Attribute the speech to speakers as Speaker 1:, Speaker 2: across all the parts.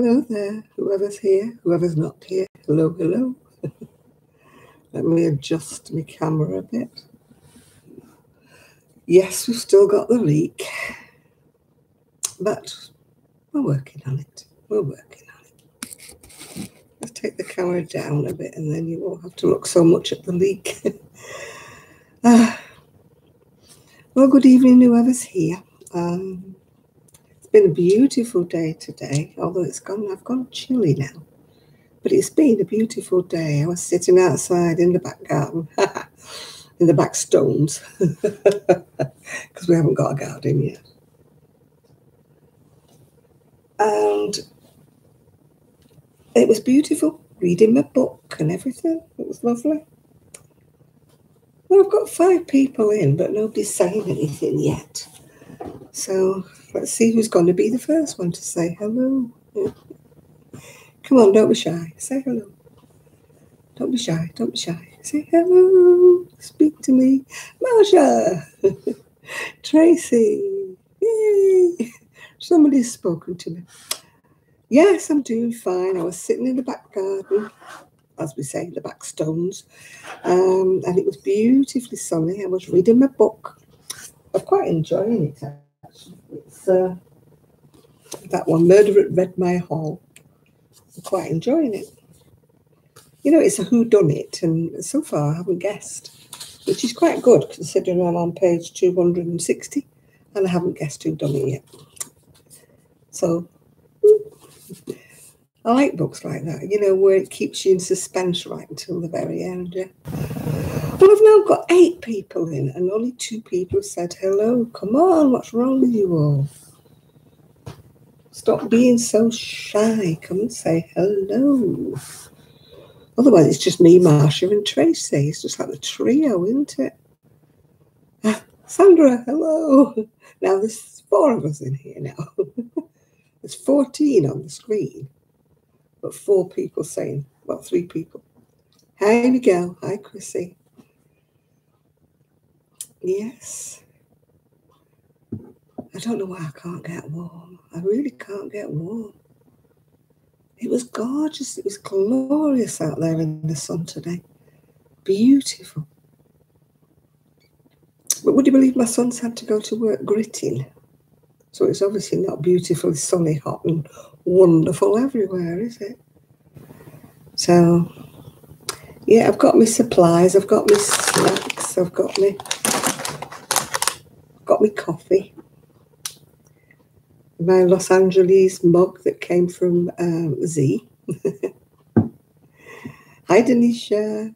Speaker 1: Hello there, whoever's here, whoever's not here. Hello, hello. Let me adjust my camera a bit. Yes, we've still got the leak, but we're working on it. We're working on it. Let's take the camera down a bit and then you won't have to look so much at the leak. uh, well, good evening, whoever's here. Um, it's been a beautiful day today, although it's gone, I've gone chilly now. But it's been a beautiful day. I was sitting outside in the back garden, in the back stones, because we haven't got a garden yet. And it was beautiful, reading my book and everything. It was lovely. Well, I've got five people in, but nobody's saying anything yet. So let's see who's going to be the first one to say hello. Come on, don't be shy. Say hello. Don't be shy. Don't be shy. Say hello. Speak to me. Marsha. Tracy. Yay. Somebody's spoken to me. Yes, I'm doing fine. I was sitting in the back garden, as we say, the back stones, um, and it was beautifully sunny. I was reading my book. I'm quite enjoying it. It's uh, that one, Murder at Redmire Hall. I'm quite enjoying it. You know, it's a who done it, and so far I haven't guessed, which is quite good considering I'm on page 260 and I haven't guessed who done it yet. So I like books like that, you know, where it keeps you in suspense right until the very end. Yeah? Well, I've now got eight people in, and only two people said hello. Come on, what's wrong with you all? Stop being so shy. Come and say hello. Otherwise, it's just me, Marsha, and Tracy. It's just like the trio, isn't it? Ah, Sandra, hello. Now there's four of us in here now. there's 14 on the screen, but four people saying, well, three people. Hi, Miguel. Hi, Chrissy. Yes. I don't know why I can't get warm. I really can't get warm. It was gorgeous. It was glorious out there in the sun today. Beautiful. But would you believe my son's had to go to work gritting? So it's obviously not beautifully sunny, hot, and wonderful everywhere, is it? So, yeah, I've got my supplies, I've got my snacks, I've got my got me coffee. My Los Angeles mug that came from um, Z. Hi, Denisha.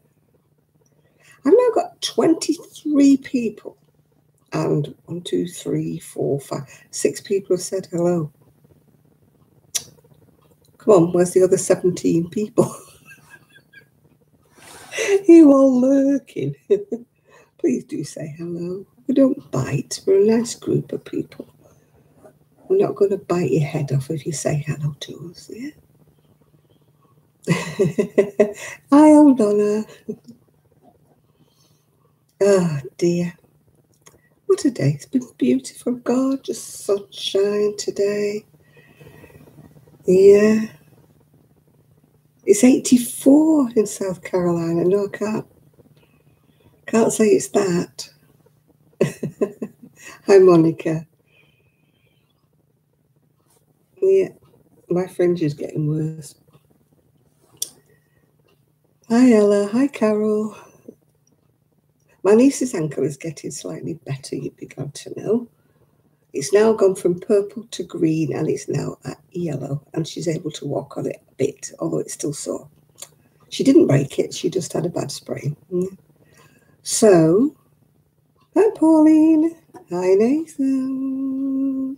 Speaker 1: I've now got 23 people. And one, two, three, four, five, six people have said hello. Come on, where's the other 17 people? you all lurking. Please do say hello. We don't bite. We're a nice group of people. We're not going to bite your head off if you say hello to us, yeah? Hi, old Donna. Oh, dear. What a day. It's been beautiful, gorgeous sunshine today. Yeah. It's 84 in South Carolina. No, I can't. Can't say it's that. Hi, Monica. Yeah, my fringe is getting worse. Hi, Ella. Hi, Carol. My niece's ankle is getting slightly better, you'd be glad to know. It's now gone from purple to green and it's now at yellow, and she's able to walk on it a bit, although it's still sore. She didn't break it, she just had a bad sprain. So, hi, Pauline. Hi, Nathan.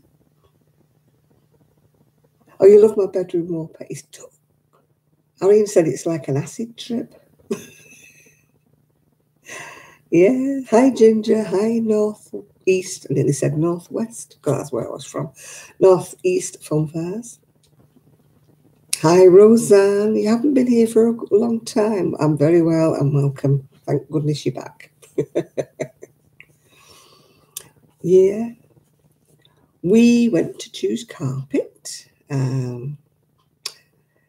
Speaker 1: Oh, you love my bedroom wallpaper. It's tough. Irene said it's like an acid trip. yeah. Hi, Ginger. Hi, North East. I nearly said Northwest because that's where I was from. North East Fun Fairs. Hi, Roseanne. You haven't been here for a long time. I'm very well and welcome. Thank goodness you're back. Yeah. We went to choose carpet. Um,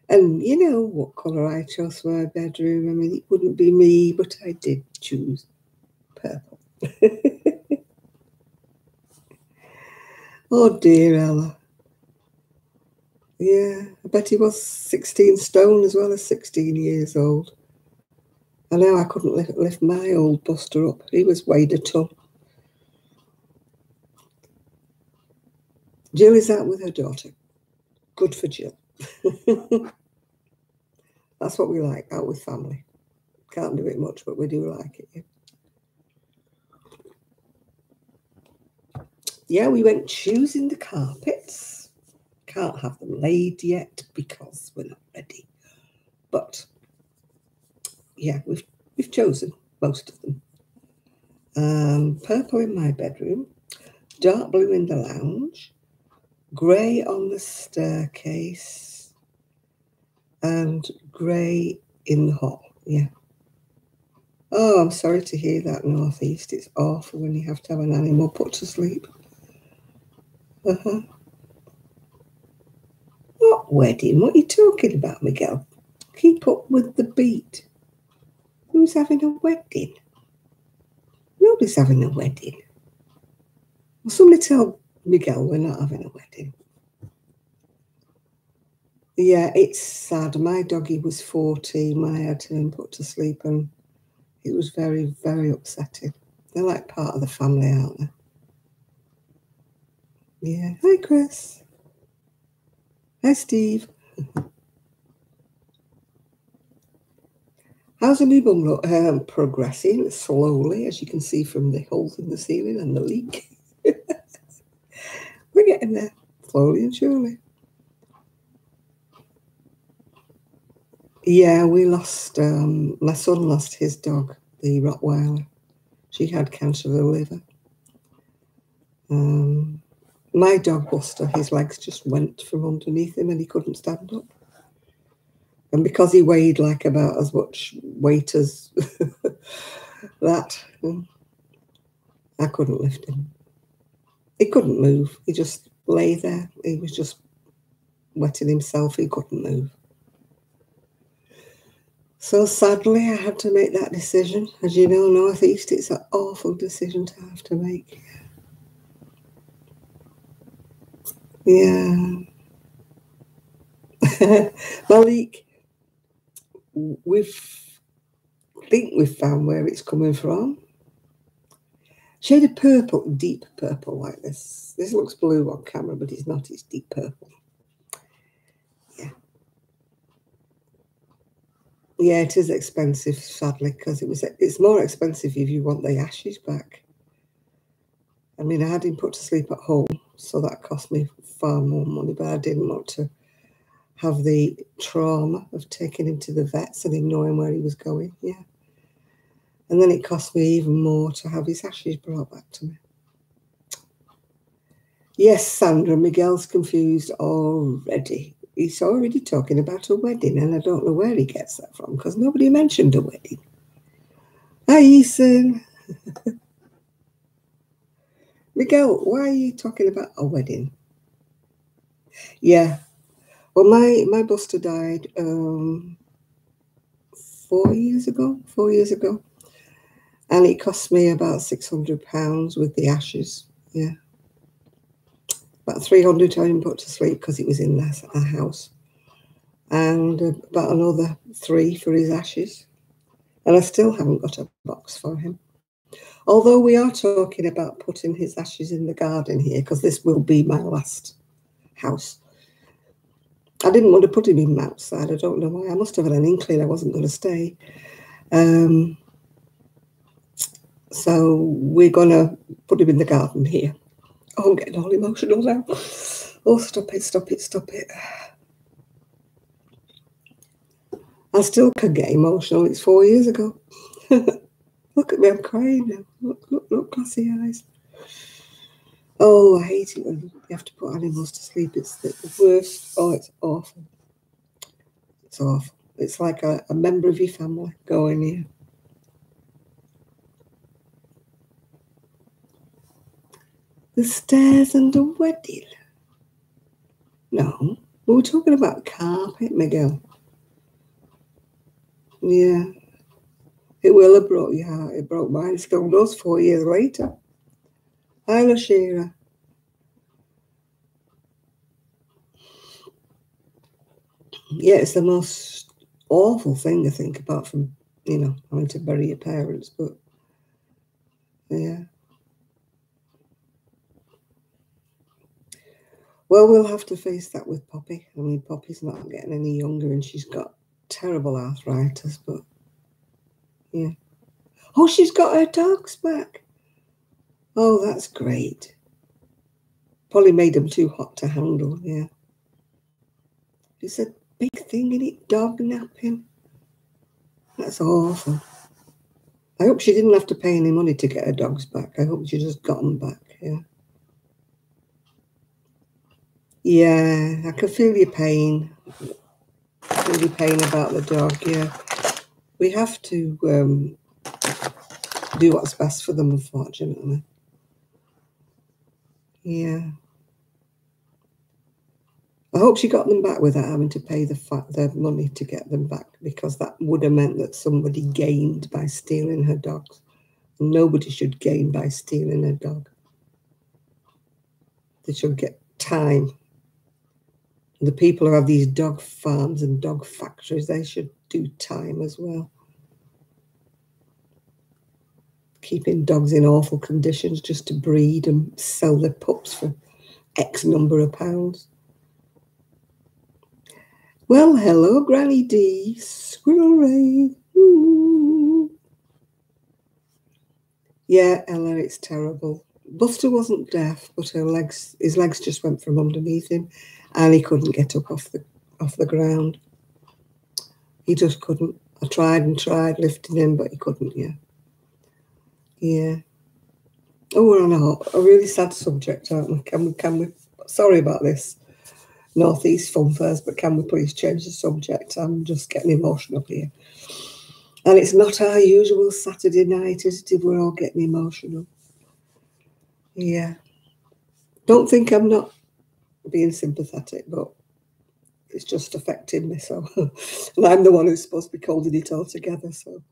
Speaker 1: And you know what colour I chose for my bedroom. I mean, it wouldn't be me, but I did choose purple. oh dear, Ella. Yeah, I bet he was 16 stone as well as 16 years old. I know I couldn't lift, lift my old Buster up. He was weighed a ton. Jill is out with her daughter. Good for Jill. That's what we like, out with family. Can't do it much, but we do like it. Yeah. we went choosing the carpets. Can't have them laid yet because we're not ready. But yeah, we've we've chosen most of them. Um, purple in my bedroom, dark blue in the lounge, grey on the staircase, and grey in the hall. Yeah. Oh, I'm sorry to hear that, Northeast. It's awful when you have to have an animal put to sleep. Uh-huh. What wedding? What are you talking about, Miguel? Keep up with the beat. Who's having a wedding? Nobody's having a wedding. Well, somebody tell Miguel we're not having a wedding. Yeah, it's sad. My doggy was 40. My had been put to sleep and it was very, very upsetting. They're like part of the family, aren't they? Yeah. Hi, Chris. Hi, Steve. How's the new bungalow um, progressing slowly, as you can see from the holes in the ceiling and the leak? We're getting there slowly and surely. Yeah, we lost, um, my son lost his dog, the Rottweiler. She had cancer of the liver. Um, my dog Buster, his legs just went from underneath him and he couldn't stand up. And because he weighed like about as much weight as that, I couldn't lift him. He couldn't move. He just lay there. He was just wetting himself. He couldn't move. So sadly, I had to make that decision. As you know, Northeast, it's an awful decision to have to make. Yeah. Malik, we've think we've found where it's coming from. Shade of purple, deep purple like this. This looks blue on camera, but it's not, it's deep purple. Yeah. Yeah, it is expensive, sadly, because it was it's more expensive if you want the ashes back. I mean, I had him put to sleep at home, so that cost me far more money, but I didn't want to have the trauma of taking him to the vets and him knowing where he was going. Yeah. And then it cost me even more to have his ashes brought back to me. Yes, Sandra, Miguel's confused already. He's already talking about a wedding, and I don't know where he gets that from because nobody mentioned a wedding. Hi, Ethan. Miguel, why are you talking about a wedding? Yeah. Well, my, my Buster died um, four years ago, four years ago. And it cost me about £600 with the ashes. Yeah. About 300 I didn't put to sleep because it was in the house. And about another three for his ashes. And I still haven't got a box for him. Although we are talking about putting his ashes in the garden here, because this will be my last house. I didn't want to put him in outside. I don't know why. I must have had an inkling I wasn't going to stay. Um, so we're going to put him in the garden here. Oh, I'm getting all emotional now. Oh, stop it, stop it, stop it. I still can get emotional. It's four years ago. Look at me, I'm crying now. Look, look, look, glassy eyes. Oh, I hate it when you have to put animals to sleep. It's the, worst. Oh, it's awful. It's awful. It's like a, a member of your family going here. The stairs and the wedding. No, We were talking about carpet, Miguel. Yeah. It will have brought your heart. It broke mine. It still does four years later. Hi, Lashira. Yeah, it's the most awful thing to think about from, you know, having to bury your parents, but yeah. Well, we'll have to face that with Poppy. I mean, Poppy's not getting any younger and she's got terrible arthritis, but yeah. Oh, she's got her dogs back. Oh, that's great. Polly made them too hot to handle, yeah. It's a big thing in it, dog napping. That's awful. I hope she didn't have to pay any money to get her dogs back. I hope she just got them back, yeah. Yeah, I can feel your pain. Feel your pain about the dog, yeah. We have to um, do what's best for them, unfortunately. Yeah. I hope she got them back without having to pay the fa- the money to get them back because that would have meant that somebody gained by stealing her dogs. Nobody should gain by stealing a dog. They should get time. The people who have these dog farms and dog factories, they should do time as well. Keeping dogs in awful conditions just to breed and sell their pups for X number of pounds. Well, hello, Granny D. Squirrel Ray. Ooh. Yeah, Ella, it's terrible. Buster wasn't deaf, but her legs, his legs just went from underneath him, and he couldn't get up off the off the ground. He just couldn't. I tried and tried lifting him, but he couldn't. Yeah, yeah. Oh, we're on a, a really sad subject, aren't we? Can we? Can we? Sorry about this. Northeast Fun Fairs, but can we please change the subject? I'm just getting emotional here. And it's not our usual Saturday night, is it, if we're all getting emotional? Yeah. Don't think I'm not being sympathetic, but it's just affecting me. So, and I'm the one who's supposed to be holding it all together. So,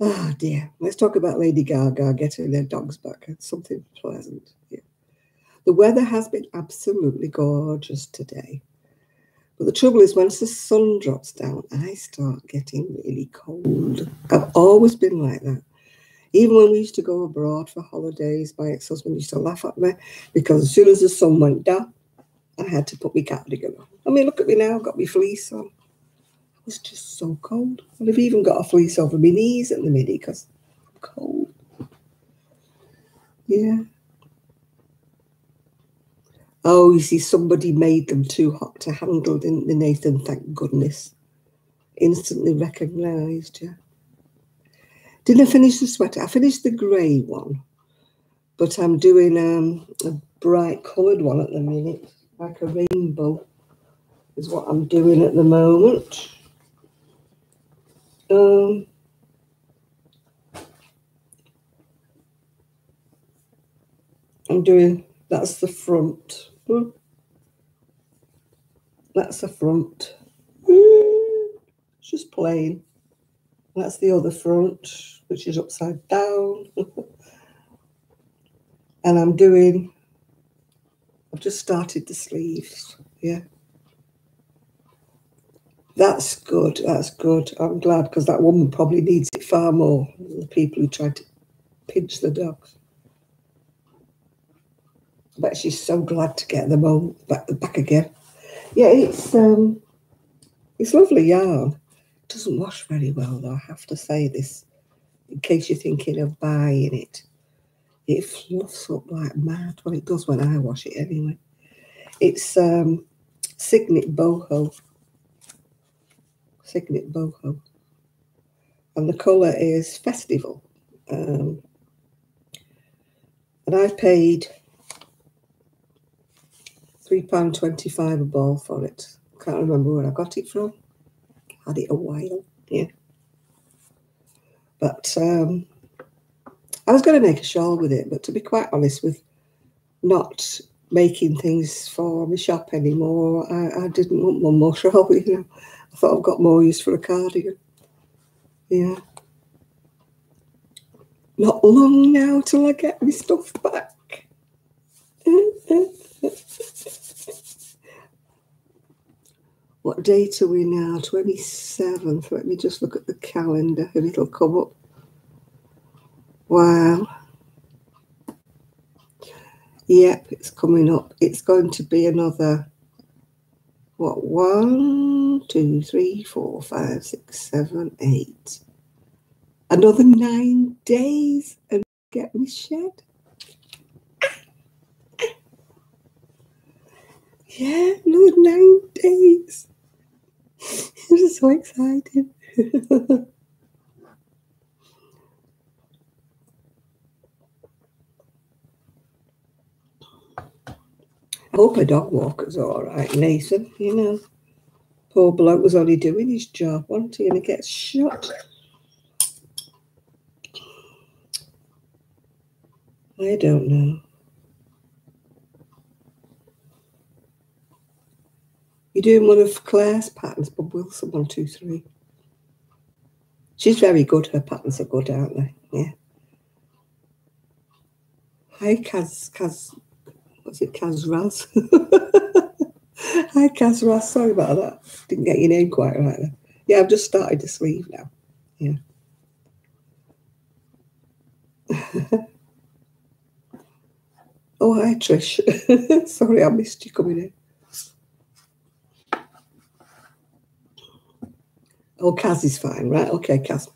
Speaker 1: oh dear. Let's talk about Lady Gaga getting their dogs back. It's something pleasant. Yeah. The weather has been absolutely gorgeous today. But the trouble is, once the sun drops down, I start getting really cold. I've always been like that. Even when we used to go abroad for holidays, my ex husband used to laugh at me because as soon as the sun went down, I had to put my cardigan on. I mean, look at me now, I've got my fleece on. It was just so cold. And I've even got a fleece over my knees at the minute because I'm cold. Yeah. Oh, you see, somebody made them too hot to handle, didn't they, Nathan? Thank goodness. Instantly recognised, yeah. Didn't finish the sweater. I finished the grey one, but I'm doing um, a bright coloured one at the minute, like a rainbow, is what I'm doing at the moment. Um, I'm doing, that's the front. Hmm. That's the front. Hmm. It's just plain. That's the other front, which is upside down. and I'm doing, I've just started the sleeves. Yeah. That's good. That's good. I'm glad because that woman probably needs it far more than the people who try to pinch the dogs but she's so glad to get them all back, back again. Yeah, it's um, it's lovely yarn. Doesn't wash very well, though. I have to say this, in case you're thinking of buying it. It fluffs up like mad. Well, it does when I wash it anyway. It's um, Cygnet Boho. Cygnet Boho. And the colour is Festival. Um, and I've paid £3.25 a ball for it. Can't remember where I got it from. Had it a while, yeah. But um, I was going to make a shawl with it, but to be quite honest, with not making things for my shop anymore. I, I didn't want one more shawl, you know. I thought I've got more use for a cardigan. Yeah. Not long now till I get my stuff back. what date are we now? 27th. Let me just look at the calendar and it'll come up. Wow. Yep, it's coming up. It's going to be another, what, one, two, three, four, five, six, seven, eight. Another nine days and get me shed. Yeah, another nine days. I'm so excited. I hope a dog walker's all right, Nathan. You know, poor bloke was only doing his job, wasn't he? And he gets shot. I don't know. You're doing one of Claire's patterns, Bob Wilson, one, two, three. She's very good. Her patterns are good, aren't they? Yeah. Hi, Kaz, Kaz, what's it, Kaz Raz? Hi, Kaz Raz. Sorry about that. Didn't get your name quite right there. Yeah, I've just started the sleeve now. Yeah. oh, hi, Trish. Sorry, I missed you coming in. Oh, Kaz is fine, right? Okay, Kaz.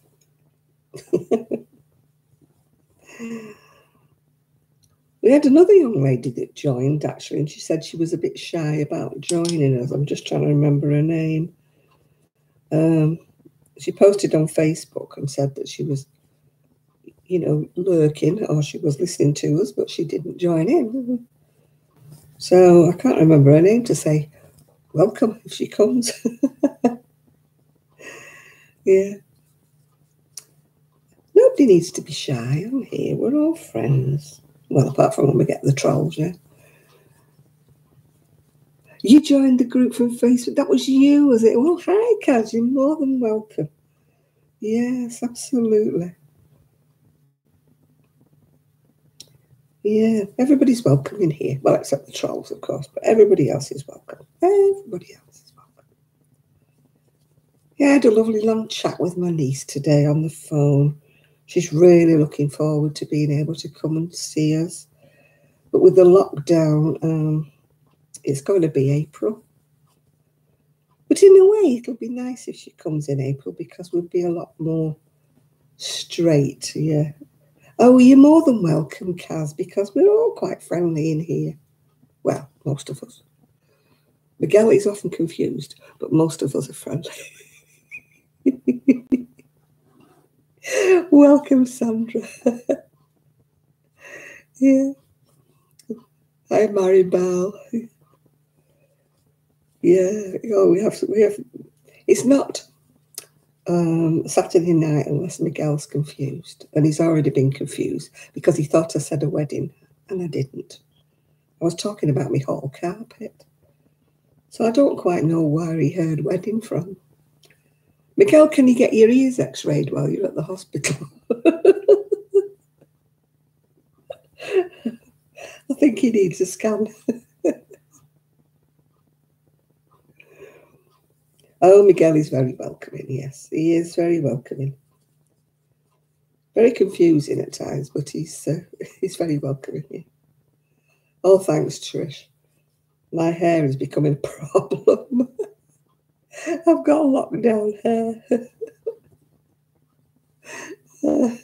Speaker 1: we had another young lady that joined actually, and she said she was a bit shy about joining us. I'm just trying to remember her name. Um, she posted on Facebook and said that she was, you know, lurking or she was listening to us, but she didn't join in. So I can't remember her name to say welcome if she comes. Yeah. Nobody needs to be shy. I'm here. We're all friends. Well, apart from when we get the trolls, yeah. You joined the group from Facebook. That was you, was it? Well, hi, Kaz. You're more than welcome. Yes, absolutely. Yeah, everybody's welcome in here. Well, except the trolls, of course, but everybody else is welcome. Everybody else. Yeah, I had a lovely long chat with my niece today on the phone. She's really looking forward to being able to come and see us. But with the lockdown, um, it's going to be April. But in a way, it'll be nice if she comes in April because we'll be a lot more straight. Yeah. Oh, you're more than welcome, Kaz, because we're all quite friendly in here. Well, most of us. Miguel is often confused, but most of us are friendly. Welcome, Sandra. yeah. Hi, Maribel. Yeah. Oh, we have. We have. It's not um, Saturday night unless Miguel's confused, and he's already been confused because he thought I said a wedding, and I didn't. I was talking about my hall carpet, so I don't quite know where he heard wedding from. Miguel, can you get your ears x rayed while you're at the hospital? I think he needs a scan. oh, Miguel is very welcoming, yes. He is very welcoming. Very confusing at times, but he's uh, he's very welcoming. Yeah. Oh, thanks, Trish. My hair is becoming a problem. I've got lockdown hair. uh,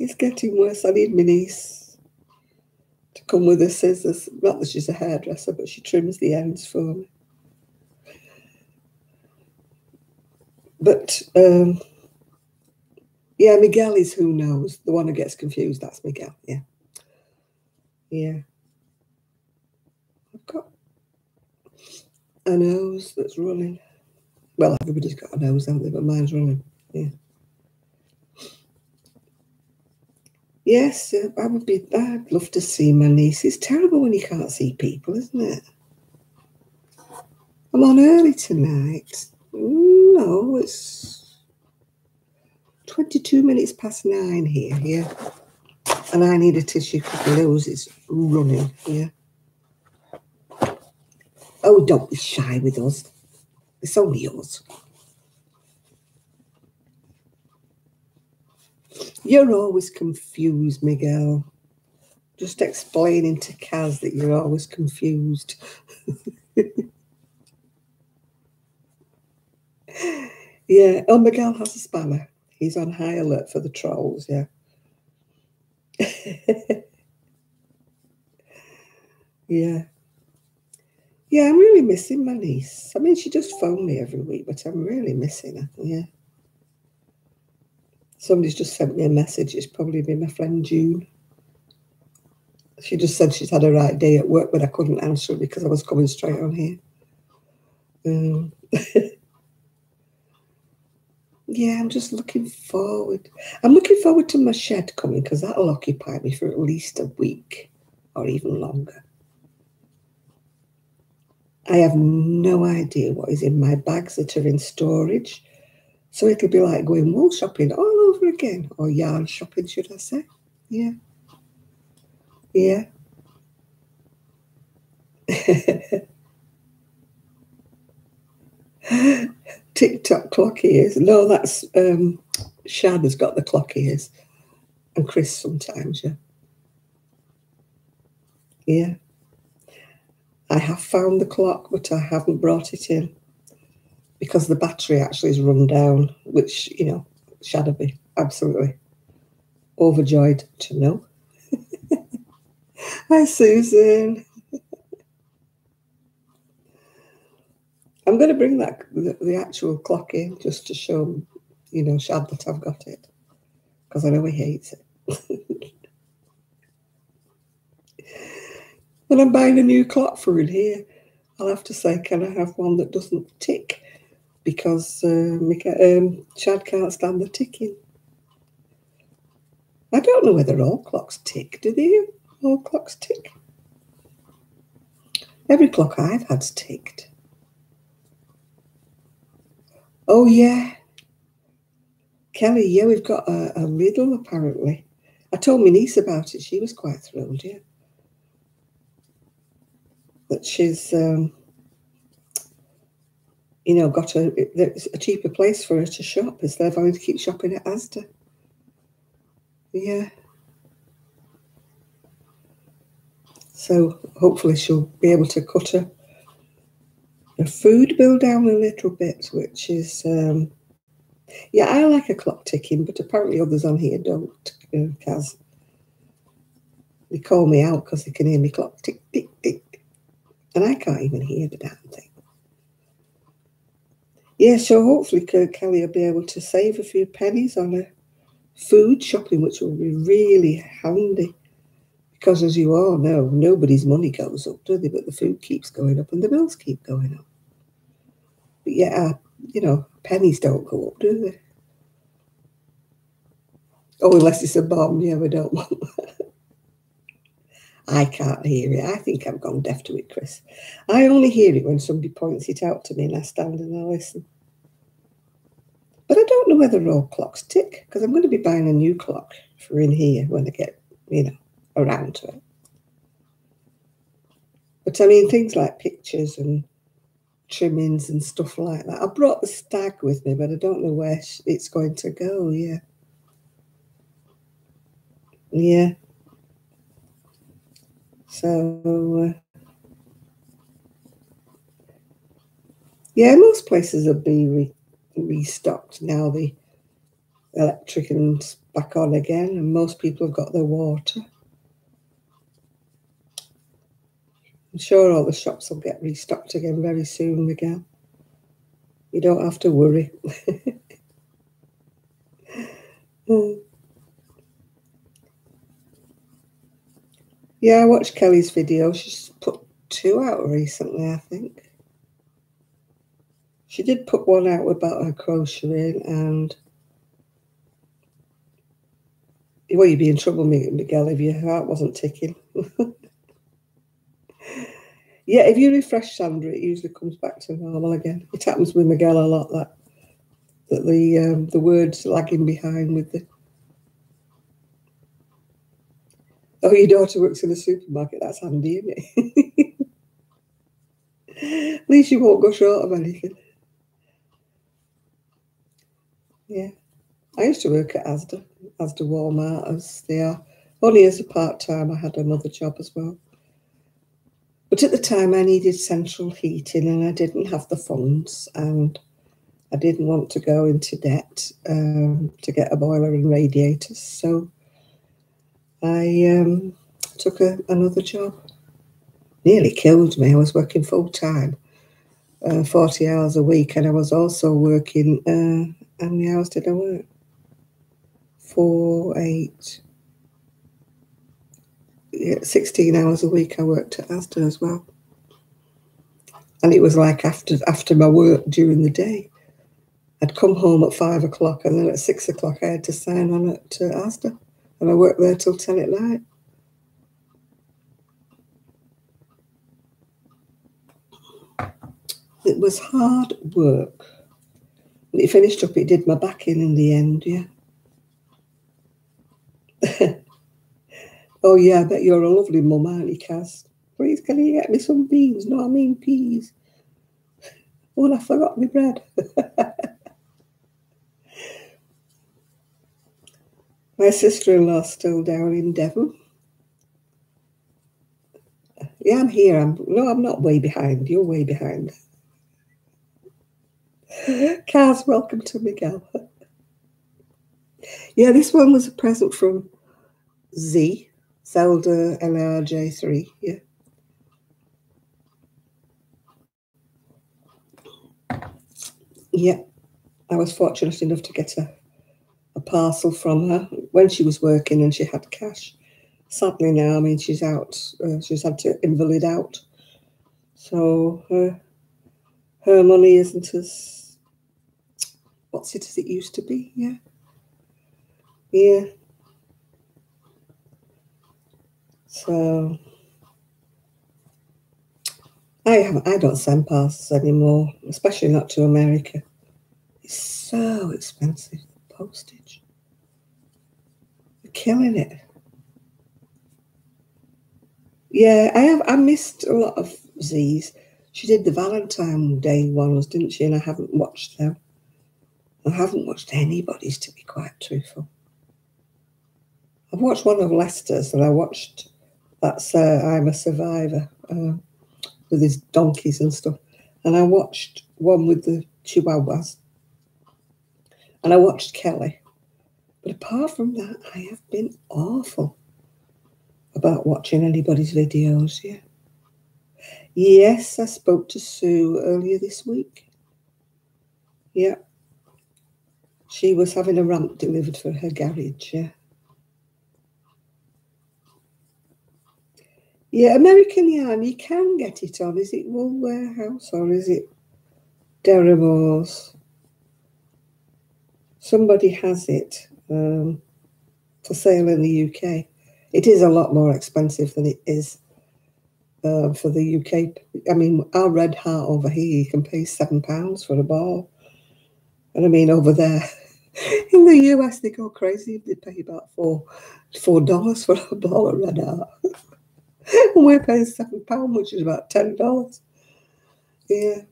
Speaker 1: it's getting worse. I need my niece to come with her scissors. Not that she's a hairdresser, but she trims the ends for me. But um, yeah, Miguel is who knows. The one who gets confused, that's Miguel. Yeah. Yeah. I've got a nose that's running. Well, everybody's got a nose, haven't they? But mine's running. Yeah. Yes, uh, I would be. I'd love to see my niece. It's terrible when you can't see people, isn't it? I'm on early tonight. No, it's 22 minutes past nine here, yeah. And I need a tissue because my nose is running, yeah. Oh, don't be shy with us. It's only yours. You're always confused, Miguel. Just explaining to Kaz that you're always confused. yeah. Oh, Miguel has a spanner. He's on high alert for the trolls. Yeah. yeah. Yeah, I'm really missing my niece. I mean, she just phoned me every week, but I'm really missing her. Yeah. Somebody's just sent me a message. It's probably been my friend June. She just said she's had a right day at work, but I couldn't answer because I was coming straight on here. Um, yeah, I'm just looking forward. I'm looking forward to my shed coming because that'll occupy me for at least a week or even longer. I have no idea what is in my bags that are in storage. So it'll be like going wool shopping all over again, or yarn shopping, should I say? Yeah. Yeah. TikTok clock ears. No, that's um, Shad has got the clock ears, and Chris sometimes, yeah. Yeah. I have found the clock, but I haven't brought it in because the battery actually is run down, which, you know, Shad will be absolutely overjoyed to know. Hi, Susan. I'm going to bring that the, the, actual clock in just to show, you know, Shad that I've got it because I know he hates it. when I'm buying a new clock for in here, I'll have to say, can I have one that doesn't tick? Because uh, um, Shad can't stand the ticking. I don't know whether all clocks tick. Do they? All clocks tick? Every clock I've had's ticked. Oh, yeah. Kelly, yeah, we've got a, a Lidl apparently. I told my niece about it. She was quite thrilled, yeah. That she's, um, you know, got a, a cheaper place for her to shop instead of having to keep shopping at Asda. Yeah. So hopefully she'll be able to cut her, her food bill down a little bit, which is, um, yeah, I like a clock ticking, but apparently others on here don't, uh. They call me out because they can hear me clock tick, tick, tick. And I can't even hear the damn thing. Yeah, so hopefully Kelly will be able to save a few pennies on her food shopping, which will be really handy. Because as you all know, nobody's money goes up, do they? But the food keeps going up and the bills keep going up. But yeah, uh, you know, pennies don't go up, do they? Oh, unless it's a bomb. Yeah, we don't want that. I can't hear it. I think I've gone deaf to it, Chris. I only hear it when somebody points it out to me and I stand and I listen. But I don't know whether all clocks tick because I'm going to be buying a new clock for in here when I get, you know, around to it. But I mean, things like pictures and trimmings and stuff like that. I brought the stag with me, but I don't know where it's going to go. Yeah. Yeah. So, uh, yeah, most places will be re- restocked now. The electric and back on again, and most people have got their water. I'm sure all the shops will get restocked again very soon Miguel. You don't have to worry. yeah, I watched Kelly's video. She's put two out recently, I think. She did put one out about her crocheting and Well, you'd be in trouble, Miguel, if your heart wasn't ticking. yeah, if you refresh Sandra, it usually comes back to normal again. It happens with Miguel a lot that that the um, the words lagging behind with the. Oh, your daughter works in a supermarket. That's handy, isn't it? At least you won't go short of anything. Yeah. I used to work at Asda, Asda Walmart as they are. Only as a part time, I had another job as well. But at the time, I needed central heating and I didn't have the funds, and I didn't want to go into debt um, to get a boiler and radiators. So I um, took a, another job. Nearly killed me. I was working full time, uh, 40 hours a week, and I was also working. Uh, how many hours did I work? Four, eight, yeah, 16 hours a week I worked at Asda as well. And it was like after after my work during the day. I'd come home at five o'clock and then at six o'clock I had to sign on at uh, Asda. And I worked there till 10 at night. It was hard work. And it finished up, it did my back in in the end, yeah. Oh, yeah, I bet you're a lovely mum, aren't you? Please, can you get me some beans? No, I mean peas. Oh, I forgot my bread. my sister-in-law's still down in Devon. Yeah, I'm here. I'm no, I'm not way behind. You're way behind. Kaz, welcome to Miguel. yeah, this one was a present from Z. Zelda LRJ3, yeah. Yeah, I was fortunate enough to get a parcel from her when she was working and she had cash. Sadly now, I mean, she's out, uh, she's had to invalid out. So her, her money isn't as, what's it as it used to be, yeah. Yeah, So I have I don't send parcels anymore, especially not to America. It's so expensive, postage. Killing it. Yeah, I have I missed a lot of Z's. She did the Valentine Day ones, didn't she? And I haven't watched them. I haven't watched anybody's to be quite truthful. I've watched one of Lester's and I watched that's uh, I'm a Survivor uh, with his donkeys and stuff. And I watched one with the Chihuahuas, and I watched Kelly. But apart from that, I have been awful about watching anybody's videos. Yeah. Yes, I spoke to Sue earlier this week. Yeah. She was having a ramp delivered for her garage. Yeah. Yeah, American yarn, you can get it on. Is it Wool Warehouse or is it Deramores? Somebody has it um, for sale in the UK. It is a lot more expensive than it is uh, for the UK. I mean, our red heart over here, you can pay seven pounds for a ball. And I mean, over there in the US, they go crazy they pay about four four dollars for a ball of red heart. and we're paying seven pound, which is about ten dollars. Yeah.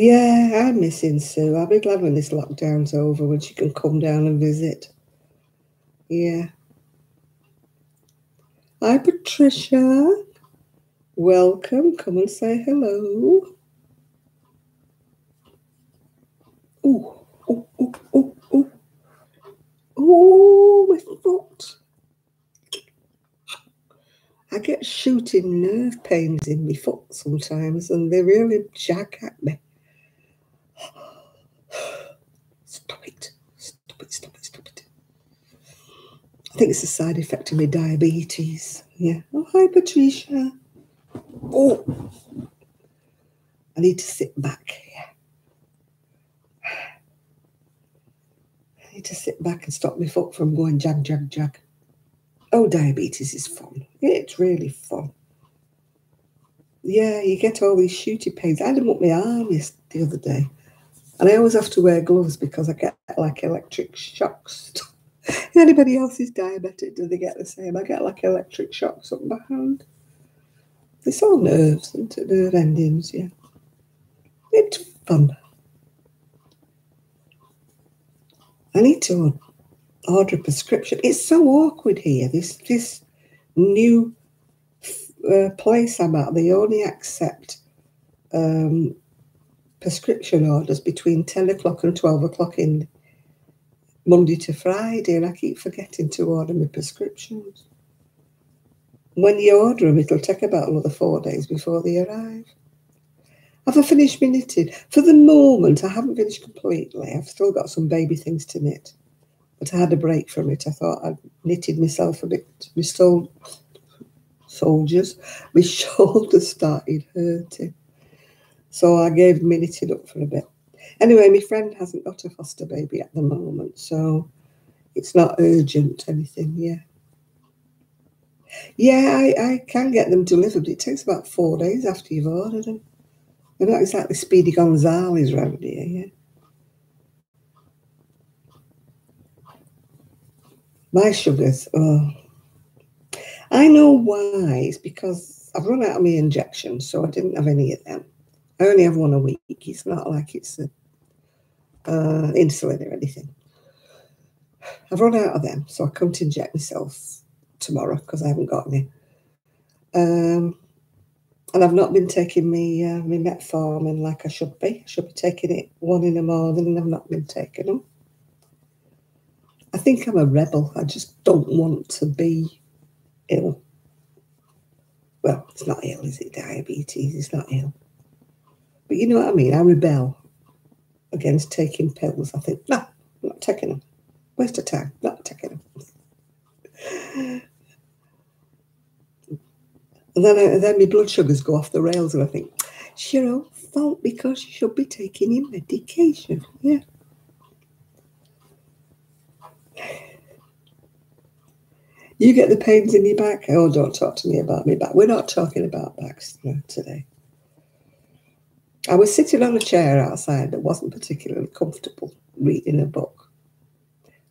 Speaker 1: Yeah, I'm missing Sue. I'll be glad when this lockdown's over when she can come down and visit. Yeah. Hi, Patricia. Welcome. Come and say hello. Ooh, ooh, ooh, ooh. ooh. Oh, my foot. I get shooting nerve pains in my foot sometimes, and they really jack at me. Stop it. Stop it, stop it, stop it. I think it's a side effect of my diabetes. Yeah. Oh, hi, Patricia. Oh, I need to sit back. Yeah. I need to sit back and stop my foot from going jag, jag, jag. Oh, diabetes is fun. It's really fun. Yeah, you get all these shooty pains. I had them up my arm the other day. And I always have to wear gloves because I get like electric shocks. Anybody else is diabetic, do they get the same? I get like electric shocks up my hand. It's all nerves and nerve endings, yeah. It's fun. I need to order a prescription. It's so awkward here. This this new uh, place I'm at, they only accept um, prescription orders between 10 o'clock and 12 o'clock in Monday to Friday, and I keep forgetting to order my prescriptions. When you order them, it'll take about another four days before they arrive. Have I finished my knitting? For the moment, I haven't finished completely. I've still got some baby things to knit. But I had a break from it. I thought I'd knitted myself a bit, my soul, soldiers. My shoulder started hurting. So I gave my knitting up for a bit. Anyway, my friend hasn't got a foster baby at the moment, so it's not urgent, anything, yeah. Yeah, I, I can get them delivered, it takes about four days after you've ordered them. They're not exactly Speedy Gonzales around here, yeah. My sugars, oh. I know why. It's because I've run out of my injections, so I didn't have any of them. I only have one a week. It's not like it's a, uh, insulin or anything. I've run out of them, so I to inject myself tomorrow because I haven't got any. Um, and I've not been taking me uh, my metformin like I should be. I should be taking it one in the morning, and I've not been taking them. I think I'm a rebel. I just don't want to be ill. Well, it's not ill, is it? Diabetes, it's not ill. But you know what I mean? I rebel against taking pills. I think, no, I'm not taking them. Waste of time, not taking them. And then, I, then my blood sugars go off the rails, and I think, it's your own fault because you should be taking your medication. Yeah. You get the pains in your back. Oh, don't talk to me about my back. We're not talking about backs today. I was sitting on a chair outside that wasn't particularly comfortable reading a book.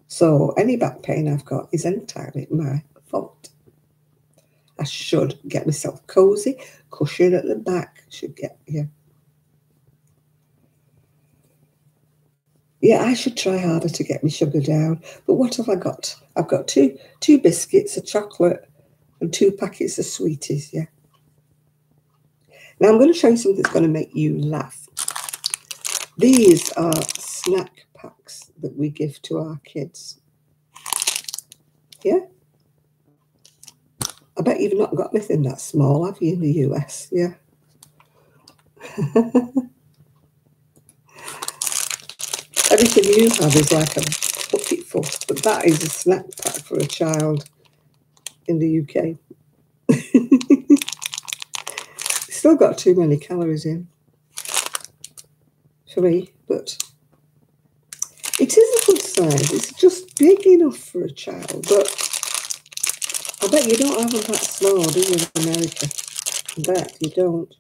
Speaker 1: So any back pain I've got is entirely my fault. I should get myself cozy, cushion at the back. Should get yeah. Yeah, I should try harder to get my sugar down. But what have I got? I've got two two biscuits, a chocolate, and two packets of sweeties. Yeah. Now I'm going to show you something that's going to make you laugh. These are snack packs that we give to our kids. Yeah. I bet you've not got anything that small, have you, in the US? Yeah. Everything you have is like a bucket full, but that is a snack pack for a child in the UK. Still got too many calories in for me, but it is a good size. It's just big enough for a child, but I bet you don't have them that small, do you, in America? I bet you don't.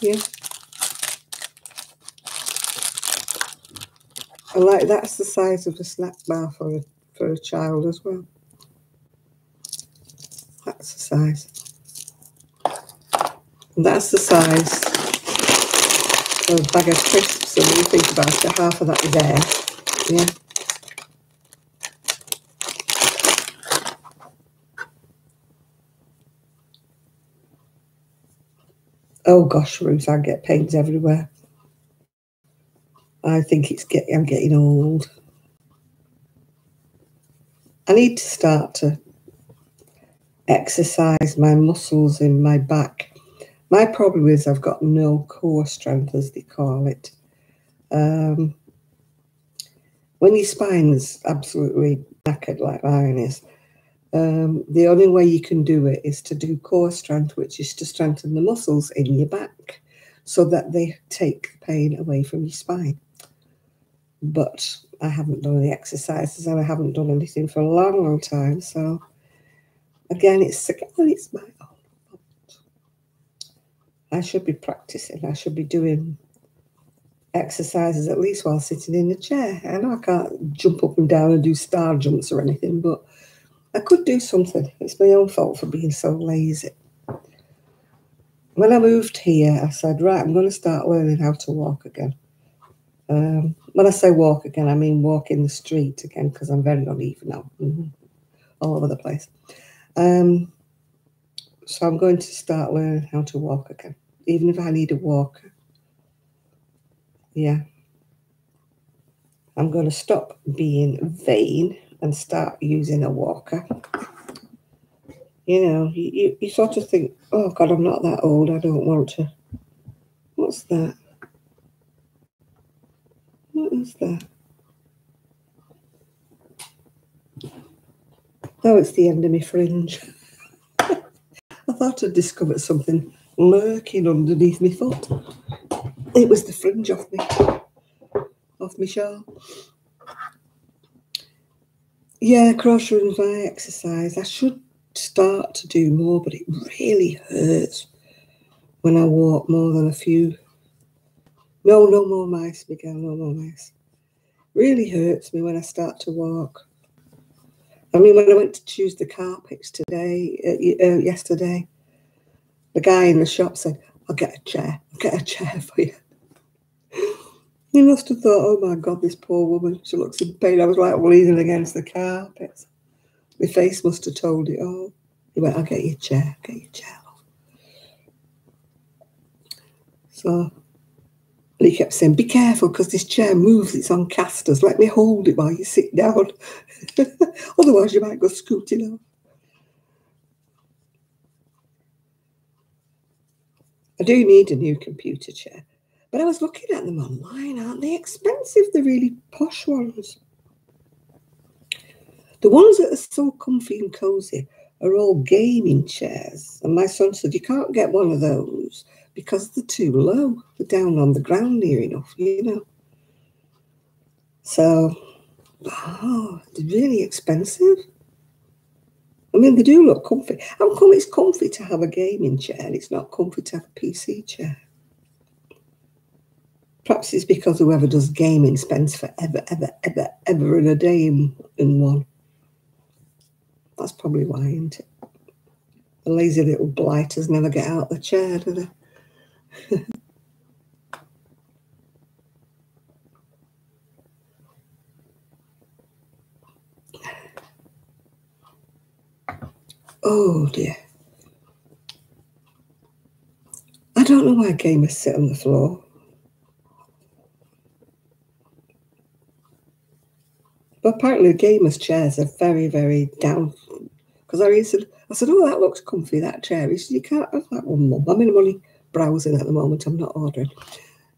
Speaker 1: Yeah. I like that's the size of a snack bar for a, for a child as well. That's the size. And that's the size of a bag of crisps. So when you think about it, half of that is air. Yeah. Oh gosh, Ruth, I get pains everywhere. I think it's getting I'm getting old. I need to start to exercise my muscles in my back. My problem is I've got no core strength, as they call it. Um, when your spine's absolutely knackered like mine is, um, the only way you can do it is to do core strength, which is to strengthen the muscles in your back so that they take the pain away from your spine. but I haven't done any exercises and I haven't done anything for a long, long time. So again, it's again, it's my. I should be practicing. I should be doing exercises at least while sitting in a chair. I know I can't jump up and down and do star jumps or anything, but I could do something. It's my own fault for being so lazy. When I moved here, I said, right, I'm going to start learning how to walk again. Um, when I say walk again, I mean walk in the street again because I'm very uneven now, mm-hmm. all over the place. Um, so I'm going to start learning how to walk again, even if I need a walker. Yeah. I'm going to stop being vain and start using a walker. You know, you, you sort of think, oh God, I'm not that old. I don't want to. What's that? What is that? Oh, it's the end of my fringe. I thought I'd discovered something lurking underneath my foot. It was the fringe off me, off my shawl. Yeah, cross runs my exercise. I should start to do more, but it really hurts when I walk more than a few no, no more mice, Miguel, no more mice. Really hurts me when I start to walk. I mean, when I went to choose the carpets today, uh, uh, yesterday, the guy in the shop said, I'll get a chair, I'll get a chair for you. He must have thought, oh my God, this poor woman, she looks in pain. I was like leaning against the carpet. My face must have told it all. He went, I'll get you a chair, I'll get you a chair. So and he kept saying, Be careful because this chair moves, it's on casters. Let me hold it while you sit down. Otherwise, you might go scooting off. I do need a new computer chair, but I was looking at them online. Aren't they expensive? The really posh ones. The ones that are so comfy and cozy are all gaming chairs. And my son said, You can't get one of those because they're too low. They're down on the ground near enough, you know. So, oh, they're really expensive. I mean, they do look comfy. How come it's comfy to have a gaming chair and it's not comfy to have a PC chair? Perhaps it's because whoever does gaming spends forever, ever, ever, ever in a day in, in one. That's probably why, isn't it? The lazy little blighters never get out of the chair, do they? oh dear. I don't know why gamers sit on the floor. But apparently, gamers' chairs are very, very down. Because I said, I said, "Oh, that looks comfy. That chair." He said, "You can't have that one, Mum. I'm in the money browsing at the moment. I'm not ordering.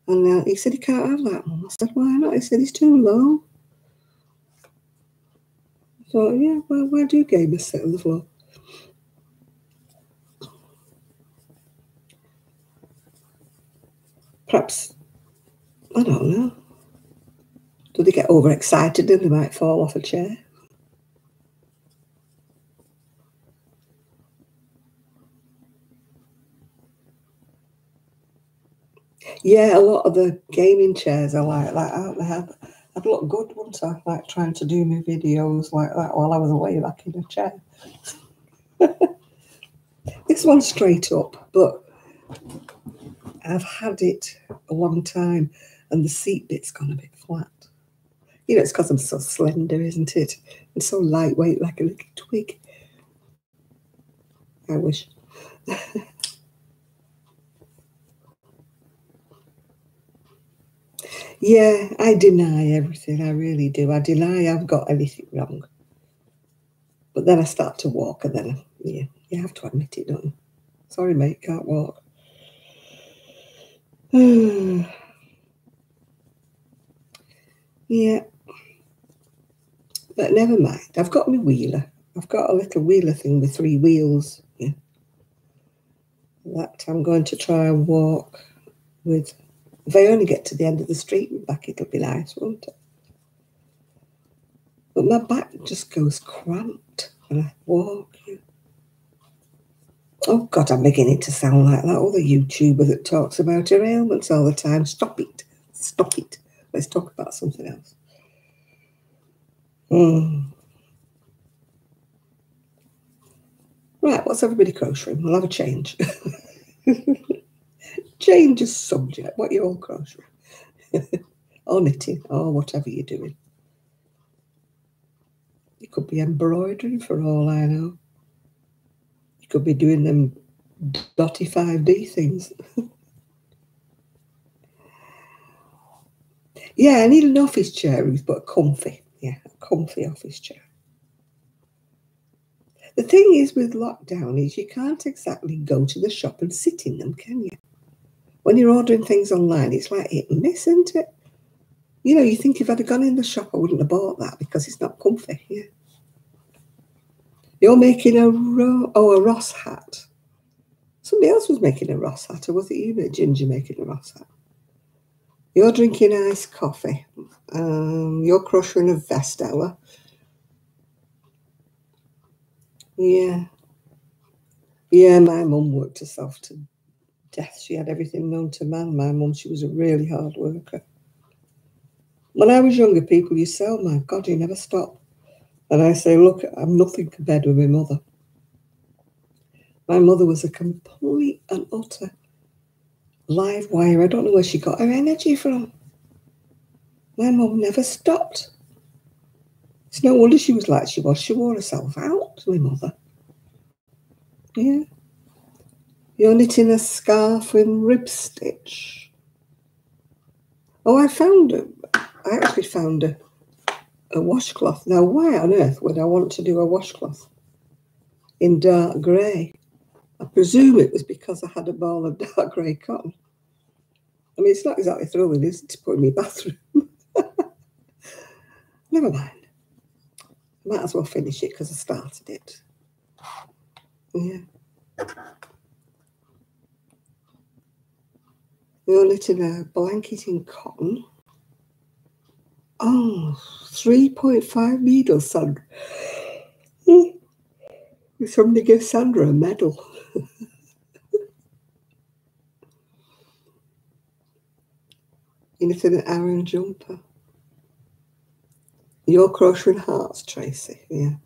Speaker 1: And uh, he said, he can't have that, Mum. I said, why not? He said, it's too low. So, yeah, well, where do gamers sit on the floor? Perhaps, I don't know. Do they get overexcited and they might fall off a chair? Yeah, a lot of the gaming chairs are like that, aren't they? I'd, I'd good, wouldn't I? Like trying to do my videos like that while I was away, like in a chair. this one's straight up, but I've had it a long time and the seat bit's gone a bit flat. You know, it's because I'm so slender, isn't it? And so lightweight, like a little twig. I wish. Yeah, I deny everything. I really do. I deny I've got anything wrong. But then I start to walk, and then yeah, you have to admit it, don't you? Sorry, mate, can't walk. yeah. But never mind. I've got my wheeler. I've got a little wheeler thing with three wheels. Yeah. That I'm going to try and walk with if I only get to the end of the street and back, it'll be nice, won't it? But my back just goes cramped when I walk. Oh God, I'm beginning to sound like that other YouTuber that talks about her ailments all the time. Stop it. Stop it. Let's talk about something else. Mm. Right, what's everybody crocheting? We'll have a change. change of subject. What you all crocheting? or knitting, or whatever you're doing. You could be embroidering for all I know. You could be doing them dotty 5D things. yeah, I need an office chair, Ruth, but comfy. Yeah, a comfy office chair. The thing is with lockdown is you can't exactly go to the shop and sit in them, can you? When you're ordering things online, it's like hit and miss, isn't it? You know, you think if I'd have gone in the shop, I wouldn't have bought that because it's not comfy. Yeah. You're making a ro- oh a Ross hat. Somebody else was making a Ross hat, or was it you, Ginger, making a Ross hat? You're drinking iced coffee. Um, you're crushing a vest, Ella. Yeah. Yeah, my mum worked herself to death. She had everything known to man. My mum, she was a really hard worker. When I was younger, people used to say, oh my God, you never stop. And I say, look, I'm nothing compared with my mother. My mother was a complete and utter live wire. I don't know where she got her energy from. My mum never stopped. It's no wonder she was like she was. She wore herself out, my mother. Yeah. You're knitting a scarf with rib stitch. Oh, I found it. I actually found a, a washcloth. Now, why on earth would I want to do a washcloth in dark grey? I presume it was because I had a ball of dark grey cotton. I mean, it's not exactly thrilling, is it, to put in my bathroom? Never mind. Might as well finish it because I started it. Yeah. We're knitting a blanket in cotton. Oh, 3.5 needles, Sandra. Somebody give Sandra a medal. knitting an Aran jumper. Your crocheting hearts, Tracy. Yeah.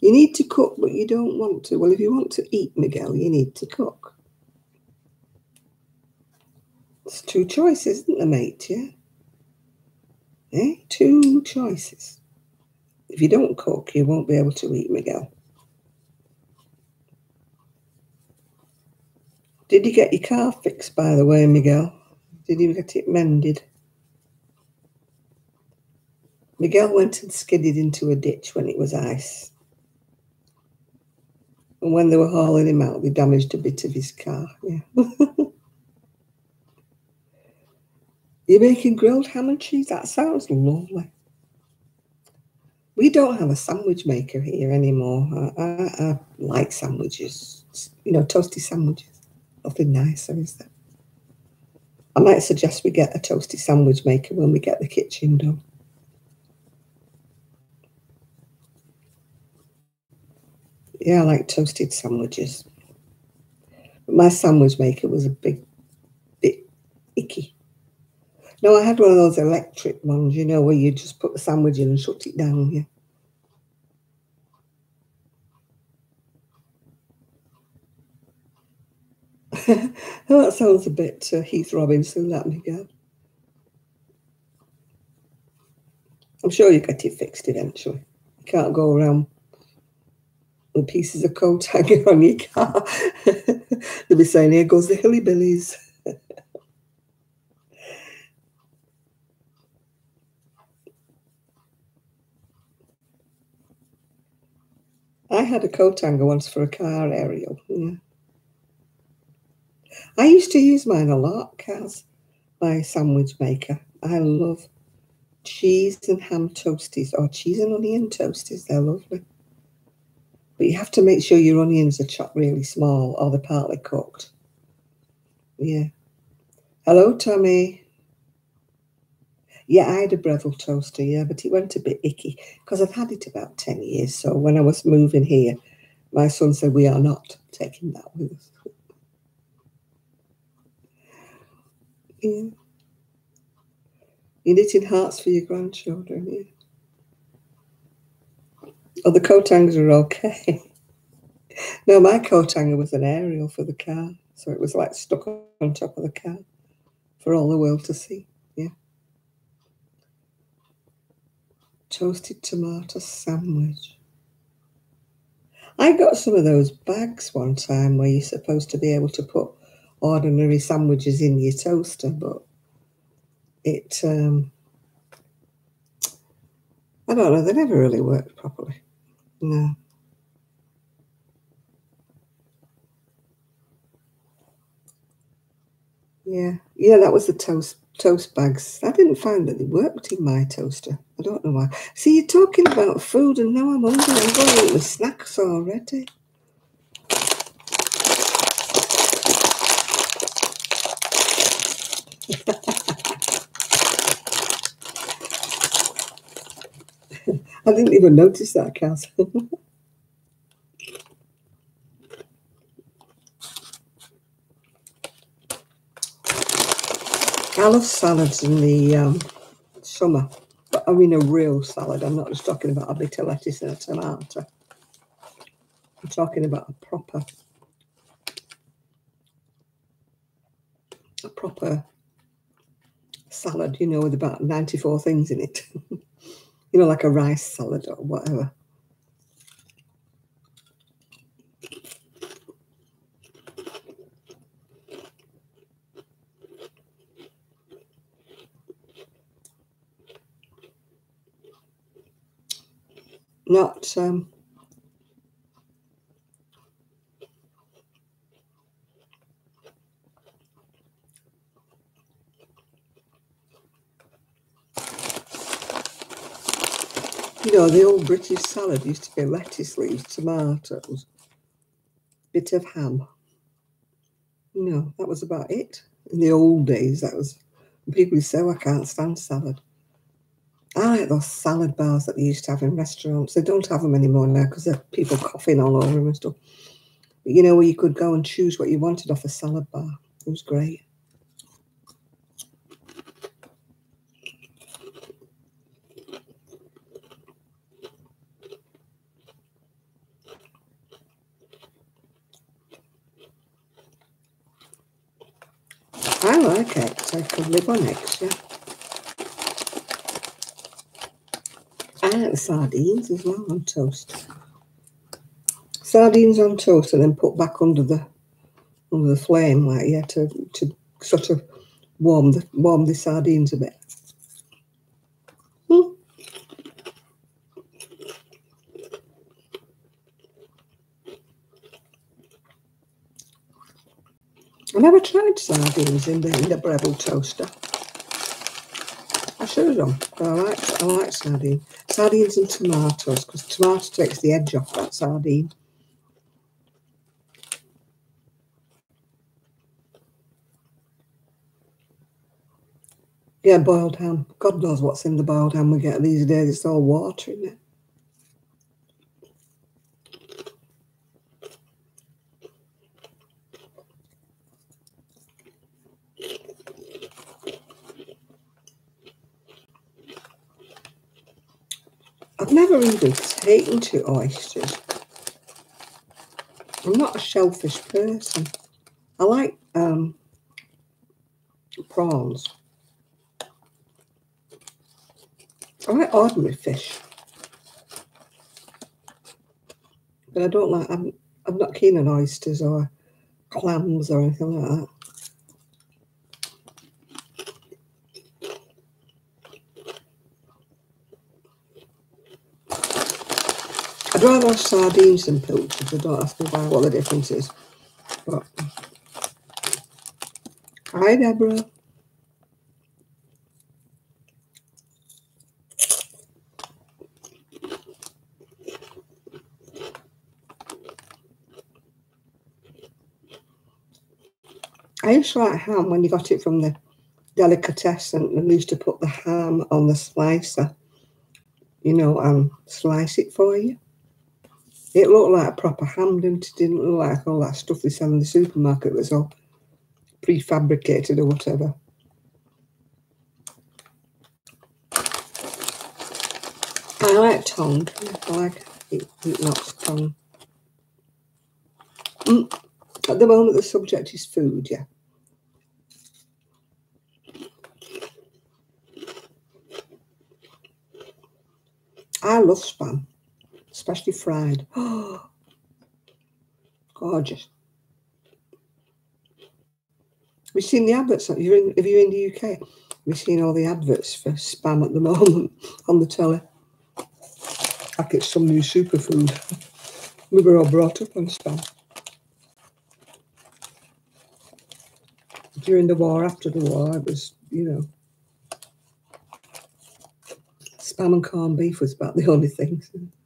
Speaker 1: You need to cook, but you don't want to. Well, if you want to eat, Miguel, you need to cook. It's two choices, isn't there, mate? Yeah. Eh? Two choices. If you don't cook, you won't be able to eat, Miguel. Did you get your car fixed, by the way, Miguel? Did you get it mended? Miguel went and skidded into a ditch when it was ice. And when they were hauling him out, they damaged a bit of his car. Yeah. You're making grilled ham and cheese? That sounds lovely. We don't have a sandwich maker here anymore. I, I, I like sandwiches, you know, toasty sandwiches. Nothing nicer, is there? I might suggest we get a toasty sandwich maker when we get the kitchen done. Yeah, I like toasted sandwiches. But my sandwich maker was a big bit icky. No, I had one of those electric ones, you know, where you just put the sandwich in and shut it down, yeah. oh, that sounds a bit uh, Heath Robinson, me go. I'm sure you get it fixed eventually. You can't go around with pieces of coat hanging on your car. They'll be saying, here goes the hilly I had a coat hanger once for a car aerial. Yeah. I used to use mine a lot, Kaz, my sandwich maker. I love cheese and ham toasties or cheese and onion toasties. They're lovely. But you have to make sure your onions are chopped really small or they're partly cooked. Yeah. Hello, Tommy. Yeah, I had a Breville toaster, yeah, but it went a bit icky because I've had it about 10 years. So when I was moving here, my son said, We are not taking that with us. Yeah. You're knitting hearts for your grandchildren, yeah. Oh, the coat hangers are okay. no, my coat hanger was an aerial for the car. So it was like stuck on top of the car for all the world to see. Yeah. Toasted tomato sandwich. I got some of those bags one time where you're supposed to be able to put ordinary sandwiches in your toaster, but it, um, I don't know, they never really worked properly. No. Yeah, yeah, that was the toast toast bags. I didn't find that they worked in my toaster. I don't know why. See, you're talking about food, and now I'm hungry. I'm going to eat snacks already. I didn't even notice that, Cass. I love salads in the um, summer, but I mean a real salad. I'm not just talking about a bit of lettuce and a tomato. I'm talking about a proper, a proper salad, you know, with about 94 things in it. you know, like a rice salad or whatever. Not um, you know, the old British salad used to be lettuce leaves, tomatoes, bit of ham. No, that was about it. In the old days, that was people say, oh, I can't stand salad. I like those salad bars that they used to have in restaurants. They don't have them anymore now because there are people coughing all over them and stuff. But you know, where you could go and choose what you wanted off a salad bar. It was great. I like eggs. I could live on eggs, yeah. I like sardines as well on toast. Sardines on toast and then put back under the under the flame, like yeah, to to sort of warm the warm the sardines a bit. Hmm. I never tried sardines in the in the Breville toaster. Should have done, I like I like sardines sardines and tomatoes because tomato takes the edge off that sardine. Yeah, boiled ham. God knows what's in the boiled ham we get these days. It's all water in it. Never even taken to oysters. I'm not a shellfish person. I like um, prawns. I like ordinary fish. But I don't like, I'm, I'm not keen on oysters or clams or anything like that. I'd rather have sardines than pilchards. I don't ask me why, what the difference is. But hi, Deborah. I used to like ham when you got it from the, delicatessen and used to put the ham on the slicer, you know, and slice it for you. It looked like a proper didn't it? didn't look like all that stuff they sell in the supermarket was all prefabricated or whatever. I like tongue. I like eating lots of tongue. Mm. At the moment, the subject is food, yeah. I love spam, especially fried. Oh, gorgeous. We've seen the adverts. You're in, if you're in the UK, we've seen all the adverts for spam at the moment on the telly. Like it's some new superfood. We were all brought up on spam. During the war, after the war, it was, you know, spam and corned beef was about the only things. I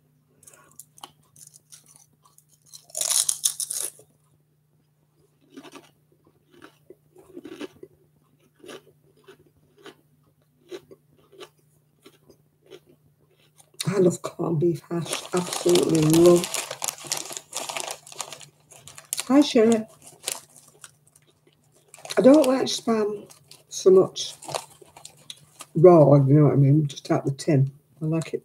Speaker 1: love corned beef hash. Absolutely love. Hi, Sherry. I don't like spam so much raw, you know what I mean, just out the tin. I like it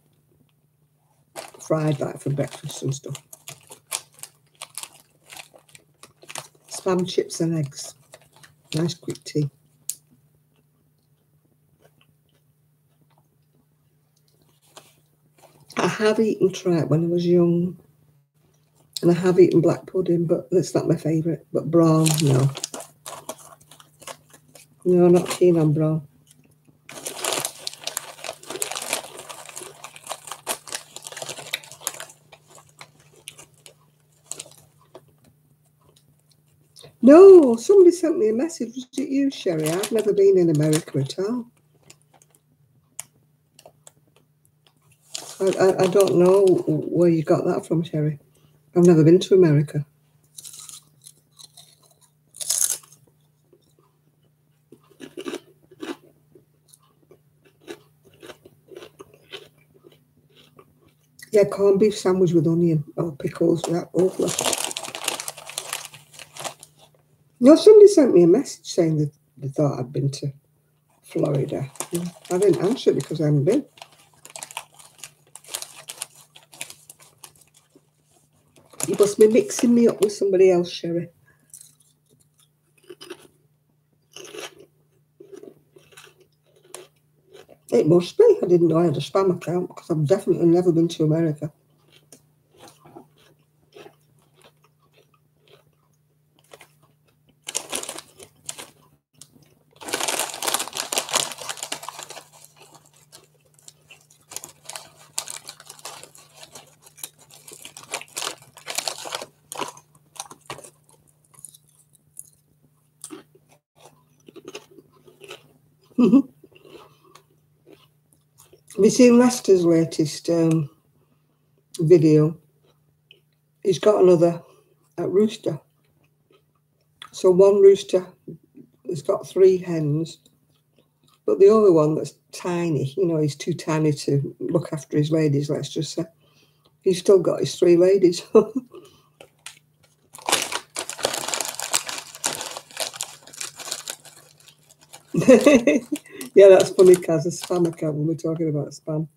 Speaker 1: fried like for breakfast and stuff. Spam chips and eggs. Nice quick tea. I have eaten tripe when I was young. And I have eaten black pudding, but that's not my favourite. But brown, no. No, not keen on brown. No, somebody sent me a message. Was it you, Sherry? I've never been in America at all. I, I, don't know where you got that from, Sherry. I've never been to America. Yeah, corned beef sandwich with onion or pickles. That awful. No, somebody sent me a message saying that they thought I'd been to Florida. I didn't answer because I haven't been. Must be mixing me up with somebody else, Sherry. It must be. I didn't know I had a spam account because I've definitely never been to America. Seen Lester's latest um, video? He's got another at rooster. So one rooster has got three hens, but the other one that's tiny, you know, he's too tiny to look after his ladies, let's just say. He's still got his three ladies. yeah, that's funny, Kaz. A spam account when we're talking about spam.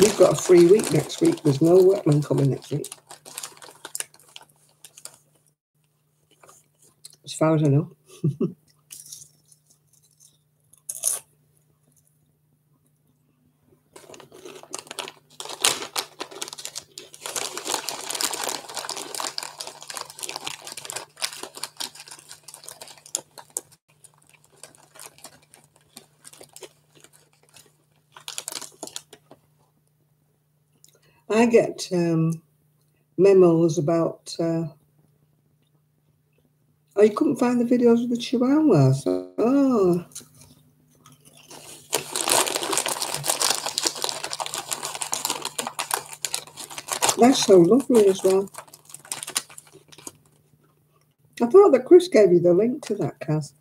Speaker 1: We've got a free week next week. There's no workman coming next week. I know. I get um, memos about uh, Oh, you couldn't find the videos of the chihuahuas? Oh. They're so lovely as well. I thought that Chris gave you the link to that, Kaz.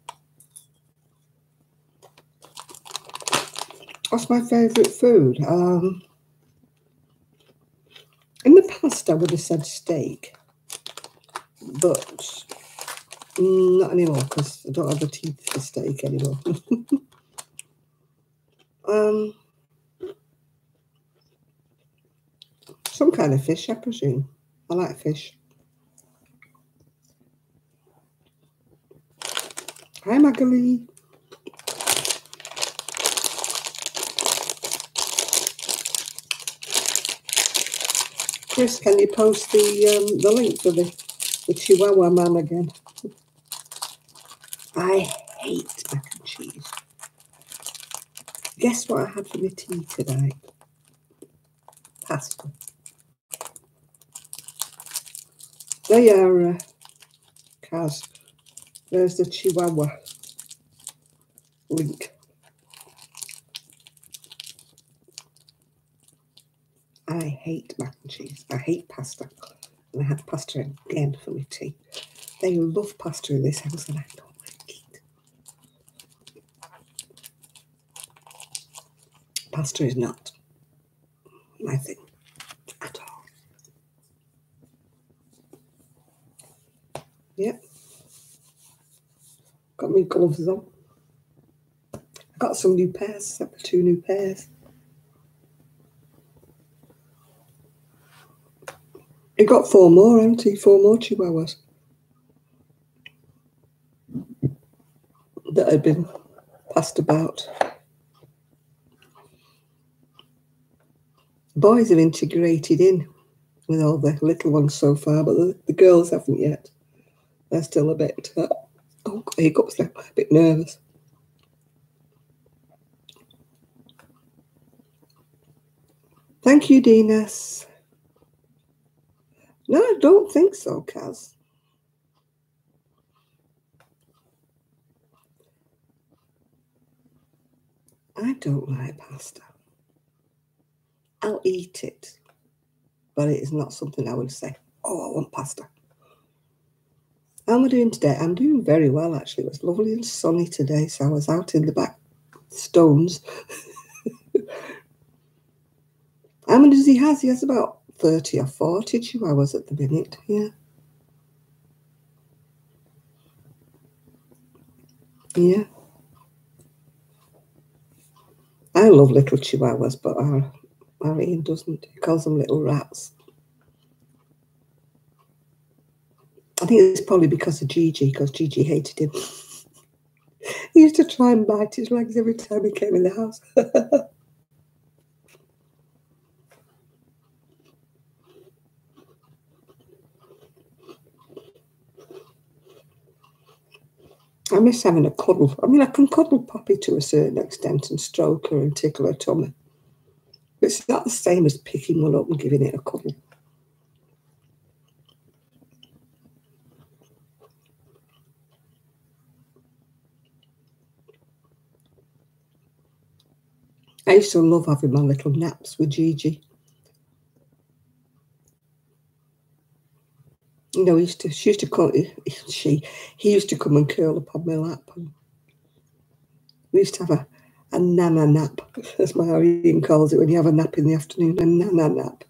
Speaker 1: What's my favourite food? Um, in the past, I would have said steak, but not anymore because I don't have the teeth steak anymore. um, some kind of fish, I presume. I like fish. Hi, Magali. Chris, can you post the um, the link for the, the Chihuahua man again? I hate mac and cheese. Guess what I had for my tea today? Pasta. They are, uh, Kaz. There's the Chihuahua link. I hate mac and cheese. I hate pasta. And I had pasta again for my tea. They love pasta in this house and I don't like it. Pasta is not my thing at all. Yep. Got my gloves on. I Got some new pairs, two new pairs. He got four more, hasn't he? Four more chihuahuas that had been passed about. Boys have integrated in with all the little ones so far, but the, the girls haven't yet. They're still a bit, uh, oh, hiccups there, a bit nervous. Thank you, Dinas. No, I don't think so, Kaz. I don't like pasta. I'll eat it, but it is not something I would say, oh, I want pasta. How am I doing today? I'm doing very well, actually. It was lovely and sunny today, so I was out in the back stones. How many does he have? He has about 30 or 40 chihuahuas at the minute, yeah. Yeah. I love little chihuahuas, but our, our Ian doesn't. He calls them little rats. I think it's probably because of Gigi, because Gigi hated him. he used to try and bite his legs every time he came in the house. I miss having a cuddle. I mean, I can cuddle Poppy to a certain extent and stroke her and tickle her tummy. It's not the same as picking one up and giving it a cuddle. I used to love having my little naps with Gigi. you know, he used to, she used to call she, he used to come and curl upon my lap. And we used to have a, a nana nap, as my Ian calls it, when you have a nap in the afternoon, a nana nap.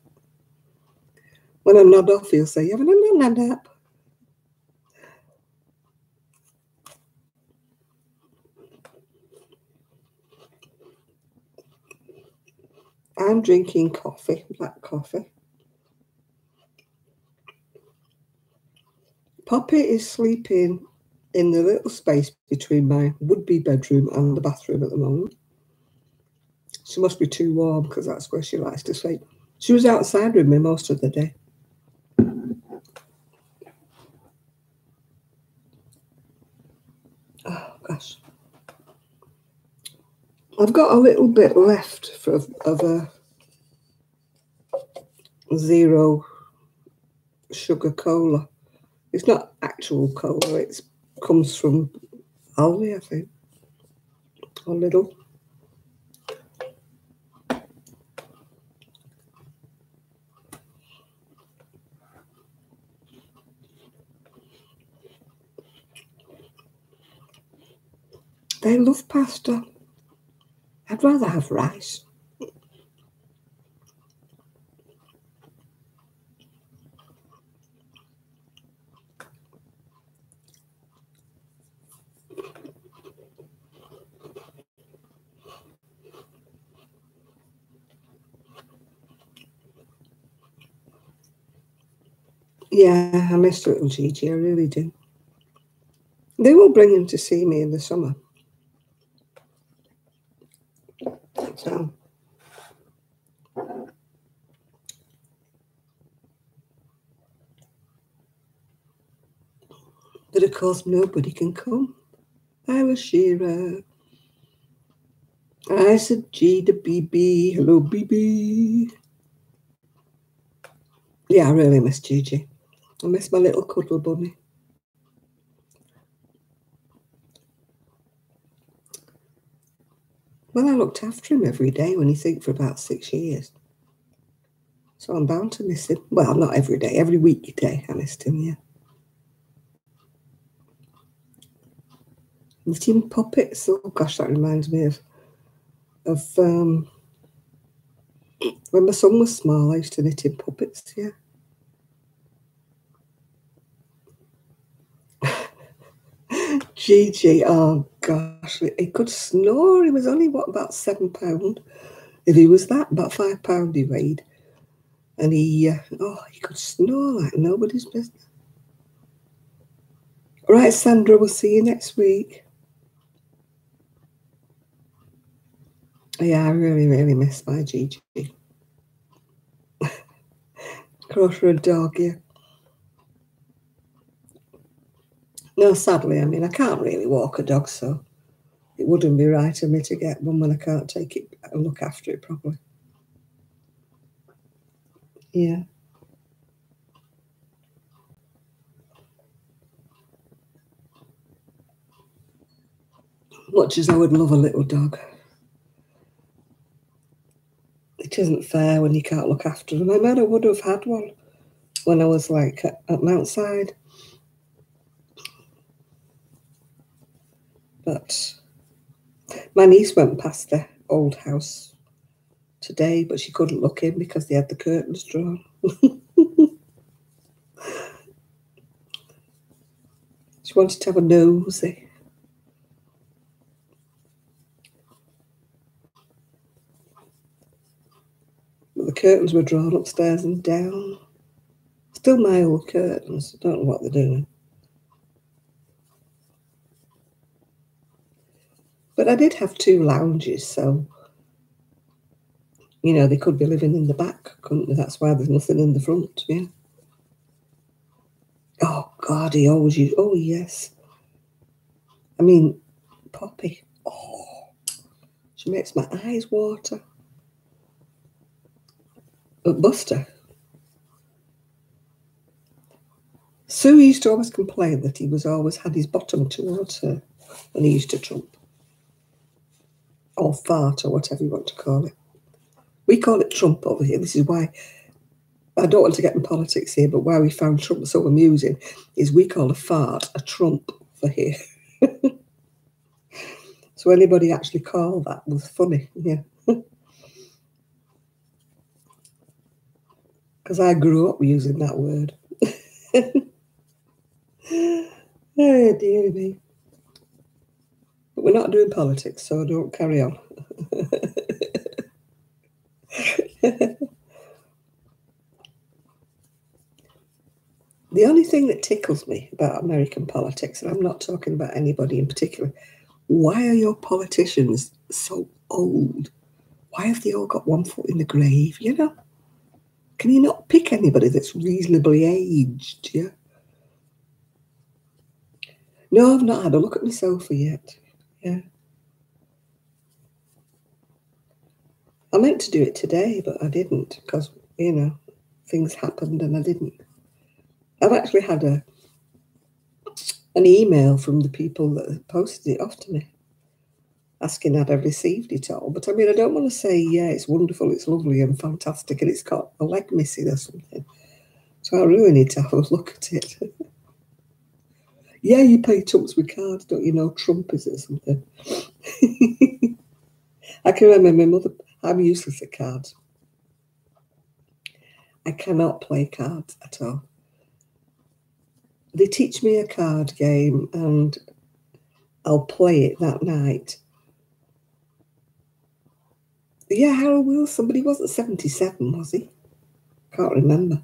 Speaker 1: When I nod off, he'll say, you have a nana nap? I'm drinking coffee, black coffee. Poppy is sleeping in the little space between my would-be bedroom and the bathroom at the moment. She must be too warm because that's where she likes to sleep. She was outside with me most of the day. Oh gosh. I've got a little bit left for, of a zero sugar cola. It's not actual cola, it's comes from Aldi, I think, or Lidl. They love pasta. I'd rather have rice. Yeah, I miss little Gigi, I really do. They will bring him to see me in the summer. So But of course nobody can come. I was Shira. I said G to BB. Hello BB. Yeah, I really miss Gigi. I miss my little cuddle bunny. Well, I looked after him every day when you think for about six years. So I'm bound to miss him. Well, not every day, every weekday I missed him, yeah. Knitting puppets. Oh gosh, that reminds me of of um, when my son was small, I used to knit him puppets, yeah. Gigi, oh gosh, he could snore. He was only, what, about seven pound? If he was that, about five pound he weighed. And he, uh, oh, he could snore like nobody's business. All right, Sandra, we'll see you next week. Yeah, I really, really miss my Gigi. Cross for a dog, yeah. No, sadly, I mean, I can't really walk a dog, so it wouldn't be right of me to get one when I can't take it and look after it properly. Yeah. Much as I would love a little dog, it isn't fair when you can't look after them. I mean, I would have had one when I was like at, at Mountside. But my niece went past the old house today, but she couldn't look in because they had the curtains drawn. she wanted to have a nosy. But the curtains were drawn upstairs and down. Still my old curtains. I don't know what they're doing. But I did have two lounges, so you know they could be living in the back, couldn't they? That's why there's nothing in the front. Yeah. Oh God, he always used. Oh yes. I mean, Poppy. Oh, she makes my eyes water. But Buster. Sue used to always complain that he was always had his bottom towards her when he used to trump or fart or whatever you want to call it. We call it Trump over here. This is why I don't want to get in politics here, but why we found Trump so amusing is we call a fart a Trump for here. so anybody actually call that was funny, yeah. Because I grew up using that word. oh, dear me. But we're not doing politics, so don't carry on. the only thing that tickles me about American politics, and I'm not talking about anybody in particular, why are your politicians so old? Why have they all got one foot in the grave? You know? Can you not pick anybody that's reasonably aged? Yeah. No, I've not had a look at my sofa yet. Yeah. I meant to do it today, but I didn't because, you know, things happened and I didn't. I've actually had a an email from the people that posted it off to me, asking had I received it all. But I mean, I don't want to say, yeah, it's wonderful, it's lovely and fantastic, and it's got a leg missing or something. So I really need to have a look at it. yeah, you pay trumps with cards, don't you know? Trump is or something. I can remember my mother, I'm useless at cards. I cannot play cards at all. They teach me a card game and I'll play it that night. Yeah, Harold Wilson, but he wasn't 77, was he? Can't remember.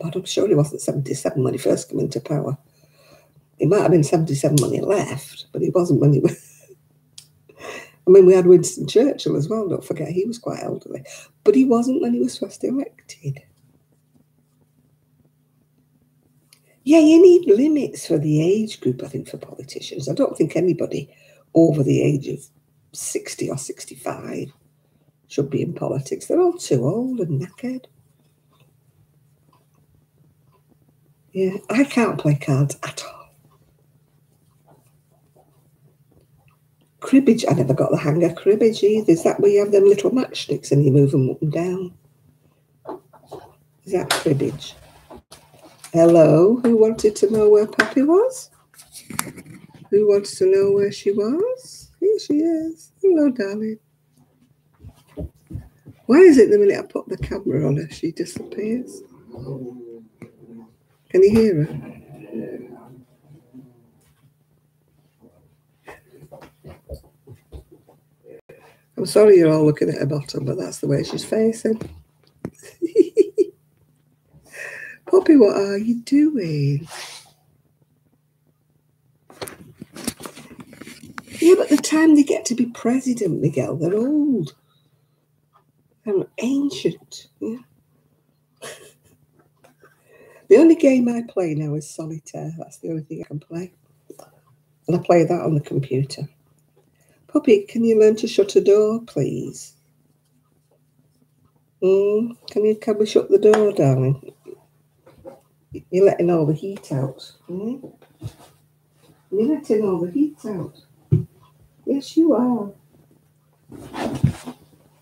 Speaker 1: But I'm sure he wasn't 77 when he first came into power. He might have been 77 when he left, but he wasn't when he was. I mean, we had Winston Churchill as well, don't forget, he was quite elderly. But he wasn't when he was first elected. Yeah, you need limits for the age group, I think, for politicians. I don't think anybody over the age of 60 or 65 should be in politics. They're all too old and knackered. Yeah, I can't play cards at all. Cribbage, I never got the hang of cribbage either. Is that where you have them little matchsticks and you move them up and down? Is that cribbage? Hello, who wanted to know where Poppy was? Who wants to know where she was? Here she is. Hello, darling. Why is it the minute I put the camera on her, she disappears? Can you hear her? I'm sorry you're all looking at her bottom, but that's the way she's facing. Poppy, what are you doing? Yeah, but the time they get to be president, Miguel, they're old. They're ancient. Yeah. the only game I play now is solitaire. That's the only thing I can play. And I play that on the computer. Poppy, can you learn to shut a door, please? Mm, can you can we shut the door, darling? You're letting all the heat out. Hmm? You're letting all the heat out. Yes, you are.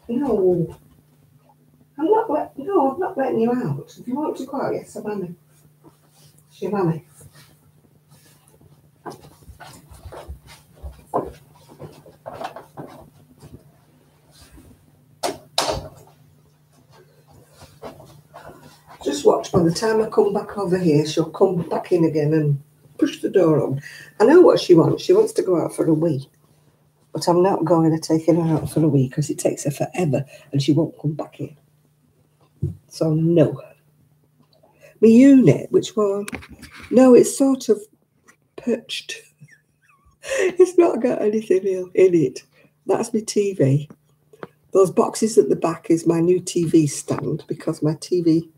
Speaker 1: No. I'm not let, no, I'm not letting you out. If you want to go out, yes, I'm mammy. It's your mammy. Just watch. By the time I come back over here, she'll come back in again and push the door on. I know what she wants. She wants to go out for a wee. But I'm not going to take her out for a wee because it takes her forever and she won't come back in. So, no. My unit, which one? No, it's sort of perched. it's not got anything in it. That's my TV. Those boxes at the back is my new TV stand because my TV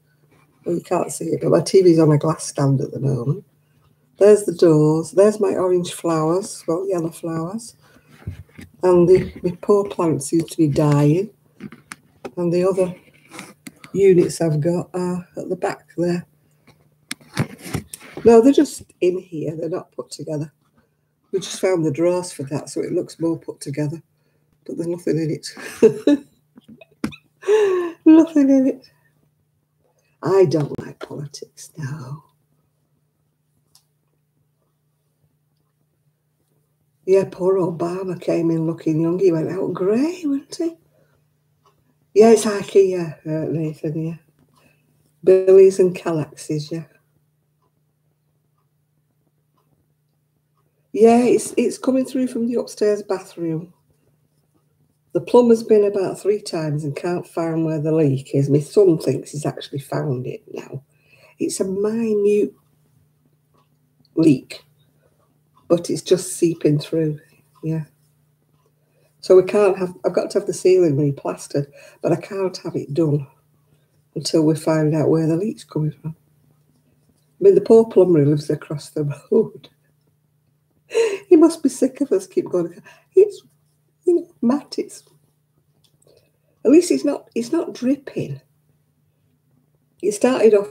Speaker 1: well, you can't see it, but my TV's on a glass stand at the moment. There's the doors. There's my orange flowers, well, yellow flowers. And the my poor plant seems to be dying. And the other units I've got are at the back there. No, they're just in here. They're not put together. We just found the drawers for that, so it looks more put together. But there's nothing in it. nothing in it. I don't like politics now. Yeah, poor Obama came in looking young. He went out grey, wasn't he? Yeah, it's IKEA, uh, Nathan, yeah. Billy's and Kallax's, yeah. Yeah, it's it's coming through from the upstairs bathroom. The plumber's been about three times and can't find where the leak is. My son thinks he's actually found it now. It's a minute leak, but it's just seeping through. Yeah. So we can't have, I've got to have the ceiling replastered, but I can't have it done until we find out where the leak's coming from. I mean, the poor plumber who lives across the road. he must be sick of us keep going. It's you know, Matt, it's at least it's not it's not dripping. It started off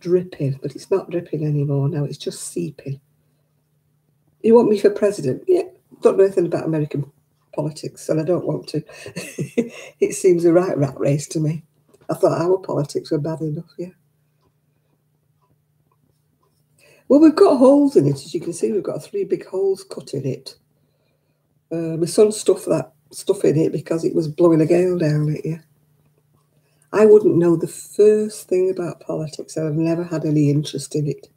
Speaker 1: dripping, but it's not dripping anymore now. It's just seeping. You want me for president? Yeah. Don't know anything about American politics, and I don't want to. it seems a right rat race to me. I thought our politics were bad enough, yeah. Well, we've got holes in it, as you can see. We've got three big holes cut in it. Uh, my son stuffed that stuff in it because it was blowing a gale down at you. I wouldn't know the first thing about politics. I've never had any interest in it.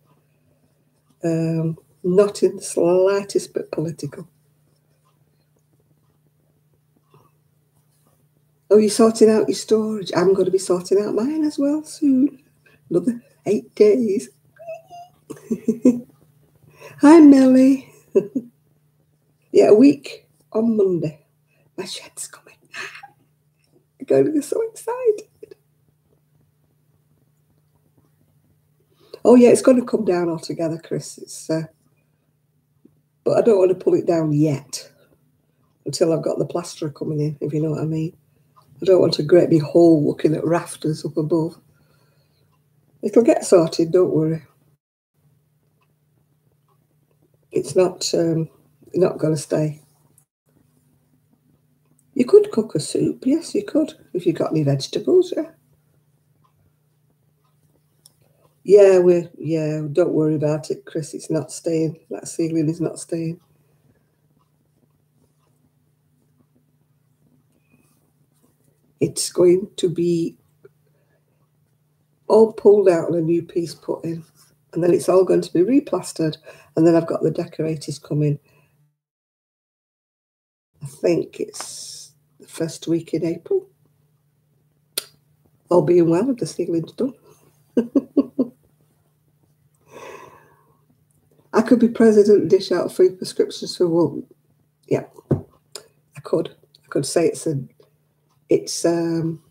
Speaker 1: Um, not in the slightest bit political. Oh, you're sorting out your storage. I'm going to be sorting out mine as well soon. Another eight days. Hi, Melly. yeah, a week on Monday. My shed's coming. I'm going to be so excited. Oh yeah, it's going to come down altogether, Chris. It's, uh, but I don't want to pull it down yet until I've got the plaster coming in, if you know what I mean. I don't want a great big hole looking at rafters up above. It'll get sorted, don't worry. It's not um, not going to stay. You could cook a soup, yes, you could, if you got any vegetables, yeah. Yeah, we're yeah, don't worry about it, Chris. It's not staying. That ceiling is not staying. It's going to be all pulled out and a new piece put in. And then it's all going to be replastered. And then I've got the decorators coming. I think it's the first week in April. All being well, if the ceiling's done. I could be president dish out free prescriptions for women. Yeah, I could. I could say it's a, it's um,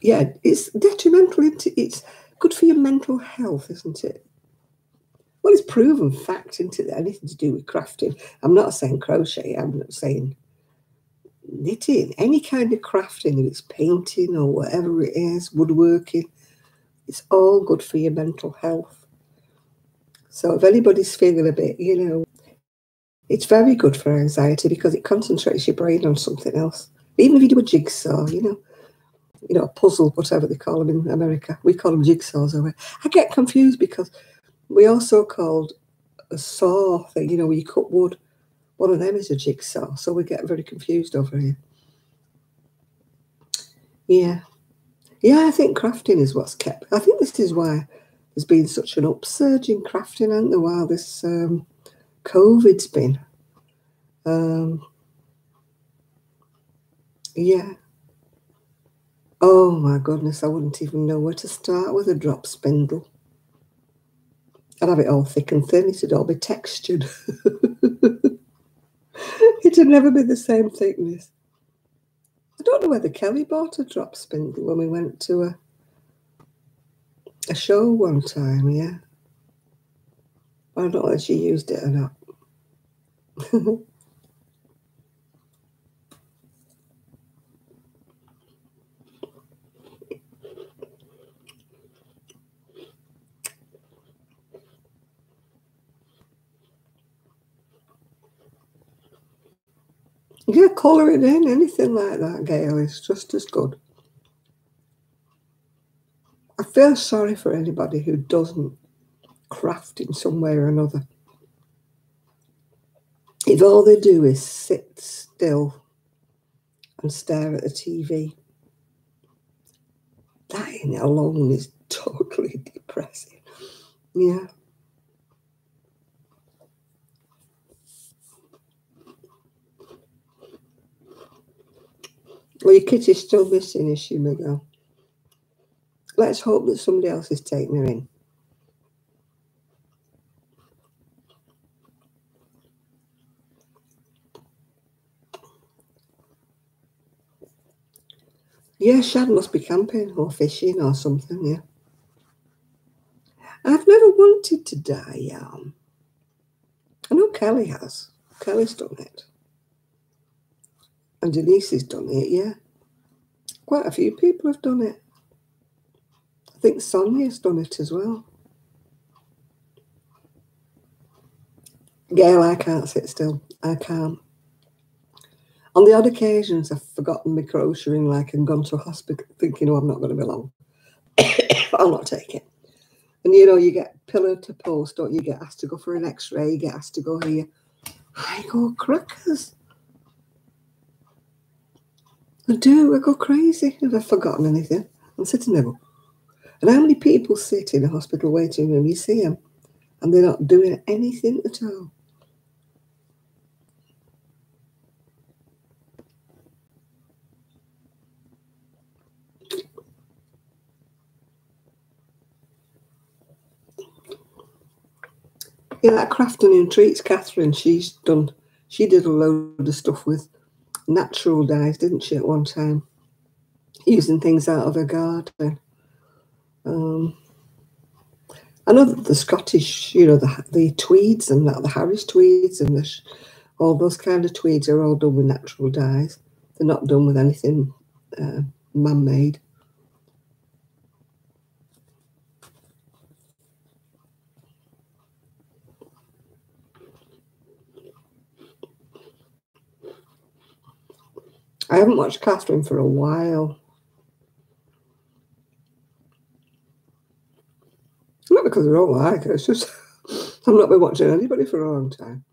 Speaker 1: yeah, it's detrimental. It's good for your mental health, isn't it? Well, it's proven fact, isn't it? Anything to do with crafting. I'm not saying crochet. I'm not saying knitting. Any kind of crafting, if it's painting or whatever it is, woodworking, it's all good for your mental health. So if anybody's feeling a bit, you know, it's very good for anxiety because it concentrates your brain on something else. Even if you do a jigsaw, you know, you know, a puzzle, whatever they call them in America. We call them jigsaws over I get confused because we also called a saw thing, you know, where you cut wood. One of them is a jigsaw. So we get very confused over here. Yeah. Yeah, I think crafting is what's kept. I think this is why there's been such an upsurge in crafting, hasn't there, while this um, COVID's been. Um, yeah. Oh my goodness, I wouldn't even know where to start with a drop spindle. I'd have it all thick and thin, it'd all be textured. It'd never be the same thickness. I don't know whether Kelly bought a drop spindle when we went to a a show one time, yeah. I don't know if she used it or not. yeah, colour it in, anything like that, Gail, is just as good. I feel sorry for anybody who doesn't craft in some way or another. If all they do is sit still and stare at the TV, that in alone is totally depressing. Yeah. Well, your kitty's still missing, is she, Miguel? Let's hope that somebody else is taking her in. Yeah, Shad must be camping or fishing or something, yeah. I've never wanted to dye yarn. I know Kelly has. Kelly's done it. And Denise has done it, yeah. Quite a few people have done it I think Sonia's done it as well. Gail, I can't sit still. I can't. On the odd occasions, I've forgotten my crocheting, like, and gone to a hospital thinking, oh, I'm not going to be long. I'll not take it. And you know, you get pillar to post, don't you? Get asked to go for an x ray, you get asked to go here. I go crackers. I do, I go crazy if I've forgotten anything. I'm sitting there. And how many people sit in a hospital waiting room? You see them and they're not doing anything at all. Yeah, that Crafternoon Treats, Catherine, she's done, she did a load of stuff with natural dyes, didn't she, at one time? Using things out of her garden. Um, I know that the Scottish, you know, the the tweeds and that, the Harris tweeds and the, all those kind of tweeds are all done with natural dyes. They're not done with anything uh, man-made. I haven't watched Catherine for a while. Not because I don't like her, it's just I've not been watching anybody for a long time.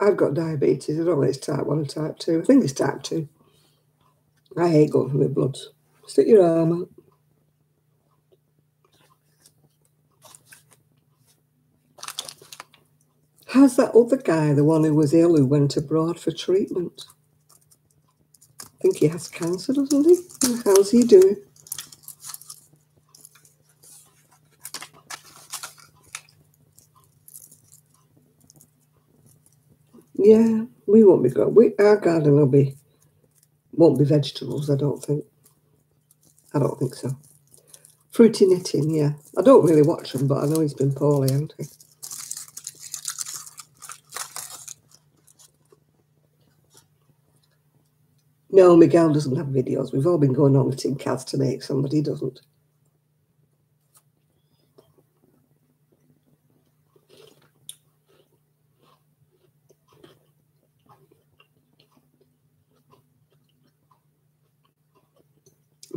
Speaker 1: I've got diabetes. I don't know if it's type 1 or type 2. I think it's type 2. I hate going for my bloods. Stick your arm out. How's that other guy, the one who was ill, who went abroad for treatment? I think he has cancer, doesn't he? How's he doing? Yeah, we won't be good. We our garden will be won't be vegetables. I don't think. I don't think so. Fruity knitting, yeah. I don't really watch him, but I know he's been poorly, hasn't he? No, Miguel doesn't have videos. We've all been going on with Tim Kaz to make somebody doesn't.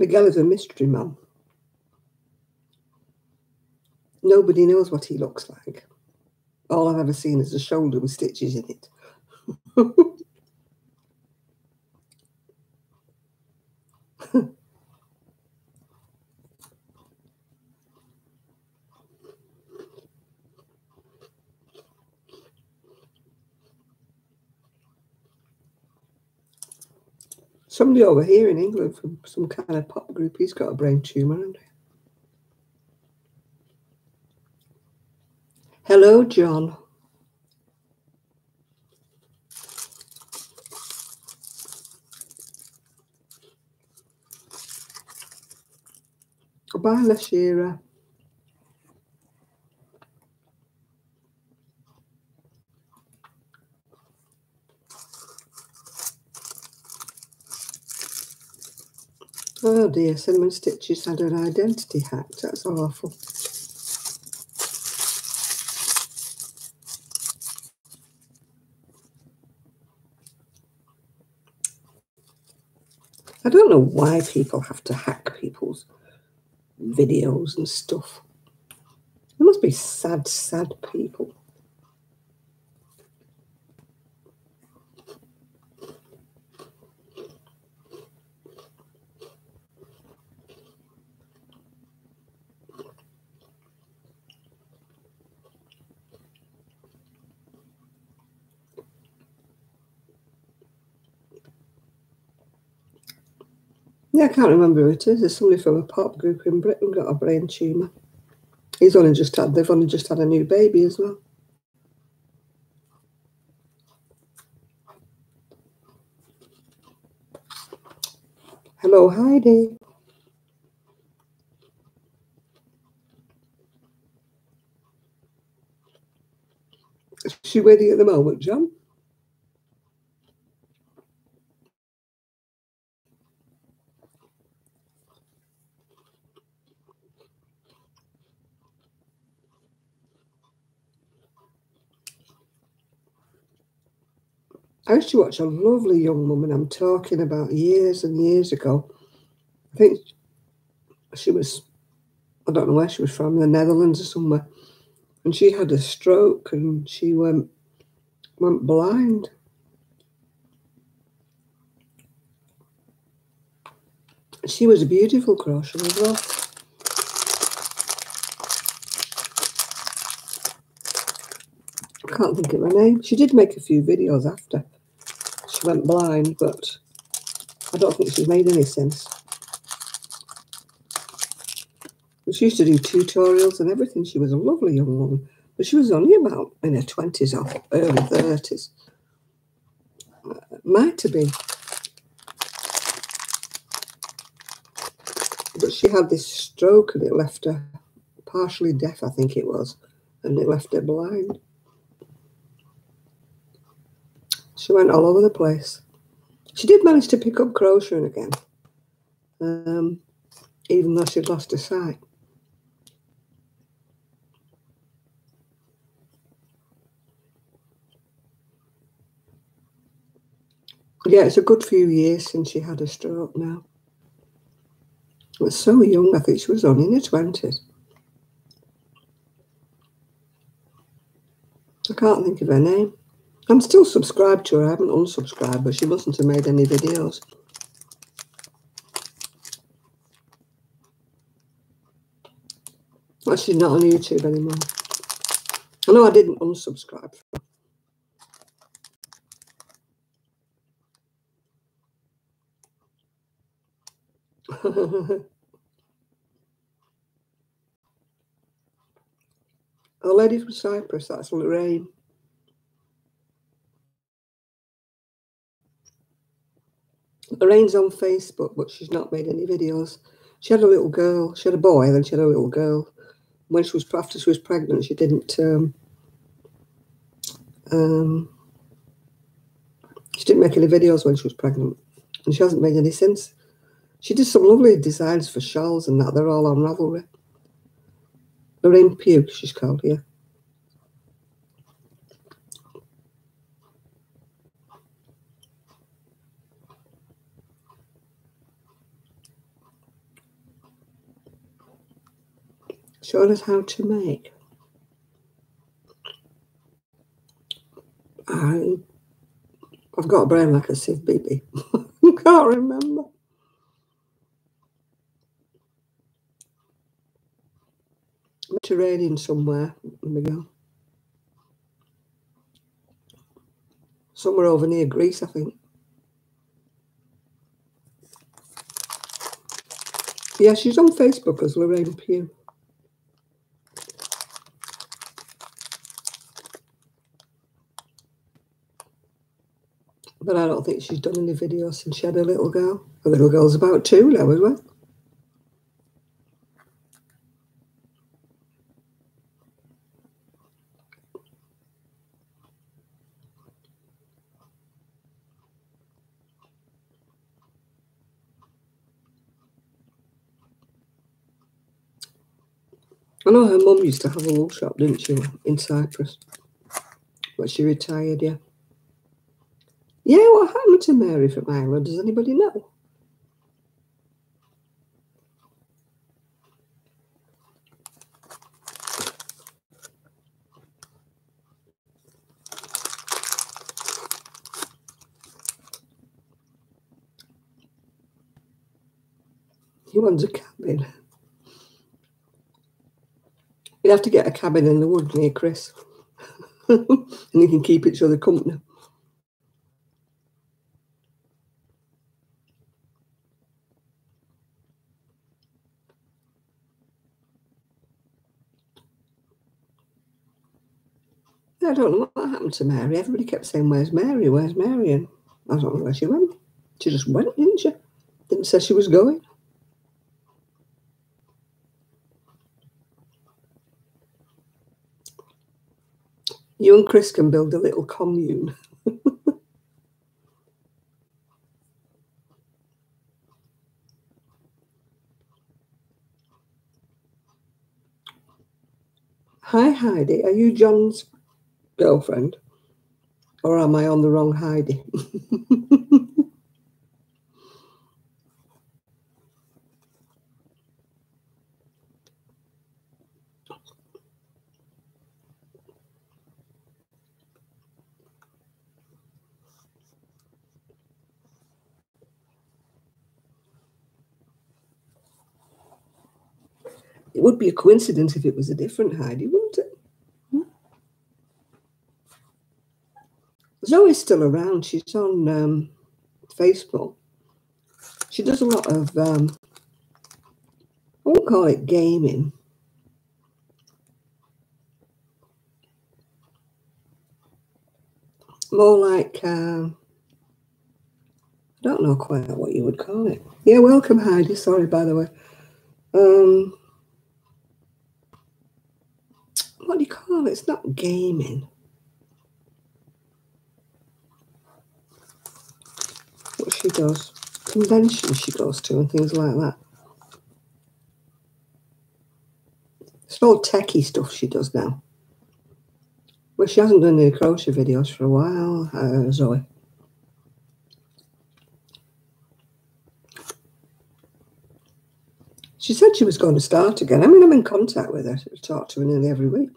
Speaker 1: Miguel is a mystery man. Nobody knows what he looks like. All I've ever seen is a shoulder with stitches in it. Somebody over here in England from some kind of pop group, he's got a brain tumour, hasn't he? Hello, John. Bye, Lashira. Oh dear, Cinnamon Stitches had an identity hack. That's awful. I don't know why people have to hack people's videos and stuff. They must be sad, sad people. Yeah, I can't remember who it is. It's somebody from a pop group in Britain got a brain tumour. He's only just had they've only just had a new baby as well. Hello, Heidi. Is she waiting at the moment, John? I used to watch a lovely young woman, I'm talking about years and years ago. I think she was, I don't know where she was from, the Netherlands or somewhere. And she had a stroke and she went went blind. She was a beautiful crochet. I can't think of her name. She did make a few videos after she went blind, but I don't think she's made any since. She used to do tutorials and everything. She was a lovely young woman, but she was only about in her 20s or early 30s. Uh, might have been. But she had this stroke and it left her partially deaf, I think it was, and it left her blind. She went all over the place. She did manage to pick up crocheting again, um, even though she'd lost her sight. Yeah, it's a good few years since she had a stroke now. She was so young, I think she was only in her 20s. I can't think of her name. I'm still subscribed to her. I haven't unsubscribed, but she mustn't have made any videos. Well, she's not on YouTube anymore. I know I didn't unsubscribe. the lady from Cyprus, that's Lorraine. Lorraine's on Facebook, but she's not made any videos. She had a little girl. She had a boy, then she had a little girl. When she was after she was pregnant, she didn't. Um, um, she didn't make any videos when she was pregnant, and she hasn't made any since. She did some lovely designs for shawls and that. They're all on Ravelry. Lorraine Pugh, she's called, yeah. Showed us how to make. I, I've got a brain like a sieve baby. Can't remember. Mediterranean somewhere. Let me go. Somewhere over near Greece, I think. Yeah, she's on Facebook as Lorraine Pugh. But I don't think she's done any videos since she had a little girl. A little girl's about two now as well. I know her mum used to have a wool shop, didn't she, in Cyprus? But she retired, yeah. Yeah, what happened to Mary from Ireland? Does anybody know? He wants a cabin. You have to get a cabin in the wood near Chris. and you can keep each other company. I don't know what happened to Mary. Everybody kept saying, Where's Mary? Where's Mary? And I don't know where she went. She just went, didn't she? Didn't say she was going. You and Chris can build a little commune. Hi, Heidi. Are you John's girlfriend? Or am I on the wrong Heidi? It would be a coincidence if it was a different Heidi, wouldn't it? Zoe's still around. She's on um, Facebook. She does a lot of, um, I won't call it gaming. More like, uh, I don't know quite what you would call it. Yeah, welcome, Heidi. Sorry, by the way. Um, what do you call it? It's not gaming. She does, conventions she goes to and things like that. It's all techie stuff she does now. Well, she hasn't done any crochet videos for a while, uh, Zoe. She said she was going to start again. I mean, I'm in contact with her. I talk to her nearly every week.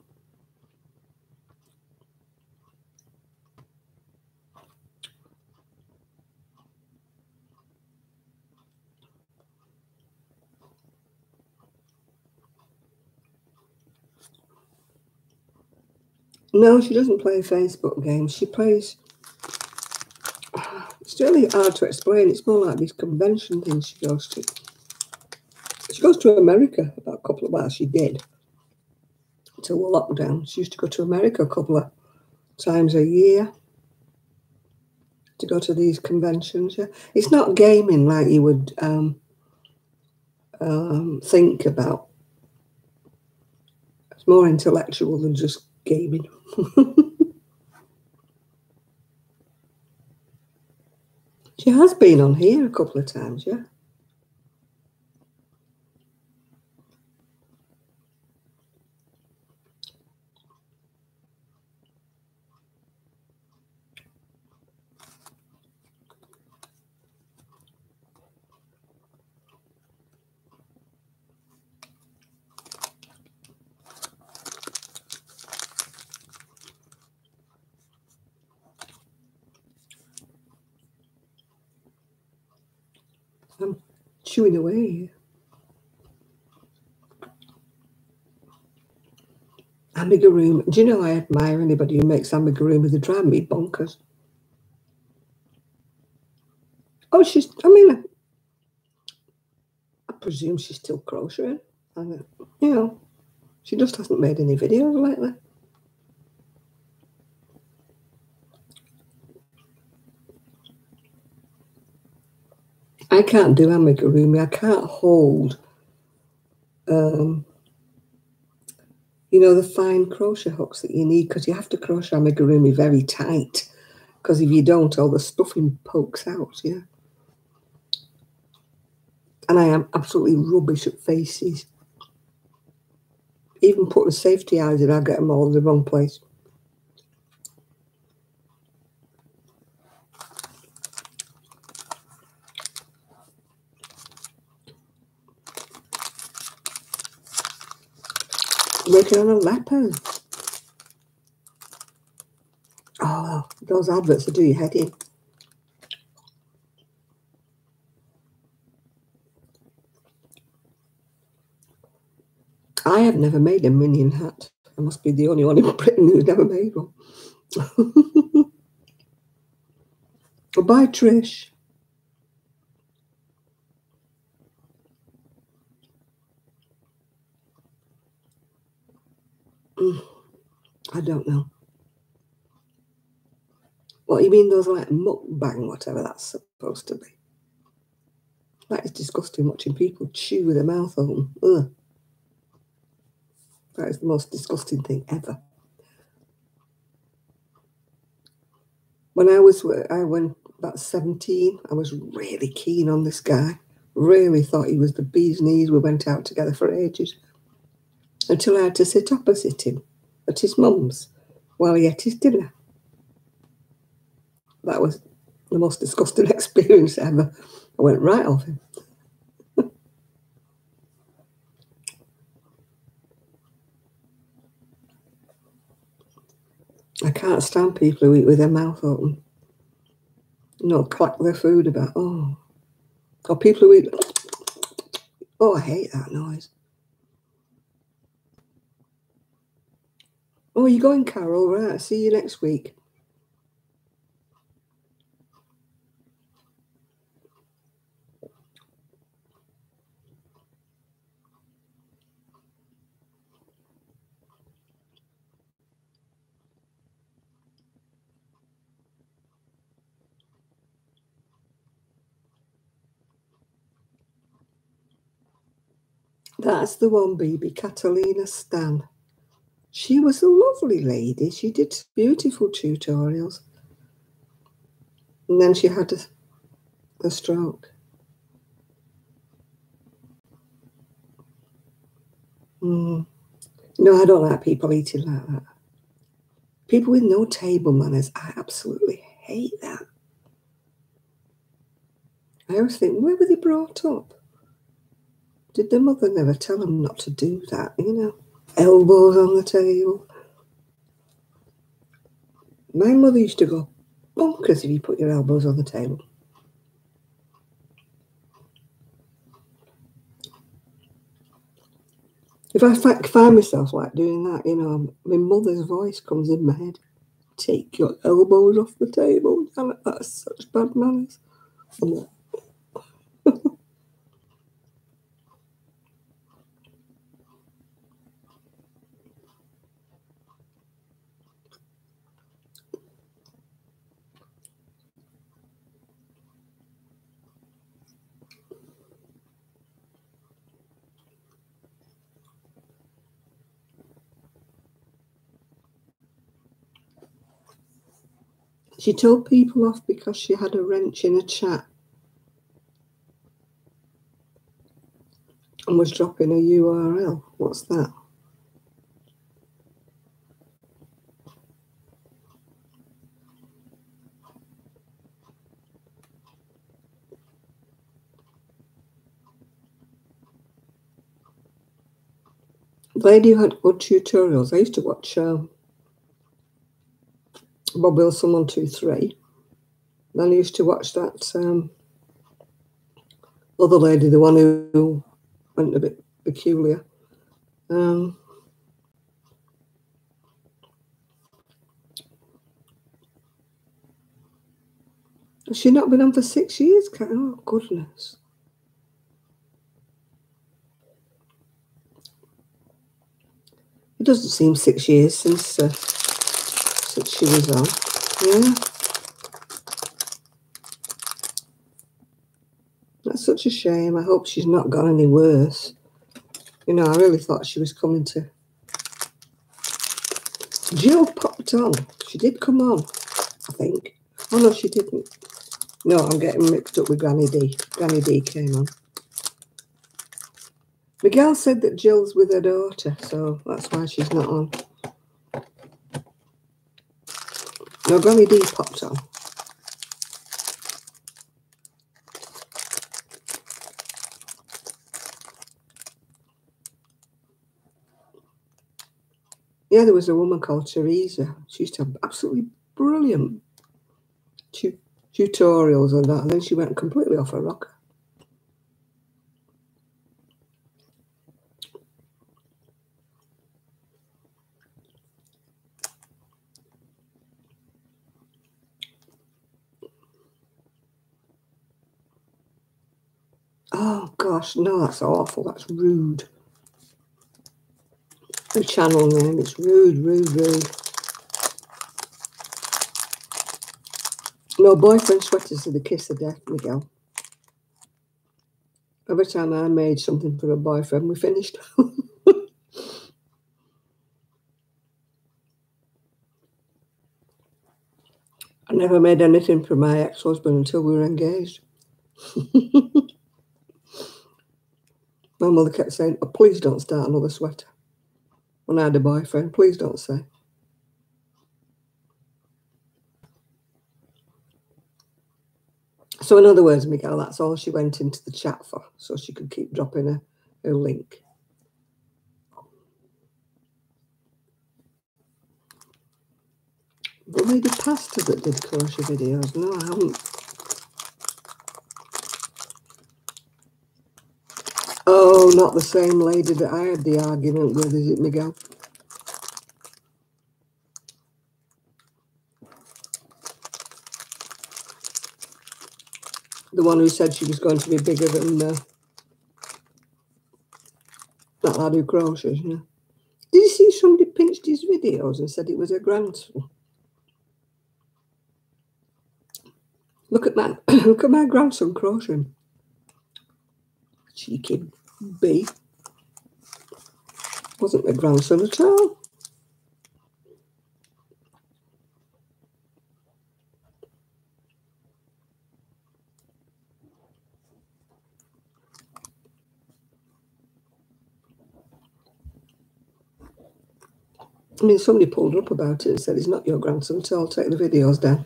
Speaker 1: No, she doesn't play Facebook games. She plays. It's really hard to explain. It's more like these convention things she goes to. She goes to America about a couple of well, she did until the lockdown. She used to go to America a couple of times a year to go to these conventions. Yeah, it's not gaming like you would um, um, think about. It's more intellectual than just gaming. she has been on here a couple of times, yeah. I'm chewing away. Amigurumi. Do you know I admire anybody who makes amigurumi? They drive me bonkers. Oh, she's, I mean, I presume she's still crocheting. And, you know, she just hasn't made any videos lately. I can't do amigurumi. I can't hold, um, you know, the fine crochet hooks that you need because you have to crochet amigurumi very tight because if you don't, all the stuffing pokes out. Yeah. And I am absolutely rubbish at faces. Even putting safety eyes in, I get them all in the wrong place. Working on a leopard. Oh, those adverts will do your head in. I have never made a minion hat. I must be the only one in Britain who's never made one. Bye, Trish. I don't know. What you mean those like mukbang, whatever that's supposed to be? That is disgusting watching people chew with their mouth open. Ugh. That is the most disgusting thing ever. when I was I went about 17, I was really keen on this guy. Really thought he was the bee's knees. We went out together for ages. Until I had to sit opposite him at his mum's while he ate his dinner. That was the most disgusting experience ever. I went right off him. I can't stand people who eat with their mouth open. You know, clack their food about. Oh. Or people who eat. Oh, I hate that noise. Oh, you're going, Carol? Right. See you next week. That's the one, baby, Catalina Stan. She was a lovely lady. She did beautiful tutorials. And then she had a, a stroke. Mm. No, I don't like people eating like that. People with no table manners, I absolutely hate that. I always think, where were they brought up? Did the mother never tell them not to do that? You know, elbows on the table. My mother used to go bonkers if you put your elbows on the table. If I find myself like doing that, you know, my mother's voice comes in my head. Take your elbows off the table. That's such bad manners. Oh, She told people off because she had a wrench in a chat and was dropping a URL. What's that? Lady who had good tutorials. I used to watch um, Bob Wilson 123. Then I used to watch that um, other lady, the one who went a bit peculiar. Um, has she not been on for six years? Oh, goodness. It doesn't seem six years since uh, since she was on. Yeah. That's such a shame. I hope she's not got any worse. You know, I really thought she was coming to. Jill popped on. She did come on, I think. Oh, no, she didn't. No, I'm getting mixed up with Granny D. Granny D came on. Miguel said that Jill's with her daughter, so that's why she's not on. No, Granny D popped on. Yeah, there was a woman called Teresa. She used to have absolutely brilliant tu tutorials on that, and then she went completely off her rocker. No, that's awful. That's rude. The channel name, it's rude, rude, rude. No, boyfriend sweaters are the kiss of death, Miguel. Every time I made something for a boyfriend, we finished. I never made anything for my ex-husband until we were engaged. my mother kept saying, oh, please don't start another sweater. When I had a boyfriend, please don't say. So in other words, Miguel, that's all she went into the chat for, so she could keep dropping her, her link. The lady pastor that did crochet videos. No, I haven't. Oh, not the same lady that I had the argument with, is it, Miguel? the one who said she was going to be bigger than uh, that lad who you know. Did you see somebody pinched his videos and said it was her grandson? Look at my look at my grandson crocheting. Cheeky bee. Wasn't my grandson at all. I mean, somebody pulled up about it and said, he's not your grandson, so I'll take the videos down.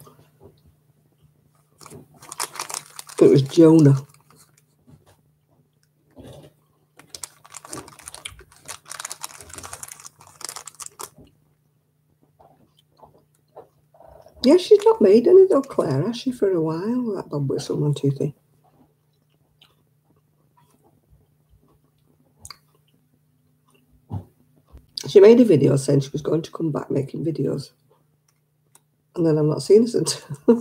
Speaker 1: It was Jonah. Yeah, she's not made any though, Claire, has she, for a while? That Bob Wilson one, two, three. She made a video saying she was going to come back making videos. And then I'm not seeing her since. yeah,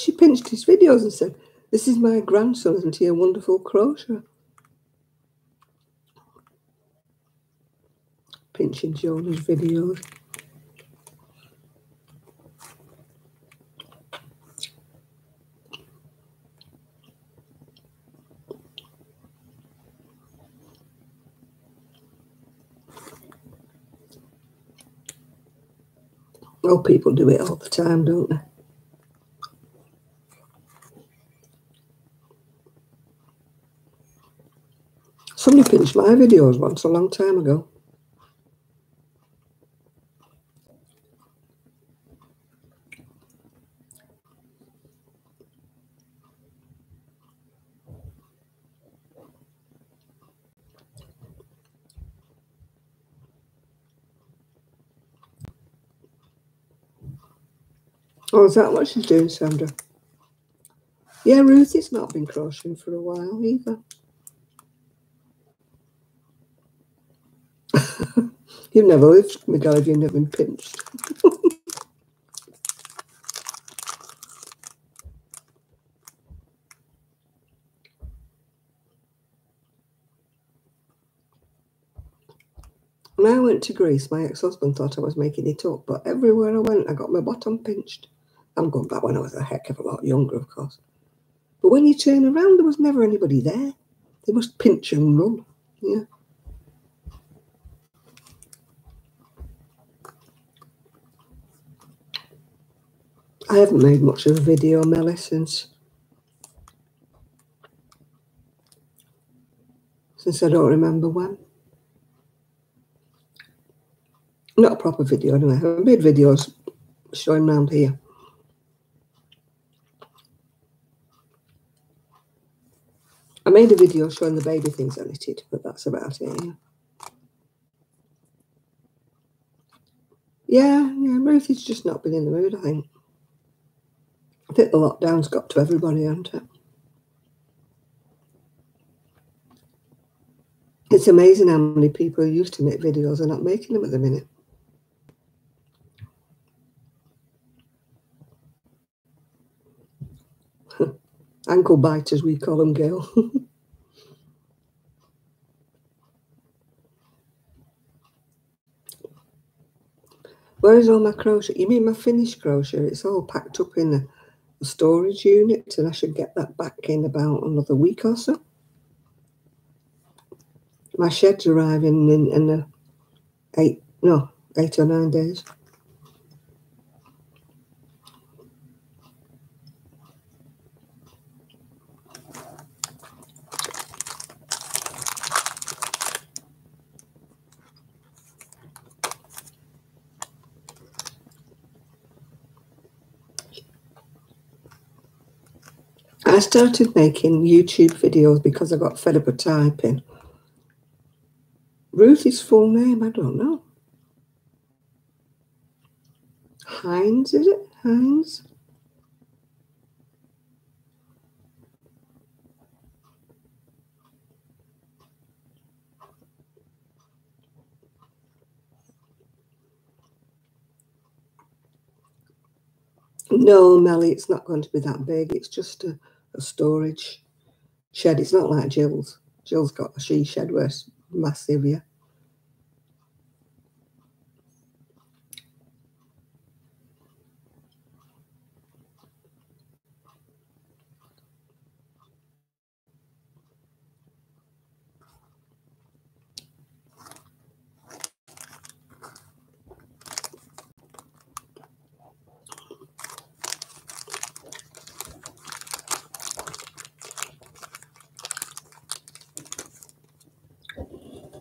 Speaker 1: she pinched his videos and said, This is my grandson, isn't he a wonderful crochet? Pinching Jonah's videos. Well, people do it all the time, don't they? Somebody pinched my videos once a long time ago. Oh, is that what she's doing, Sandra? Yeah, Ruthie's not been crocheting for a while either. you've never lived, Miguel, if you've never been pinched. when I went to Greece, my ex-husband thought I was making it up, but everywhere I went, I got my bottom pinched. I'm going back when I was a heck of a lot younger, of course. But when you turn around, there was never anybody there. They must pinch and run. Yeah. I haven't made much of a video, Melly, since since I don't remember when. Not a proper video, anyway. I've made videos showing around here. I made a video showing the baby things I knitted, but that's about it. Yeah, yeah, Ruthie's just not been in the mood, I think. I think the lockdown's got to everybody, hasn't it? It's amazing how many people used to make videos are not making them at the minute. Ankle biters, we call them, Gail. Where is all my crochet? You mean my finished crochet? It's all packed up in a, storage unit, and I should get that back in about another week or so. My shed's arriving in, in a eight, no, eight or nine days. I started making YouTube videos because I got fed up with typing. Ruthie's full name, I don't know. Hines, is it? Hines? No, Melly, it's not going to be that big. It's just a a storage shed. It's not like Jill's. Jill's got a she shed where it's massive, yeah.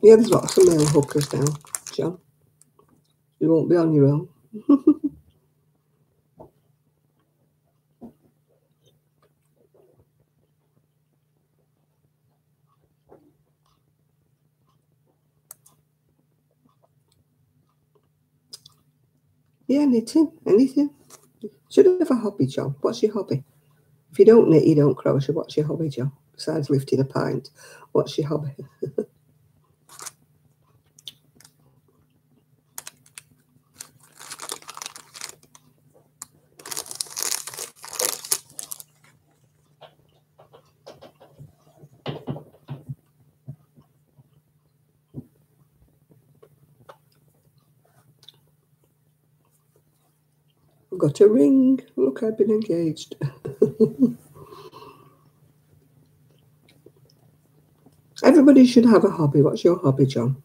Speaker 1: Yeah, there's lots of male hookers now, John. You won't be on your own. yeah, knitting, anything. Should have a hobby, John. What's your hobby? If you don't knit, you don't crochet. What's your hobby, John? Besides lifting a pint, what's your hobby? got a ring. Look, I've been engaged. Everybody should have a hobby. What's your hobby, John?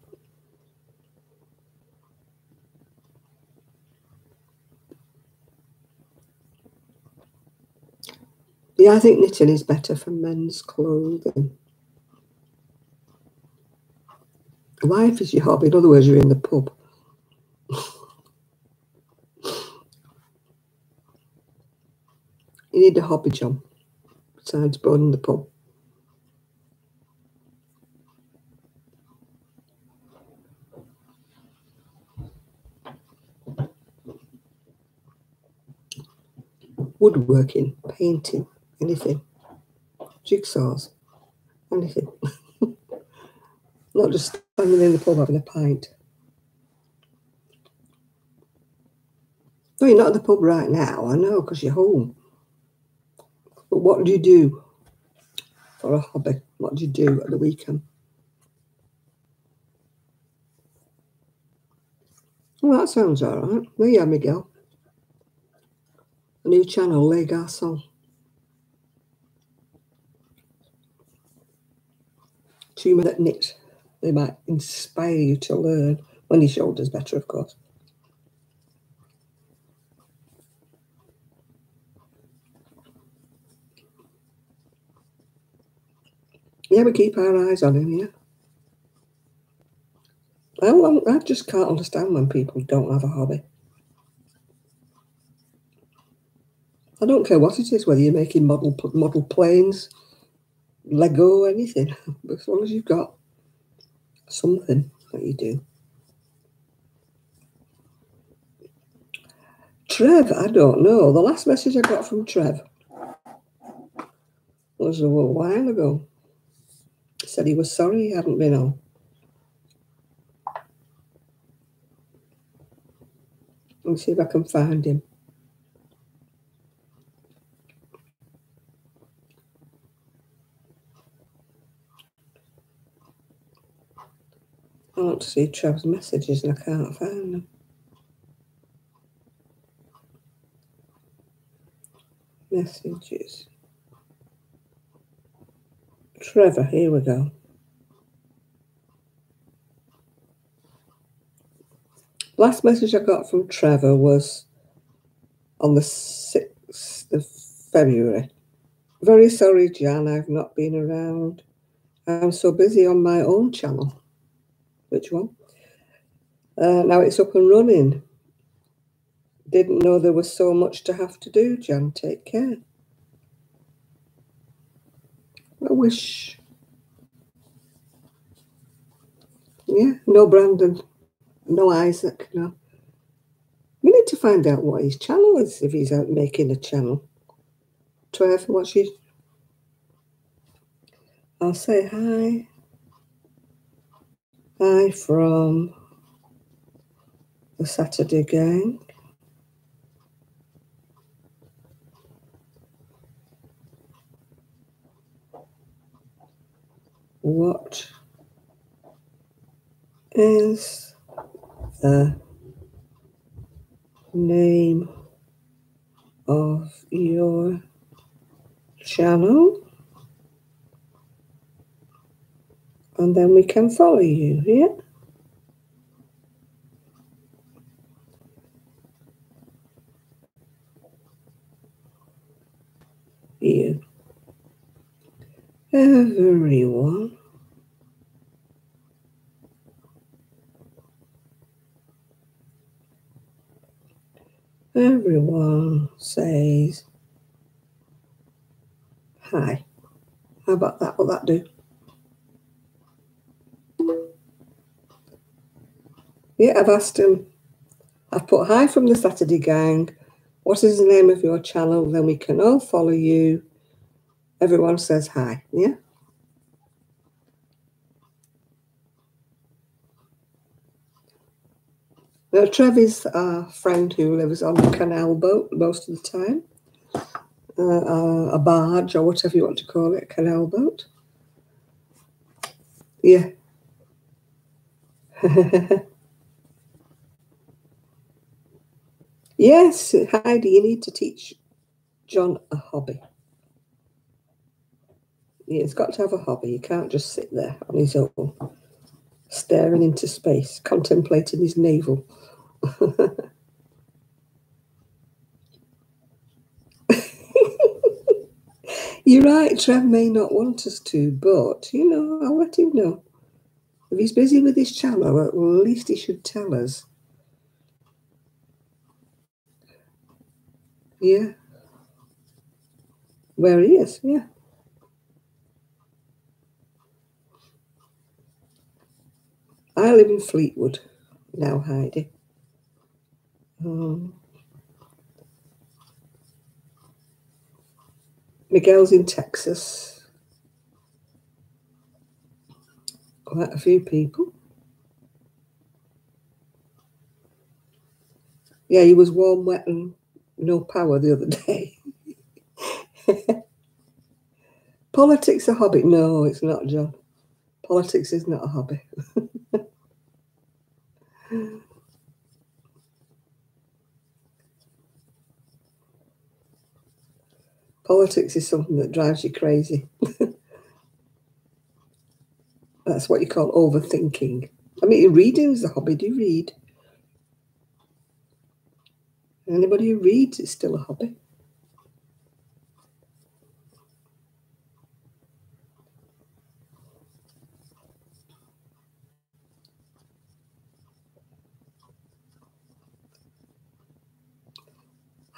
Speaker 1: Yeah, I think knitting is better for men's clothing. Life is your hobby. In other words, you're in the pub. You need a hobby job besides boarding the pub. Woodworking, painting, anything. Jigsaws, anything. Not just standing in the pub having a pint. No, you're not at the pub right now, I know, because you're home. But what do you do for a hobby? What do you do at the weekend? Well, that sounds all right. There you are, Miguel. A new channel, Les Garçons. Two that knit. They might inspire you to learn when your shoulder's better, of course. Yeah, we keep our eyes on him, yeah. Well, I just can't understand when people don't have a hobby. I don't care what it is, whether you're making model model planes, Lego, anything, as long as you've got something that you do. Trev, I don't know. The last message I got from Trev was a while ago said he was sorry he hadn't been on. Let me see if I can find him. I want to see Trev's messages and I can't find them. Messages. Trevor, here we go. Last message I got from Trevor was on the 6th of February. Very sorry, Jan, I've not been around. I'm so busy on my own channel. Which one? Uh, now it's up and running. Didn't know there was so much to have to do, Jan. Take care. I wish. Yeah, no Brandon, no Isaac, no. We need to find out what his channel is if he's out making a channel. Trev, what's your. I'll say hi. Hi from the Saturday gang. What is the name of your channel? And then we can follow you, yeah? You. Everyone. Everyone says hi. How about that? Will that do? Yeah, I've asked him. I've put hi from the Saturday gang. What is the name of your channel? Then we can all follow you. Everyone says hi. Yeah. Now, Trev is a friend who lives on a canal boat most of the time, uh, a barge or whatever you want to call it, canal boat. Yeah. yes, Heidi, you need to teach John a hobby. He's got to have a hobby. He can't just sit there on his own, staring into space, contemplating his navel. You're right, Trev may not want us to, but, you know, I'll let him know. If he's busy with his channel, at least he should tell us. Yeah. Where he is, yeah. I live in Fleetwood now, Heidi. Um, Miguel's in Texas. Quite a few people. Yeah, he was warm, wet, and no power the other day. Politics a hobby? No, it's not, John. Politics is not a hobby. Politics is something that drives you crazy. That's what you call overthinking. I mean, reading is a hobby. Do you read? Anybody who reads is still a hobby.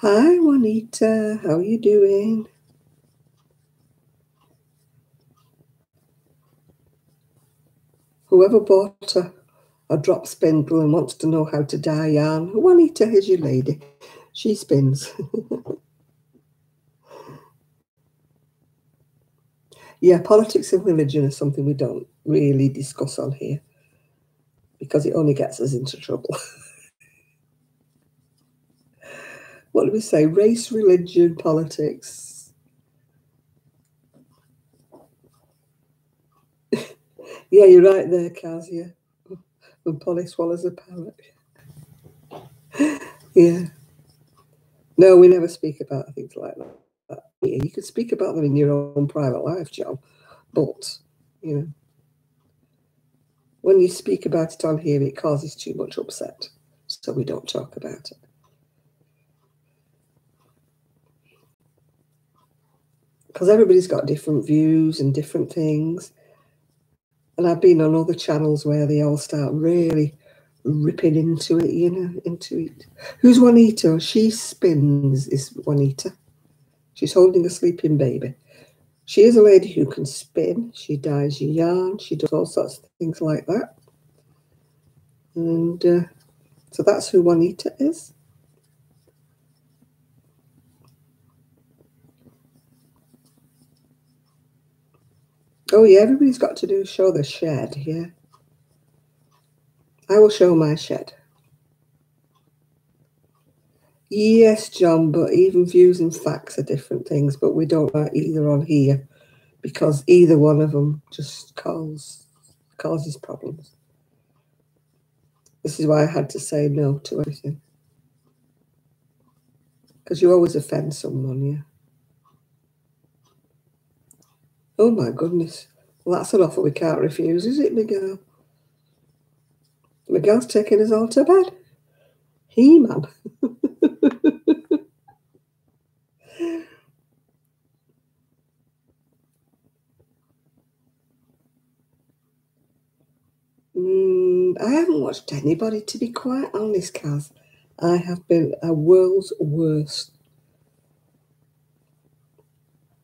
Speaker 1: Hi, Juanita. How are you doing? Whoever bought a, a drop spindle and wants to know how to dye yarn, Juanita, is your lady. She spins. yeah, politics and religion is something we don't really discuss on here because it only gets us into trouble. what do we say? Race, religion, politics. yeah, you're right there, Kazia. When Polly swallows a parrot. yeah. No, we never speak about things like that. Yeah, you can speak about them in your own private life, John, but, you know, when you speak about it on here, it causes too much upset. so we don't talk about it. Because everybody's got different views and different things. And I've been on other channels where they all start really ripping into it, you know, into it. Who's Juanita? She spins, is Juanita. She's holding a sleeping baby. She is a lady who can spin. She dyes yarn. She does all sorts of things like that. And uh, so that's who Juanita is. Oh yeah, everybody's got to do show the shed, yeah. I will show my shed. Yes, John, but even views and facts are different things, but we don't like either on here because either one of them just cause, causes problems. This is why I had to say no to everything. Because you always offend someone, yeah. Oh my goodness. Well, that's an offer we can't refuse, is it, Miguel? Miguel's taking us all to bed. He man. mm, I haven't watched anybody, to be quite honest, Kaz. I have been a world's worst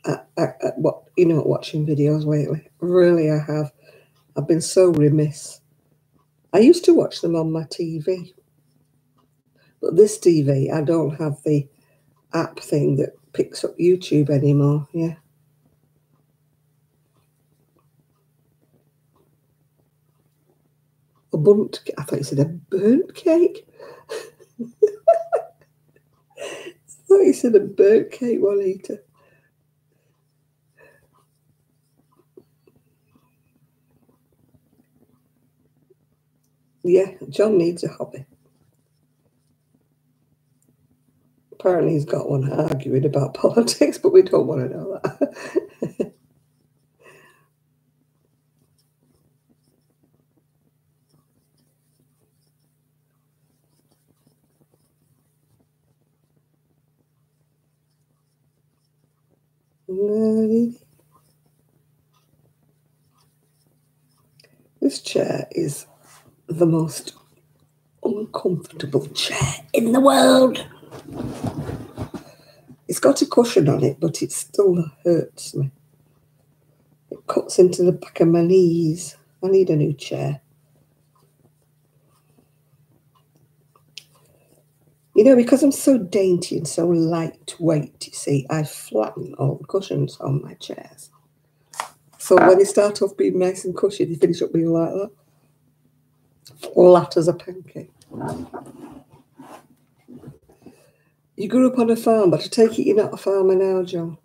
Speaker 1: at, at, at what you know watching videos lately. Really, I have. I've been so remiss. I used to watch them on my TV, but this TV, I don't have the app thing that picks up YouTube anymore. Yeah. A burnt, I thought you said a burnt cake. I thought you said a burnt cake, Juanita. Yeah, John needs a hobby. Apparently, he's got one arguing about politics, but we don't want to know that. this chair is the most uncomfortable chair in the world. It's got a cushion on it, but it still hurts me. It cuts into the back of my knees. I need a new chair. You know, because I'm so dainty and so lightweight, you see, I flatten all the cushions on my chairs. So when they start off being nice and cushy, they finish up being like that flat as a pancake. You grew up on a farm, but I take it you're not a farmer now, John.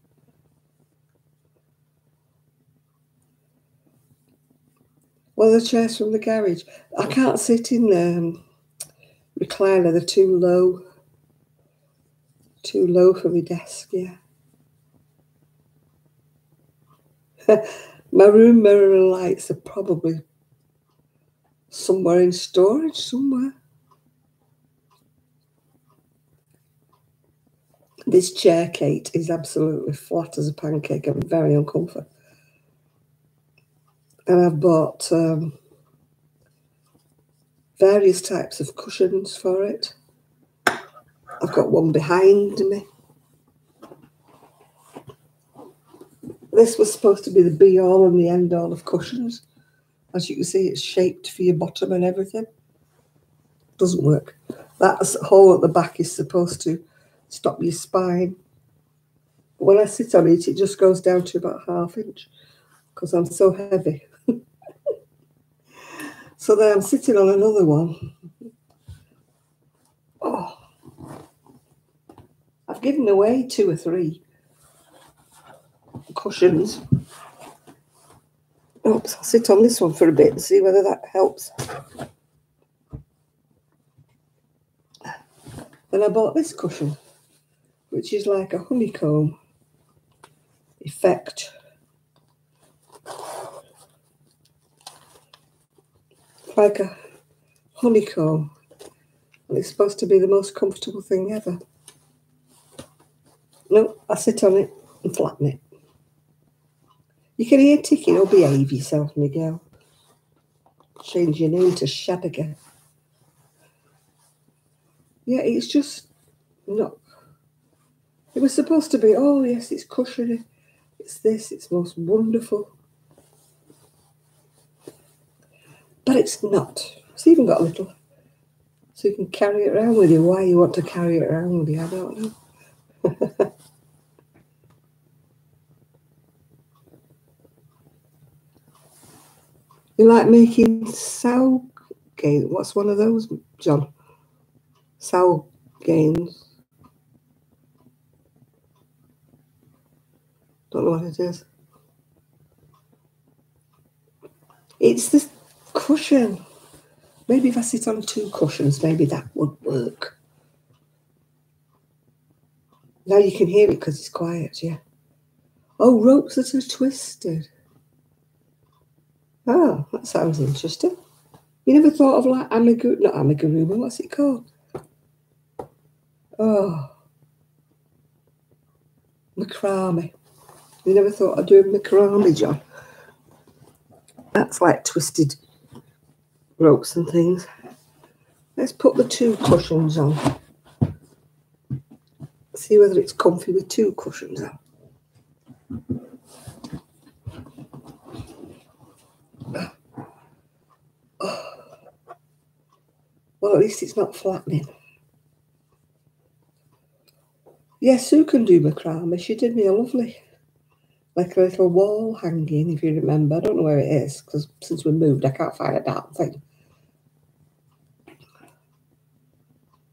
Speaker 1: Well, the chairs from the garage. I can't sit in the um, recliner. They're too low. Too low for my desk, yeah. my room mirror and lights are probably somewhere in storage somewhere. This chair, Kate, is absolutely flat as a pancake. I'm very uncomfortable. And I've bought um, various types of cushions for it. I've got one behind me. This was supposed to be the be all and the end all of cushions. As you can see, it's shaped for your bottom and everything. Doesn't work. That hole at the back is supposed to stop your spine. But when I sit on it, it just goes down to about half inch because I'm so heavy. so then I'm sitting on another one. Oh, I've given away two or three cushions. Oops, I'll sit on this one for a bit and see whether that helps. Then I bought this cushion, which is like a honeycomb effect. Like a honeycomb. And it's supposed to be the most comfortable thing ever. No, I sit on it and flatten it. You can hear ticking or behave yourself, Miguel. Change your name to Shadiga. Yeah, it's just not. It was supposed to be, oh, yes, it's cushiony. It's this, it's most wonderful. But it's not. It's even got a little, so you can carry it around with you. Why you want to carry it around with you, I don't know. You like making sow gain? What's one of those, John? Sow gains. Don't know what it is. It's the cushion. Maybe if I sit on two cushions, maybe that would work. Now you can hear it because it's quiet, yeah. Oh, ropes that are twisted. Oh, that sounds interesting. You never thought of like amigurumi, not amigurumi, what's it called? Oh, macrame. You never thought of doing macrame, John? That's like twisted ropes and things. Let's put the two cushions on. See whether it's comfy with two cushions on. Well, at least it's not flattening. Yes, Sue can do macrame. She did me a lovely, like a little wall hanging, if you remember. I don't know where it is because since we moved, I can't find a damn thing.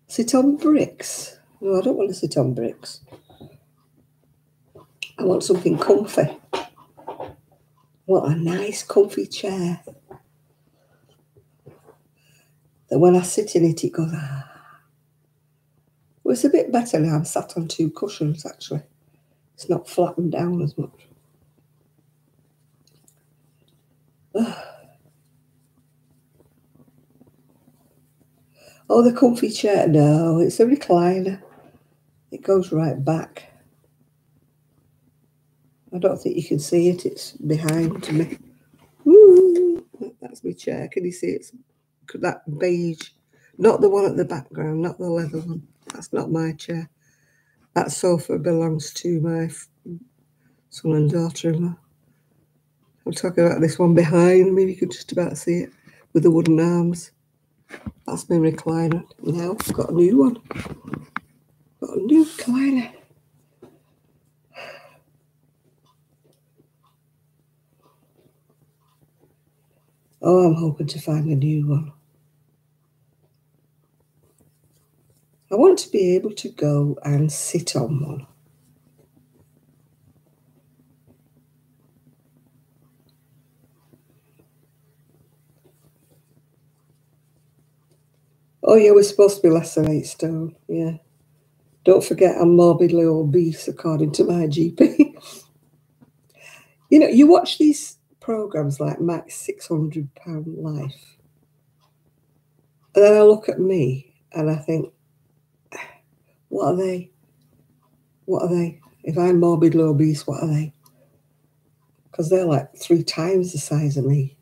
Speaker 1: Sit on bricks. No, I don't want to sit on bricks. I want something comfy. Want a nice, comfy chair that when I sit in it, it goes, ah. Well, it's a bit better now. I'm sat on two cushions, actually. It's not flattened down as much. Oh, the comfy chair. No, it's a recliner. It goes right back. I don't think you can see it. It's behind me. That's my chair. Can you see it? that beige, not the one at the background, not the leather one. That's not my chair. That sofa belongs to my son and daughter-in-law. I'm talking about this one behind me. You can just about see it with the wooden arms. That's my recliner. Now I've got a new one. Got a new recliner. Oh, I'm hoping to find a new one. I want to be able to go and sit on one. Oh, yeah, we're supposed to be less than eight stone. Yeah. Don't forget, I'm morbidly obese, according to my GP. you know, you watch these programs like My 600-lb Life. And then I look at me and I think, what are they? What are they? If I'm morbidly obese, what are they? Because they're like three times the size of me.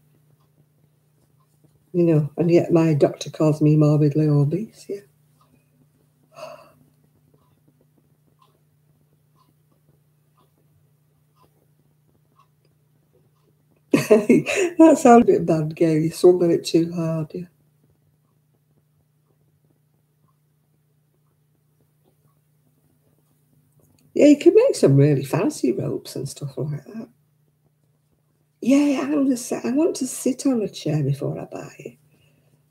Speaker 1: You know, and yet my doctor calls me morbidly obese, yeah. that sounded a bit bad, Gary. You swung at it too hard, yeah. Yeah, you can make some really fancy ropes and stuff like that. Yeah, I'm just, I want to sit on a chair before I buy it.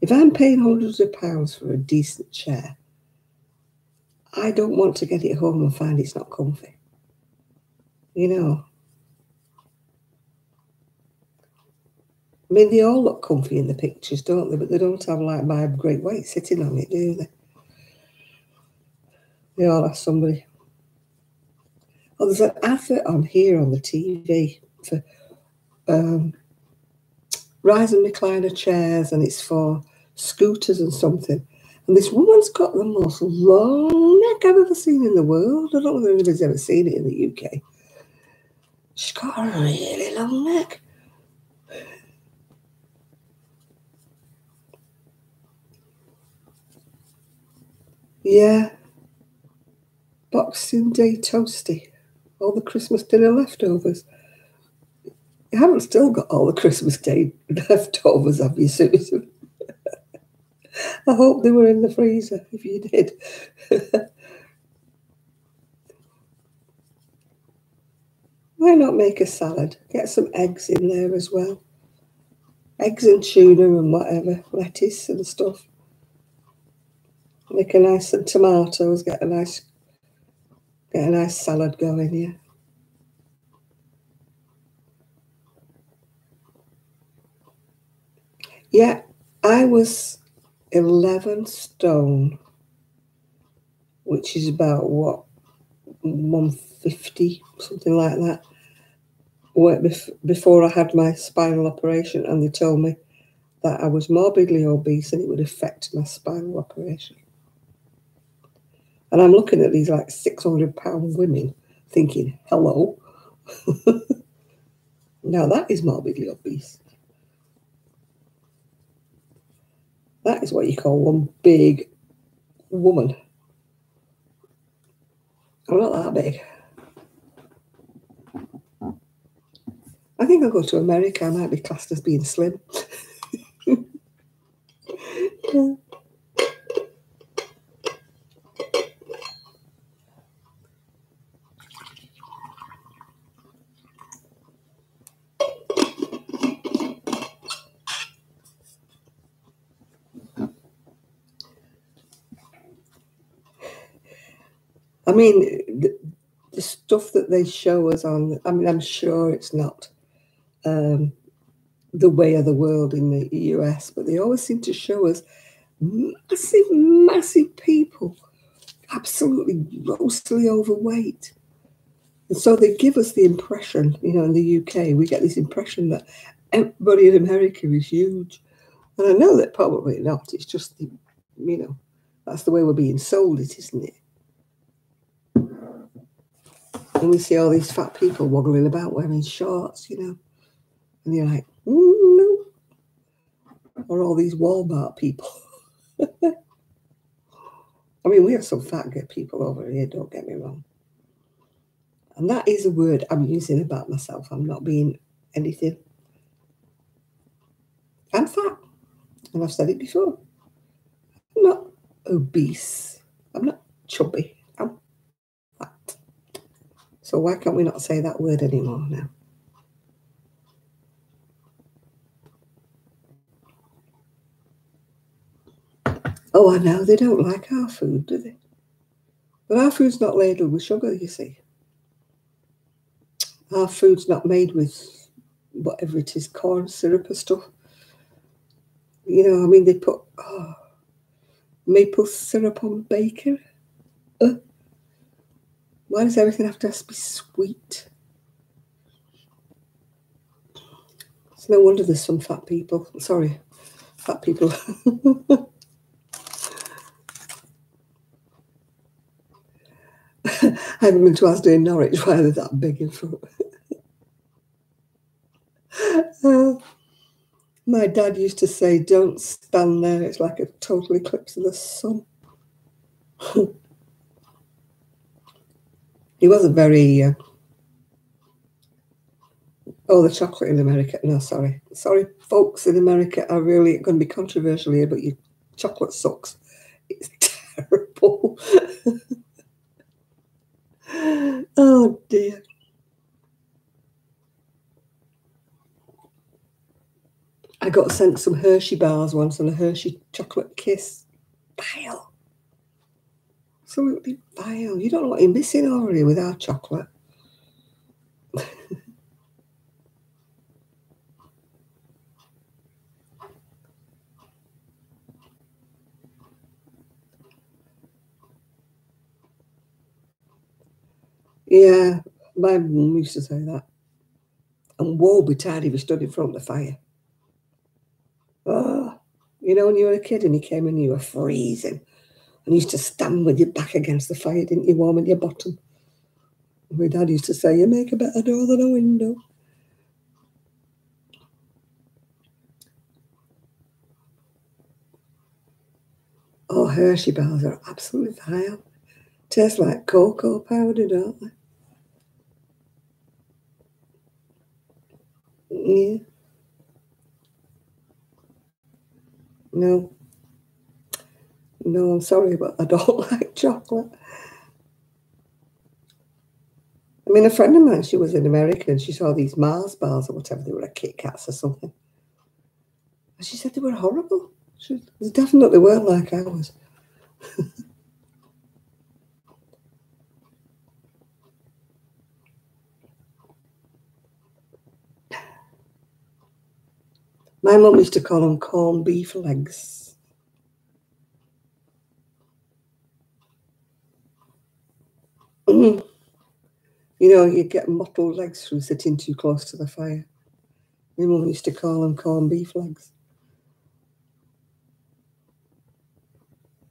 Speaker 1: If I'm paying hundreds of pounds for a decent chair, I don't want to get it home and find it's not comfy. You know. I mean, they all look comfy in the pictures, don't they? But they don't have like my great weight sitting on it, do they? They all have somebody Oh, there's an advert on here on the TV for um, rise and recliner chairs, and it's for scooters and something. And this woman's got the most long neck I've ever seen in the world. I don't know if anybody's ever seen it in the UK. She's got a really long neck. Yeah. Boxing Day toasty. All the Christmas dinner leftovers. You haven't still got all the Christmas Day leftovers, have you, Susan? I hope they were in the freezer if you did. Why not make a salad? Get some eggs in there as well. Eggs and tuna and whatever, lettuce and stuff. Make a nice and tomatoes, get a nice get a nice salad going, yeah. Yeah, I was 11 stone, which is about what, 150, something like that, before I had my spinal operation, and they told me that I was morbidly obese and it would affect my spinal operation. And I'm looking at these like 600 pound women thinking, hello. now that is morbidly obese. That is what you call one big woman. I'm not that big. I think I'll go to America. I might be classed as being slim. yeah. I mean, the, the, stuff that they show us on, I mean, I'm sure it's not um, the way of the world in the US, but they always seem to show us massive, massive people, absolutely grossly overweight. And so they give us the impression, you know, in the UK, we get this impression that everybody in America is huge. And I know that probably not. It's just, you know, that's the way we're being sold it, isn't it? And we see all these fat people waddling about wearing shorts, you know. And you're like, no. Or all these Walmart people. I mean, we have some fat good people over here, don't get me wrong. And that is a word I'm using about myself. I'm not being anything. I'm fat. And I've said it before. I'm not obese. I'm not chubby. So why can't we not say that word anymore now? Oh, I know, they don't like our food, do they? But our food's not ladled with sugar, you see. Our food's not made with whatever it is, corn syrup or stuff. You know, I mean, they put oh, maple syrup on bacon. Why does everything have to be sweet? It's no wonder there's some fat people. Sorry, fat people. I haven't been to Asda in Norwich. Why are they that big in front? uh, my dad used to say, "Don't stand there. It's like a total eclipse of the sun." he wasn't very. Uh, oh, the chocolate in America. No, sorry, sorry, folks in America are really going to be controversial here, but your chocolate sucks. It's terrible. oh dear. I got sent some Hershey bars once and a Hershey chocolate kiss. Bile absolutely vile. You don't know what you're missing already with our chocolate. yeah, my mum used to say that. And woe betide if you stood in front of the fire. Oh, You know, when you were a kid and you came in, you were freezing. And you used to stand with your back against the fire, didn't you, warm at your bottom? My dad used to say, You make a better door than a window. Oh, Hershey bars are absolutely vile. Taste like cocoa powder, don't they? Yeah. No. No, I'm sorry, but I don't like chocolate. I mean, a friend of mine, she was in America and she saw these Mars bars or whatever, they were a Kit Kats or something. And she said they were horrible. She, they definitely weren't like ours. My mum used to call them corned beef legs. Mm. Mm. You know, you get mottled legs from sitting too close to the fire. My mum used to call them corned beef legs.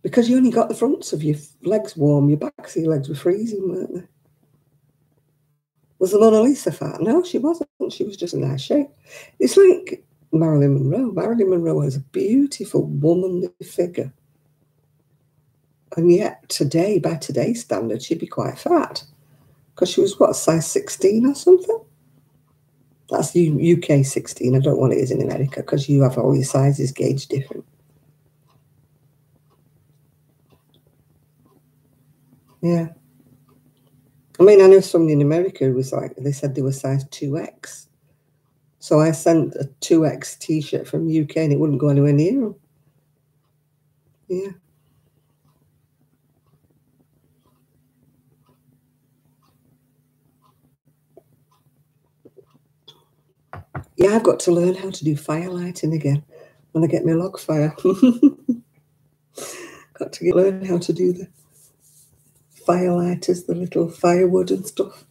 Speaker 1: Because you only got the fronts of your legs warm, your backs of your legs were freezing, weren't they? Was the Mona Lisa fat? No, she wasn't. She was just in nice shape. It's like Marilyn Monroe. Marilyn Monroe was a beautiful womanly figure. And yet today, by today's standards, she'd be quite fat. Because she was, what, size 16 or something? That's the UK 16. I don't what it is in America because you have all your sizes gauged different. Yeah. I mean, I know somebody in America who was like, they said they were size 2X. So I sent a 2X t shirt from UK and it wouldn't go anywhere near them. Yeah. Yeah, I've got to learn how to do fire lighting again when I get my log fire. got to get, learn how to do the fire lighters, the little firewood and stuff.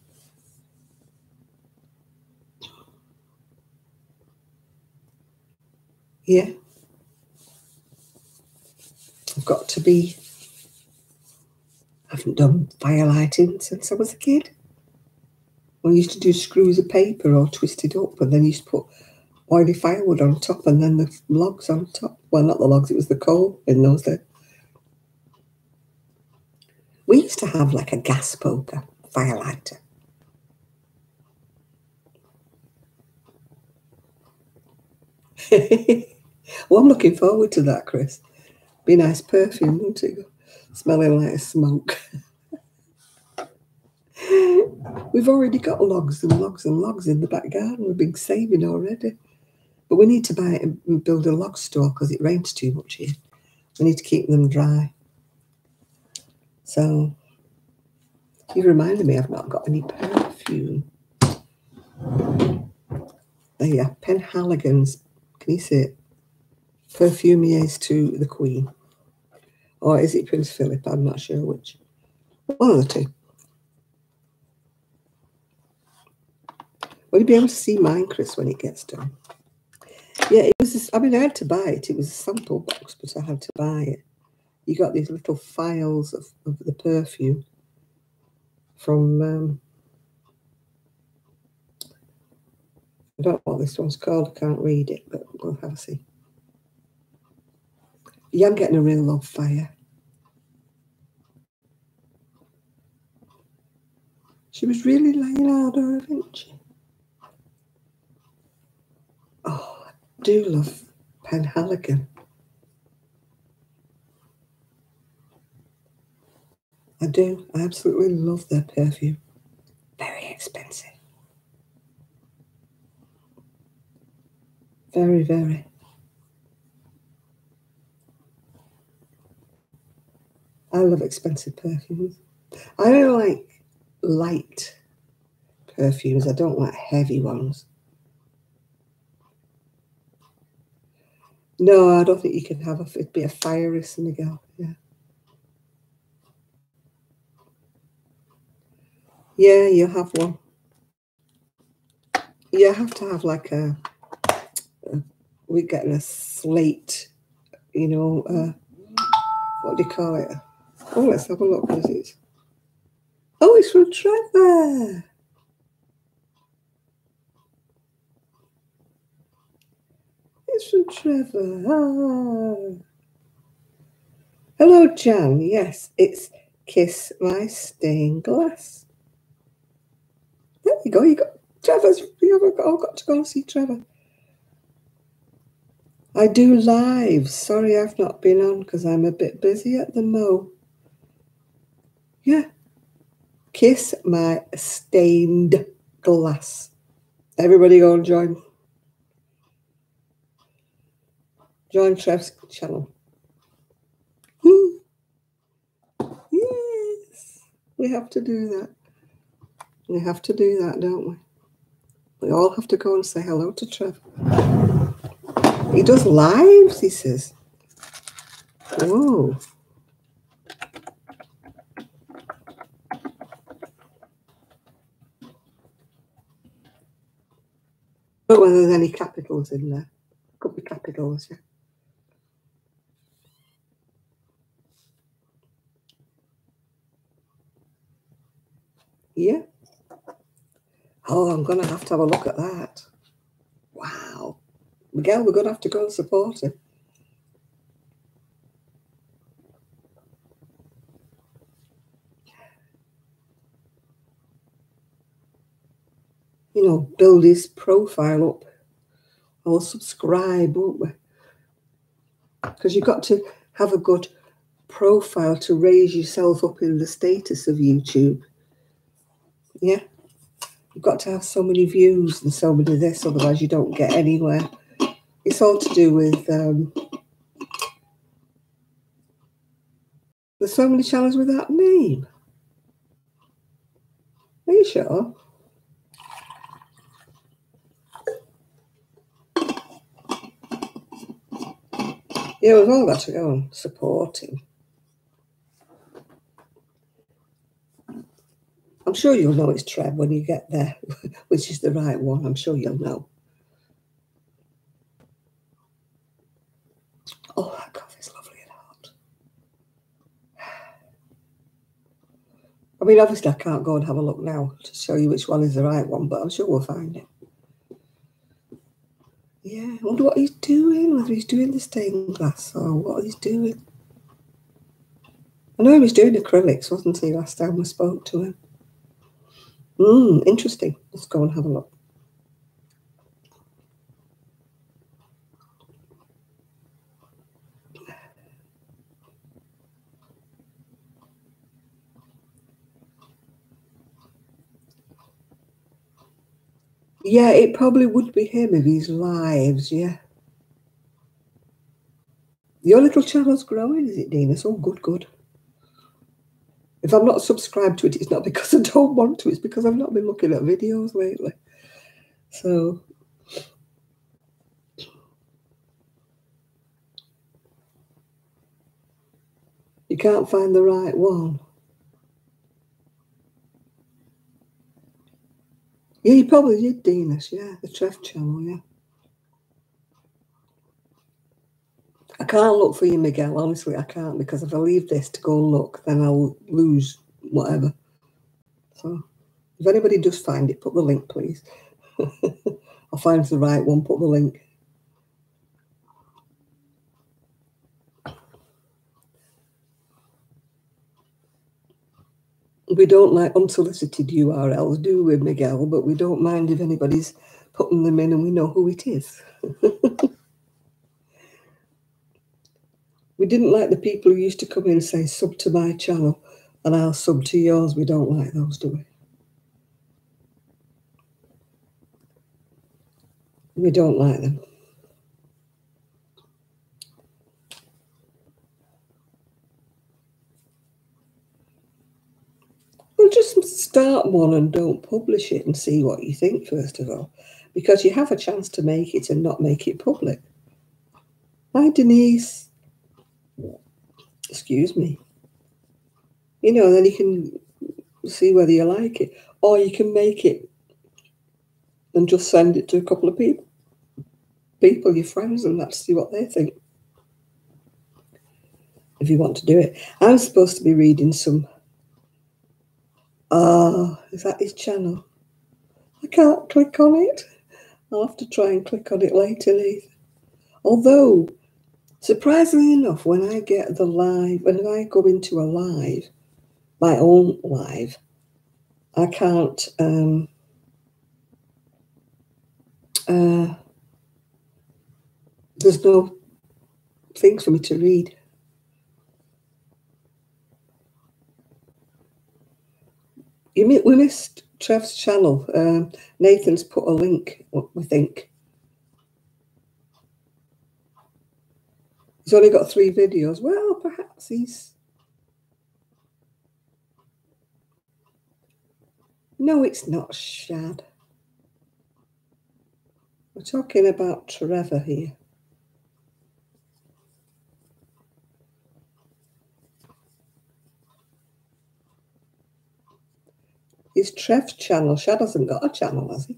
Speaker 1: Yeah. I've got to be, I haven't done fire lighting since I was a kid. I used to do screws of paper or twisted up and then used to put oily firewood on top and then the logs on top. Well, not the logs, it was the coal in those days. We used to have like a gas poker fire lighter. well, I'm looking forward to that, Chris. Be nice perfume, wouldn't it? Smelling like smoke. We've already got logs and logs and logs in the back garden. We've been saving already. But we need to buy and build a log store because it rains too much here. We need to keep them dry. So you reminded me I've not got any perfume. Oh, there you are, Penhaligon's. Can you see it? Perfumiers to the Queen. Or is it Prince Philip? I'm not sure which. One of the two. Will you be able to see mine, Chris, when it gets done? Yeah, it was. I mean, I had to buy it. It was a sample box, but I had to buy it. You got these little files of, of the perfume from. Um, I don't know what this one's called. I can't read it, but we'll have a see. Yeah, I'm getting a real love fire. She was really laying hard didn't she? Oh, I do love Penhaligon. I do. I absolutely love their perfume. Very expensive. Very, very. I love expensive perfumes. I don't like light perfumes. I don't like heavy ones. No, I don't think you can have a, it'd be a fiery Senegal. Yeah. Yeah, you have one. You have to have like a, a we're getting a slate you know, uh, what do you call it? Oh, let's have a look. What is it? Oh, it's from Trevor. From Trevor. Hello, Jan. Yes, it's Kiss My Stained Glass. There you go. You got Trevor's. You have all got to go and see Trevor. I do live. Sorry, I've not been on because I'm a bit busy at the mo. Yeah. Kiss my stained glass. Everybody go and join. Join Trev's channel. Yes, we have to do that. We have to do that, don't we? We all have to go and say hello to Trev. He does lives, he says. Whoa. But whether there's any capitals in there. Could be capitals, yeah. Yeah. Oh, I'm going to have to have a look at that. Wow. Miguel, we're going to have to go and support him. You know, build his profile up or subscribe, won't we? Because you've got to have a good profile to raise yourself up in the status of YouTube. Yeah. You've got to have so many views and so many this, otherwise you don't get anywhere. It's all to do with um, there's so many channels with that name. Are you sure? Yeah, we've all got to go on support I'm sure you'll know it's Trev when you get there, which is the right one. I'm sure you'll know. Oh, that coffee's lovely and hot. I mean, obviously, I can't go and have a look now to show you which one is the right one, but I'm sure we'll find it. Yeah, I wonder what he's doing, whether he's doing the stained glass or what he's doing. I know he was doing acrylics, wasn't he, last time we spoke to him? Hmm, interesting. Let's go and have a look. Yeah, it probably would be him if he's lives, yeah. Your little channel's growing, is it? It's all good, good. If I'm not subscribed to it, it's not because I don't want to, it's because I've not been looking at videos lately. So you can't find the right one. Yeah, you probably did, Denis. Yeah, the Trev channel, yeah. I can't look for you, Miguel. Honestly, I can't because if I leave this to go look, then I'll lose whatever. So if anybody does find it, put the link, please. I'll find the right one, put the link. We don't like unsolicited URLs, do we, Miguel? But we don't mind if anybody's putting them in and we know who it is. We didn't like the people who used to come in and say, sub to my channel and I'll sub to yours. We don't like those, do we? We don't like them. Well, just start one and don't publish it and see what you think, first of all, because you have a chance to make it and not make it public. Hi, Denise excuse me. You know, then you can see whether you like it. Or you can make it and just send it to a couple of people. People, your friends, and let's see what they think. if you want to do it. I'm supposed to be reading some. Ah, is that his channel? I can't click on it. I'll have to try and click on it later, Nathan. Although, surprisingly enough, when I get the live, when I go into a live, my own live, I can't. Um, uh, there's no things for me to read. You we missed Trev's channel. Um, Nathan's put a link, we think. He's only got three videos. Well, perhaps he's. No, it's not Shad. We're talking about Trevor here. It's Trev's channel. Shad hasn't got a channel, has he?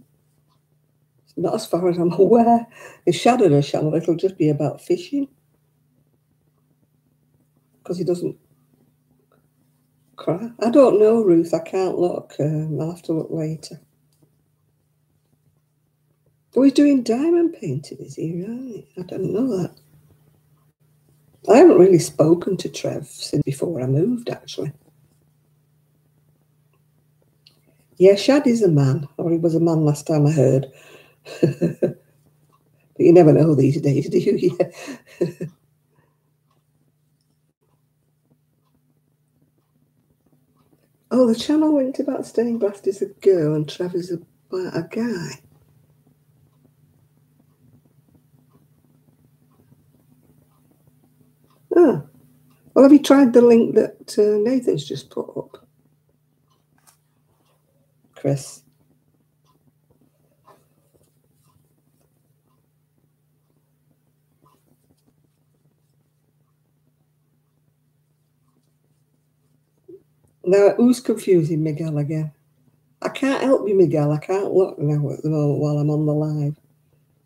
Speaker 1: Not as far as I'm aware. If Shad had a channel, it'll just be about fishing. Because he doesn't cry. I don't know, Ruth. I can't look. Um, I'll have to look later. Oh, he's doing diamond painting, is he? Right. I didn't know that. I haven't really spoken to Trev since before I moved, actually. Yeah, Shad is a man, or he was a man last time I heard. but you never know these days, do you? Yeah. Oh, the channel went about Stained Glass is a girl and Trevor's a, a guy. Oh. Well, have you tried the link that uh, Nathan's just put up? Chris. Now, who's confusing Miguel again? I can't help you, Miguel. I can't look now at the moment while I'm on the live.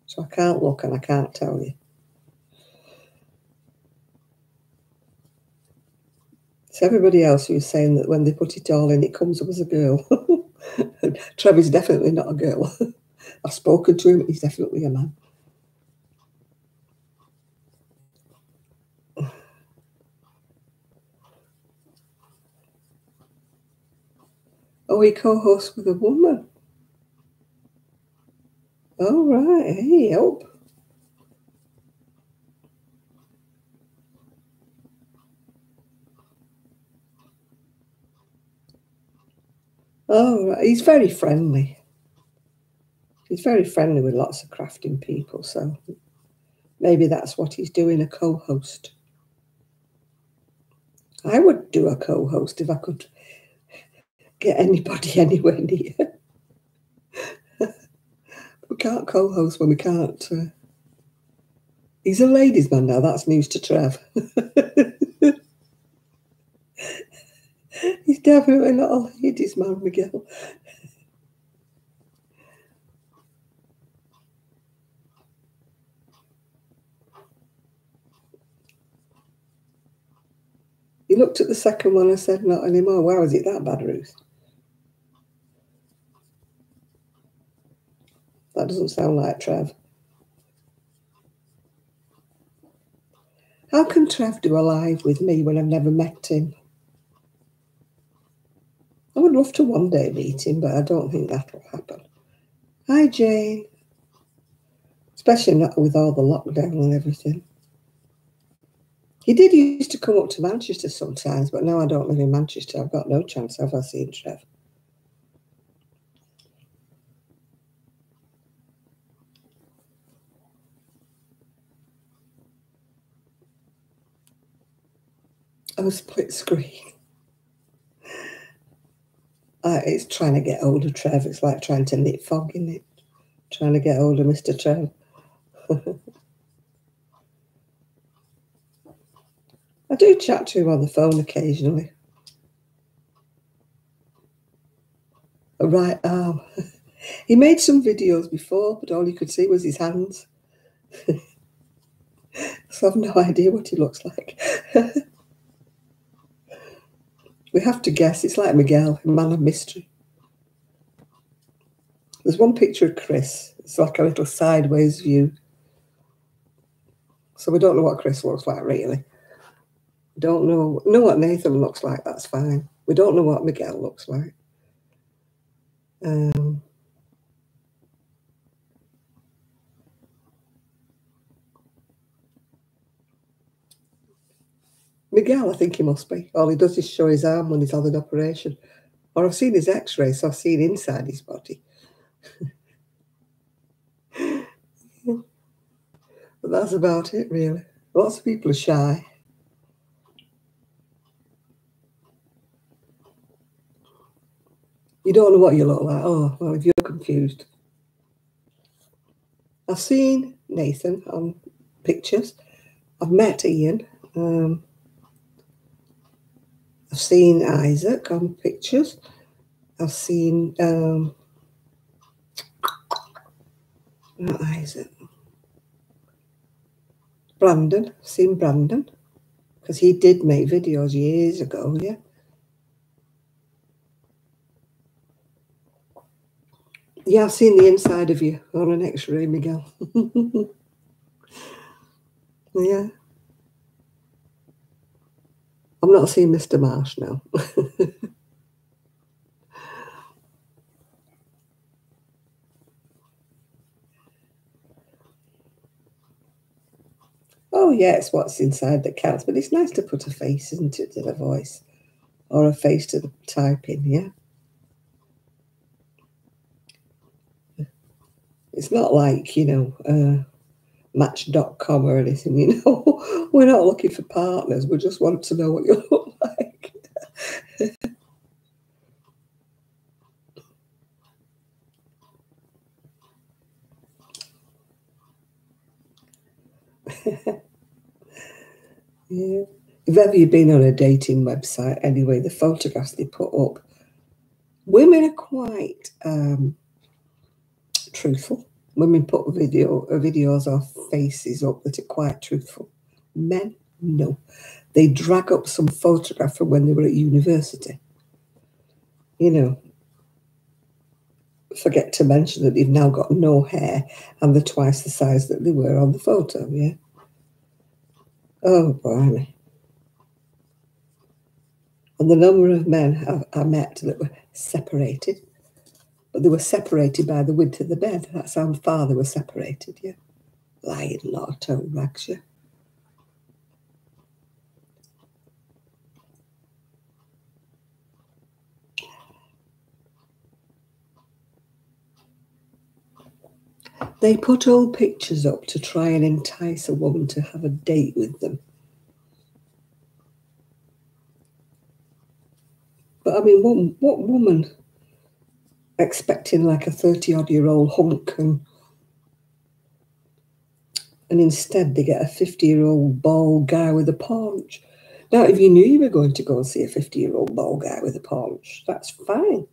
Speaker 1: So I can't look and I can't tell you. It's everybody else who's saying that when they put it all in, it comes up as a girl. Trevor's definitely not a girl. I've spoken to him, he's definitely a man. Oh, he co-hosts with a woman. All right. Hey, help. Oh, he's very friendly. He's very friendly with lots of crafting people, so maybe that's what he's doing a co host. I would do a co host if I could get anybody anywhere near. we can't co host when we can't. Uh... He's a ladies' man now, that's news to Trev. He's definitely not a ladies' man, Miguel. He looked at the second one and said, Not anymore. Wow, is it that bad, Ruth? That doesn't sound like Trev. How can Trev do a live with me when I've never met him? I would love to one day meet him, but I don't think that will happen. Hi, Jane. Especially not with all the lockdown and everything. He did used to come up to Manchester sometimes, but now I don't live in Manchester. I've got no chance of ever seeing Trev. Split screen uh, it's trying to get older, Trev. It's like trying to knit fog, in it? Trying to get older, Mr. Trev. I do chat to him on the phone occasionally. Right arm. he made some videos before, but all you could see was his hands. so I've no idea what he looks like. We have to guess. It's like Miguel, a man of mystery. There's one picture of Chris. It's like a little sideways view. So we don't know what Chris looks like, really. Don't know know what Nathan looks like. That's fine. We don't know what Miguel looks like. Um, Miguel, I think he must be. All he does is show his arm when he's had an operation. Or I've seen his x ray, so I've seen inside his body. but that's about it, really. Lots of people are shy. You don't know what you look like. Oh, well, if you're confused. I've seen Nathan on pictures. I've met Ian. Um, I've seen Isaac on pictures. I've seen um, not Isaac. Brandon. I've seen Brandon because he did make videos years ago. Yeah. Yeah, I've seen the inside of you on an X-ray, Miguel. yeah. I'm not seeing Mr. Marsh now. oh, yeah, it's what's inside that counts, but it's nice to put a face, isn't it, to the voice or a face to the typing, yeah? It's not like, you know, uh, match.com or anything, you know. We're not looking for partners. We just want to know what you look like. yeah. If ever you've been on a dating website, anyway, the photographs they put up, women are quite um, truthful Women put video uh, videos or faces up that are quite truthful. Men, no. They drag up some photograph from when they were at university. You know, forget to mention that they've now got no hair and they're twice the size that they were on the photo, yeah? Oh, boy. And the number of men I, I met that were separated but they were separated by the width of the bed. That's how far they were separated, yeah. Lying lot oh, of rags, yeah. They put old pictures up to try and entice a woman to have a date with them. But I mean, what, what woman expecting like a 30 odd year old hunk and and instead they get a 50 year old bald guy with a paunch. Now, if you knew you were going to go and see a 50 year old bald guy with a paunch, that's fine.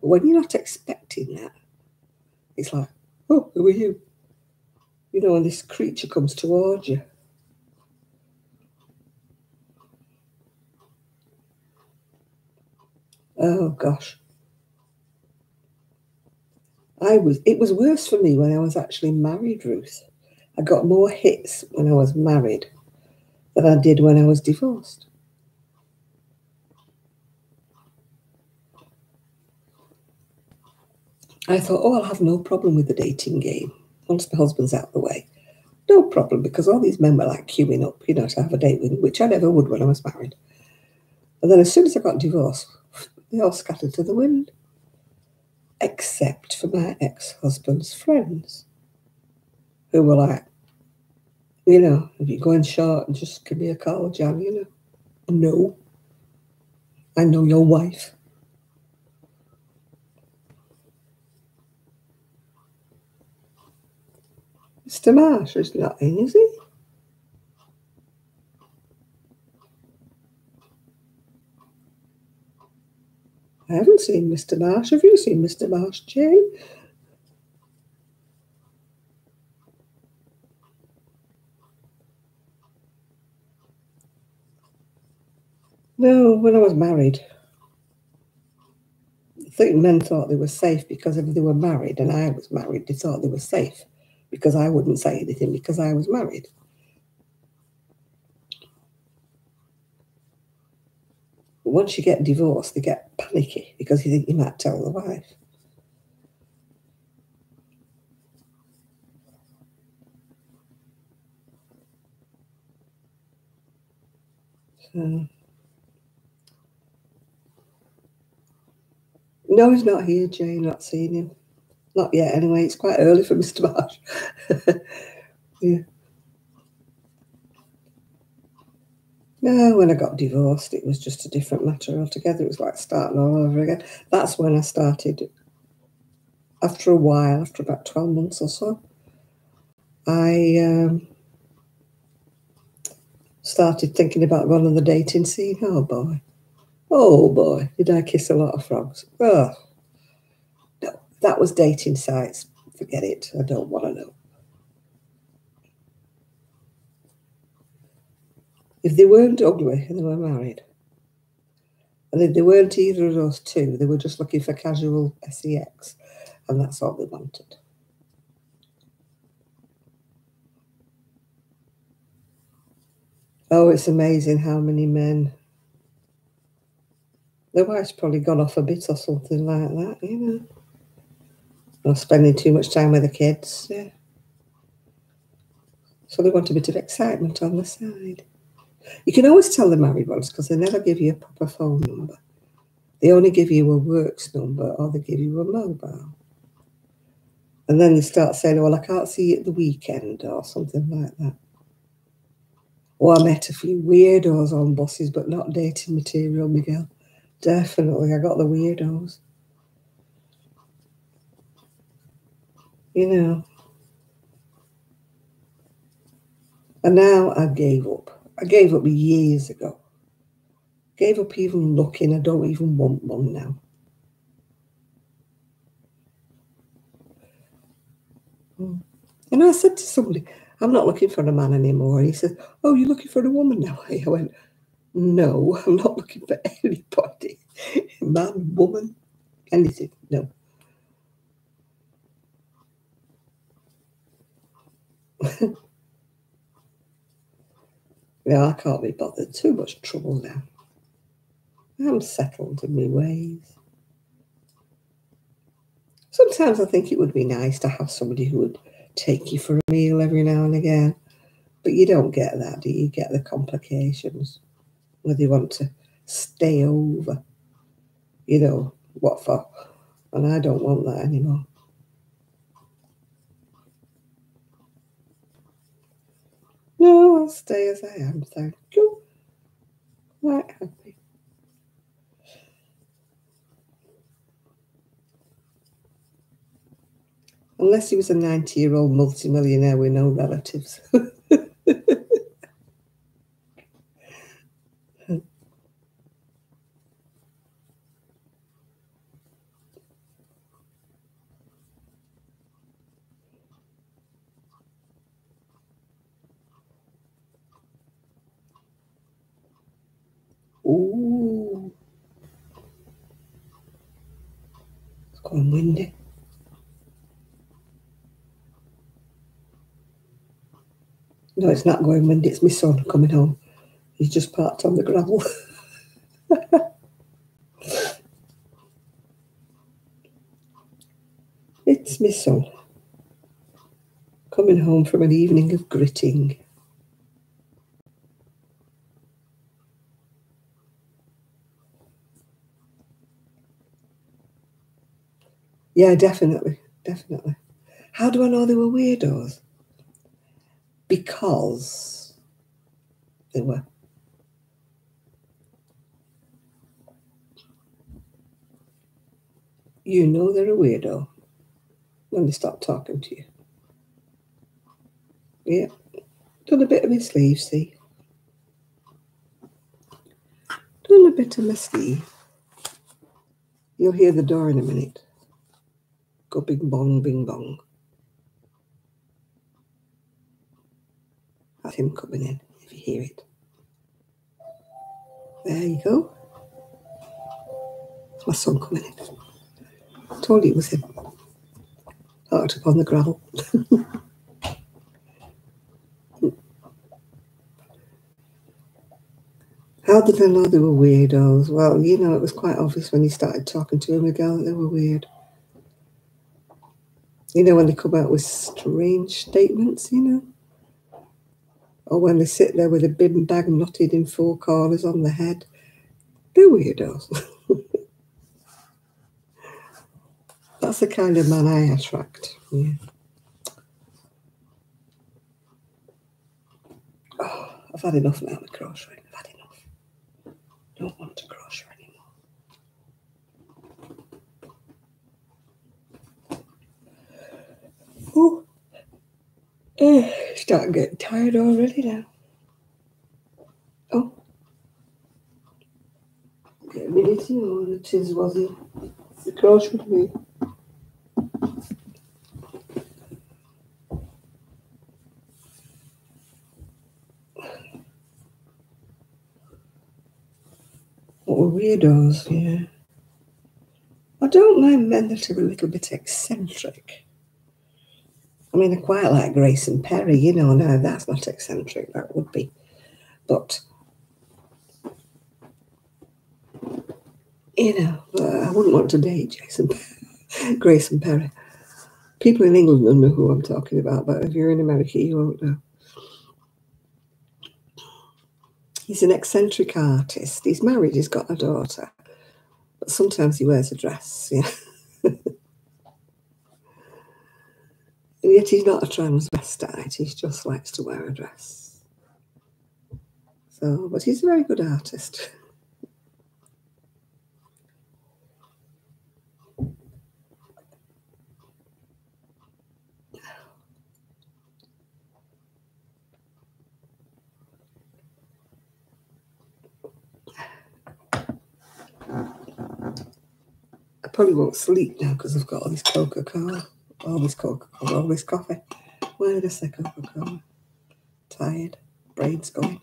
Speaker 1: But when you're not expecting that, it's like, oh, who are you? You know, and this creature comes towards you. Oh, gosh. I was it was worse for me when I was actually married, Ruth. I got more hits when I was married than I did when I was divorced. I thought, oh, I'll have no problem with the dating game once my husband's out of the way. No problem, because all these men were like queuing up, you know, to have a date with me, which I never would when I was married. And then as soon as I got divorced, they all scattered to the wind except for my ex husband's friends, who were like, you know, if you're going short, just give me a call, Jan, you know. No, I know your wife. Mr. Marsh is not he? I haven't seen Mr. Marsh. Have you seen Mr. Marsh, Jane? No, when I was married, I think men thought they were safe because if they were married and I was married, they thought they were safe because I wouldn't say anything because I was married. Once you get divorced, they get panicky because you think you might tell the wife. So. No, he's not here, Jay. Not seen him. Not yet, anyway. It's quite early for Mr. Marsh. yeah. No, when I got divorced, it was just a different matter altogether. It was like starting all over again. That's when I started, after a while, after about 12 months or so, I um, started thinking about going on the dating scene. Oh boy. Oh boy, did I kiss a lot of frogs. Oh, no, that was dating sites. Forget it. I don't want to know. If they weren't ugly and they were married, and if they weren't either of those two, they were just looking for casual sex, and that's all they wanted. Oh, it's amazing how many men. Their wife's probably gone off a bit or something like that, you know. Or spending too much time with the kids, yeah. So they want a bit of excitement on the side. You can always tell the married ones because they never give you a proper phone number. They only give you a works number or they give you a mobile. And then they start saying, well, I can't see you at the weekend or something like that. Or I met a few weirdos on buses, but not dating material, Miguel. Definitely, I got the weirdos. You know. And now I gave up. I gave up years ago. Gave up even looking. I don't even want one now. Hmm. And I said to somebody, I'm not looking for a man anymore. He said, Oh, you're looking for a woman now? I went, No, I'm not looking for anybody. Man, woman, anything. No. I can't be bothered. Too much trouble now. I'm settled in my ways. Sometimes I think it would be nice to have somebody who would take you for a meal every now and again. But you don't get that, do you? you get the complications. Whether you want to stay over, you know, what for. And I don't want that anymore. No, I'll stay as I am, thank you. Quite happy. Unless he was a 90 year old multimillionaire with no relatives. Ooh. It's going windy. No, it's not going windy. It's my son coming home. He's just parked on the gravel. it's my son coming home from an evening of gritting. Yeah, definitely. Definitely. How do I know they were weirdos? Because they were. You know they're a weirdo when they stop talking to you. Yeah. Done a bit of my sleeve, see? Done a bit of my sleeve. You'll hear the door in a minute. Go bing bong, bing bong. That's him coming in, if you hear it. There you go. It's my son coming in. I told you it was him. Parked upon the gravel. How did I know they were weirdos? Well, you know, it was quite obvious when he started talking to him again that they were weird. You know, when they come out with strange statements, you know? Or when they sit there with a bin bag knotted in four corners on the head. They're weirdos. That's the kind of man I attract. Yeah. Oh, I've had enough now of crocheting. I've had enough. Don't want to anymore. Oh, eh, starting getting tired already now. Oh, get a minute or it is was it? The crochet with me. What were weirdos, yeah. I don't mind men that are a little bit eccentric. I mean, I quite like Grayson Perry, you know, no, uh, that's not eccentric, that would be. But, you know, uh, I wouldn't want to date Jason Grayson Perry. People in England will know who I'm talking about, but if you're in America, you won't know. He's an eccentric artist. He's married, he's got a daughter, but sometimes he wears a dress, yeah. And yet he's not a transvestite, he just likes to wear a dress. So, but he's a very good artist. I probably won't sleep now because I've got all this Coca Cola, all this Coca Cola, all this coffee. Where did I say Coca Cola? Tired, brain's going.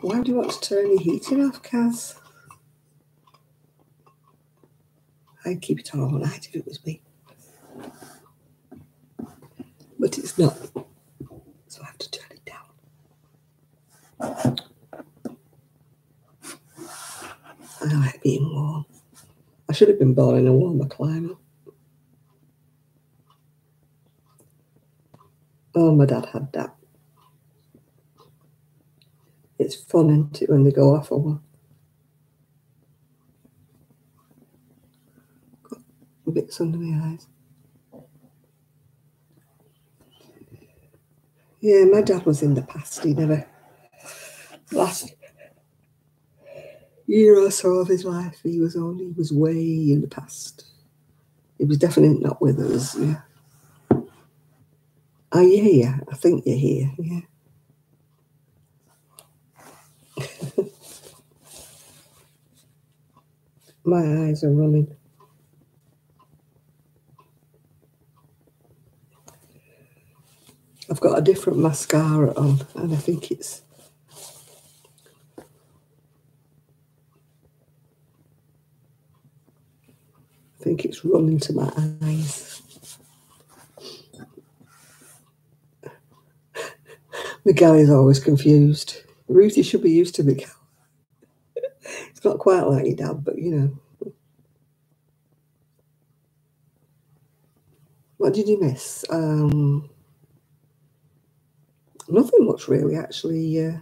Speaker 1: Why do you want to turn your heating off, Kaz? I'd keep it on all night if it was me. But it's not. So I have to turn it down. I like being warm. I should have been in a warmer climate. Oh, my dad had that. It's fun, isn't it, when they go off a while. Got bits under my eyes. Yeah, my dad was in the past. He never last year or so of his life. He was only was way in the past. He was definitely not with us. Yeah. Are you here? I think you're here. Yeah. My eyes are running. I've got a different mascara on, and I think it's think it's running to my eyes. Miguel is always confused. Ruthie should be used to Miguel. it's not quite like your dad, but you know. What did you miss? Um, nothing much really, actually. Uh,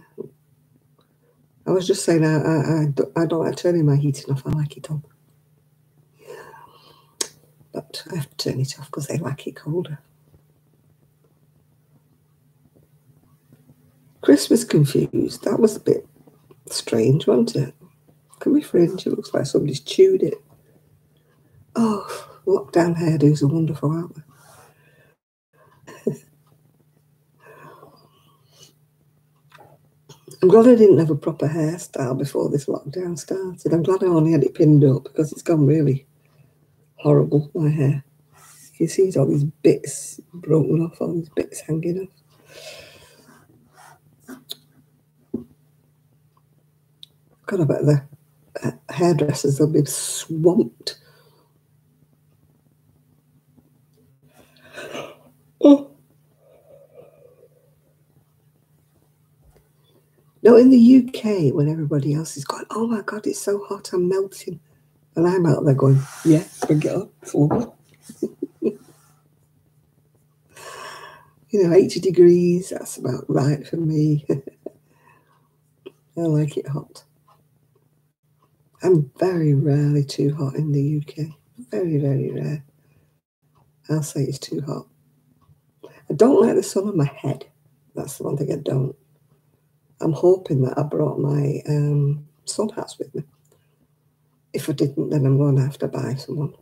Speaker 1: I was just saying I, I, I, don't- I don't like turning my heating off. I like it on. But I have to turn it off because they like it colder. Christmas confused. That was a bit strange, wasn't it? Can we fringe. It looks like somebody's chewed it. Oh, lockdown hairdos are wonderful, aren't they? I'm glad I didn't have a proper hairstyle before this lockdown started. I'm glad I only had it pinned up because it's gone really horrible, my hair. You see all these bits broken off, all these bits hanging off. God, I bet the uh, hairdressers, they'll be swamped. Oh. No, in the UK, when everybody else is going, oh my God, it's so hot, I'm melting. And I'm out there going, yeah, bring it up, you know, 80 degrees, that's about right for me. I like it hot. I'm very rarely too hot in the UK. Very, very rare. I'll say it's too hot. I don't like the sun on my head. That's the one thing I don't. I'm hoping that I brought my um, sun hats with me. If I didn't, then I'm going to have to buy someone.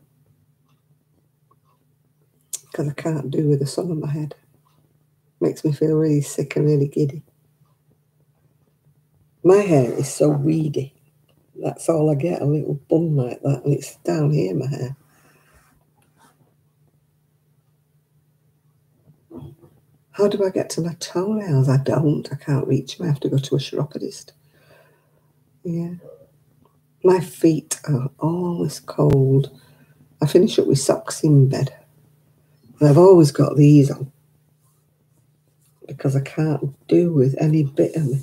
Speaker 1: Because I can't do with the sun on my head. Makes me feel really sick and really giddy. My hair is so weedy. That's all I get, a little bun like that, and it's down here, my hair. How do I get to my toenails? I don't. I can't reach them. I have to go to a chiropodist. Yeah. My feet are always cold. I finish up with socks in bed. And I've always got these on because I can't do with any bit of me.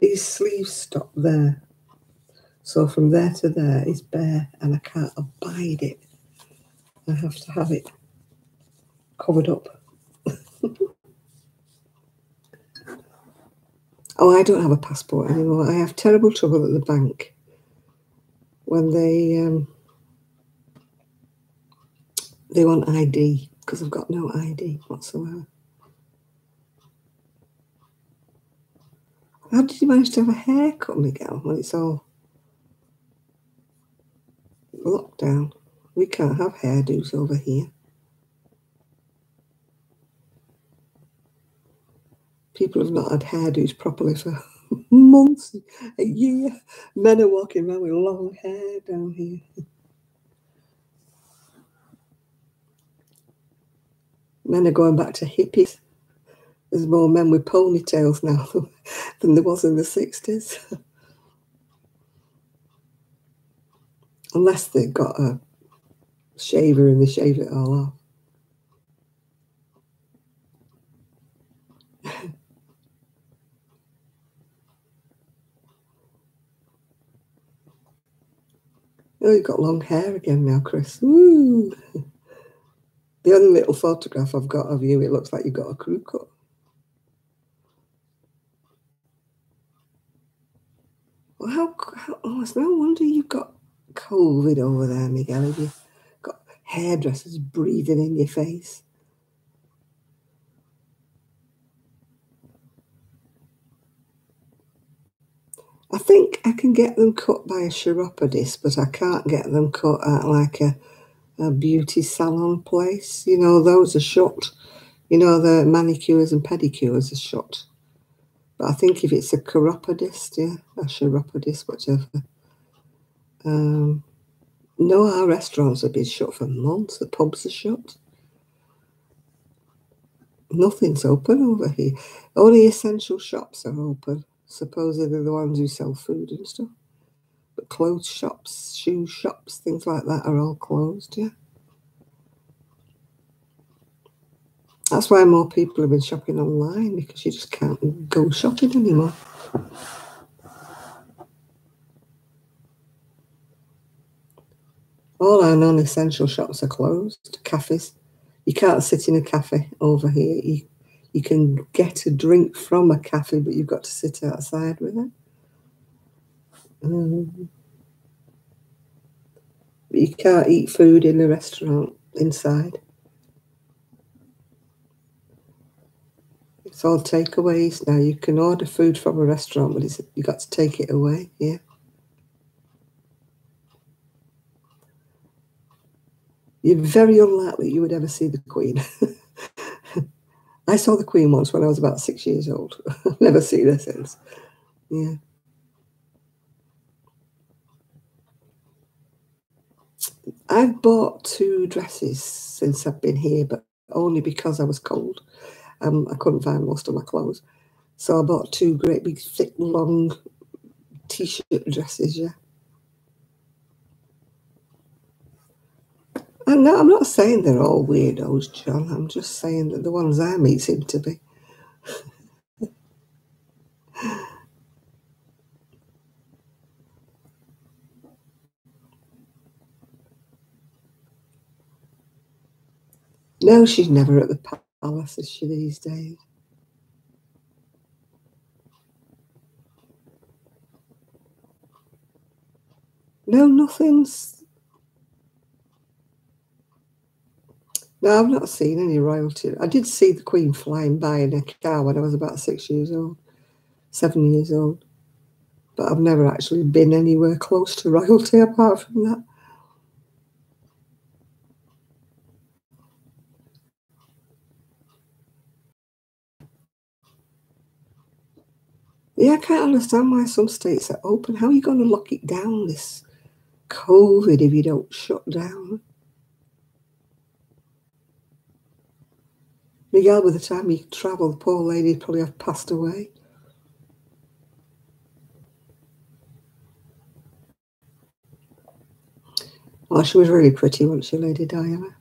Speaker 1: These sleeves stop there. So from there to there is bare and I can't abide it. I have to have it covered up. Oh, I don't have a passport anymore. I have terrible trouble at the bank when they um, they want ID because I've got no ID whatsoever. How did you manage to have a haircut, Miguel, when it's all lockdown? We can't have hairdos over here. People have not had hairdos properly for months, a year. Men are walking around with long hair down here. Men are going back to hippies. There's more men with ponytails now than there was in the 60s. Unless they've got a shaver and they shave it all off. Oh, you've got long hair again now, Chris. Woo! The only little photograph I've got of you, it looks like you've got a crew cut. Well, how, how oh, it's no wonder you've got COVID over there, Miguel. You've got hairdressers breathing in your face. I think I can get them cut by a chiropodist, but I can't get them cut at like a, a beauty salon place. You know, those are shut. You know, the manicures and pedicures are shut. But I think if it's a chiropodist, yeah, a chiropodist, whatever. Um, no, our restaurants have been shut for months. The pubs are shut. Nothing's open over here. Only essential shops are open supposedly the ones who sell food and stuff. But clothes shops, shoe shops, things like that are all closed, yeah. That's why more people have been shopping online because you just can't go shopping anymore. All our non essential shops are closed, cafes. You can't sit in a cafe over here. You you can get a drink from a cafe, but you've got to sit outside with it. Um, you can't eat food in a restaurant inside. It's all takeaways now. You can order food from a restaurant, but it's, you got to take it away. Yeah. You're very unlikely you would ever see the Queen. I saw the Queen once when I was about six years old. Never seen her since. Yeah. I've bought two dresses since I've been here, but only because I was cold. Um, I couldn't find most of my clothes. So I bought two great big thick long t-shirt dresses, yeah. No, I'm not saying they're all weirdos, John. I'm just saying that the ones I meet seem to be. no, she's never at the palace, is she, these days? No, nothing's No, I've not seen any royalty. I did see the Queen flying by in a car when I was about six years old, seven years old. But I've never actually been anywhere close to royalty apart from that. Yeah, I can't understand why some states are open. How are you going to lock it down, this COVID, if you don't shut down? Miguel, by the time he travelled, the poor lady probably have passed away. Well, she was really pretty, wasn't she, Lady Diana?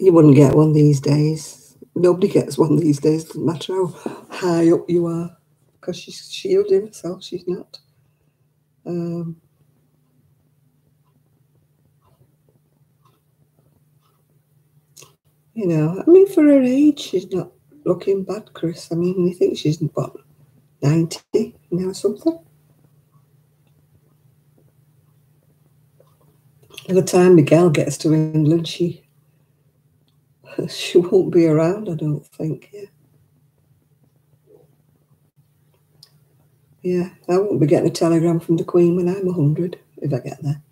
Speaker 1: You wouldn't get one these days. Nobody gets one these days. Doesn't matter how high up you are, because she's shielding herself. She's not. Um, you know, I mean, for her age, she's not looking bad, Chris. I mean, you think she's what, ninety now, something. By the time Miguel gets to England, she she won't be around, I don't think. Yeah. Yeah, I won't be getting a telegram from the Queen when I'm 100, if I get there.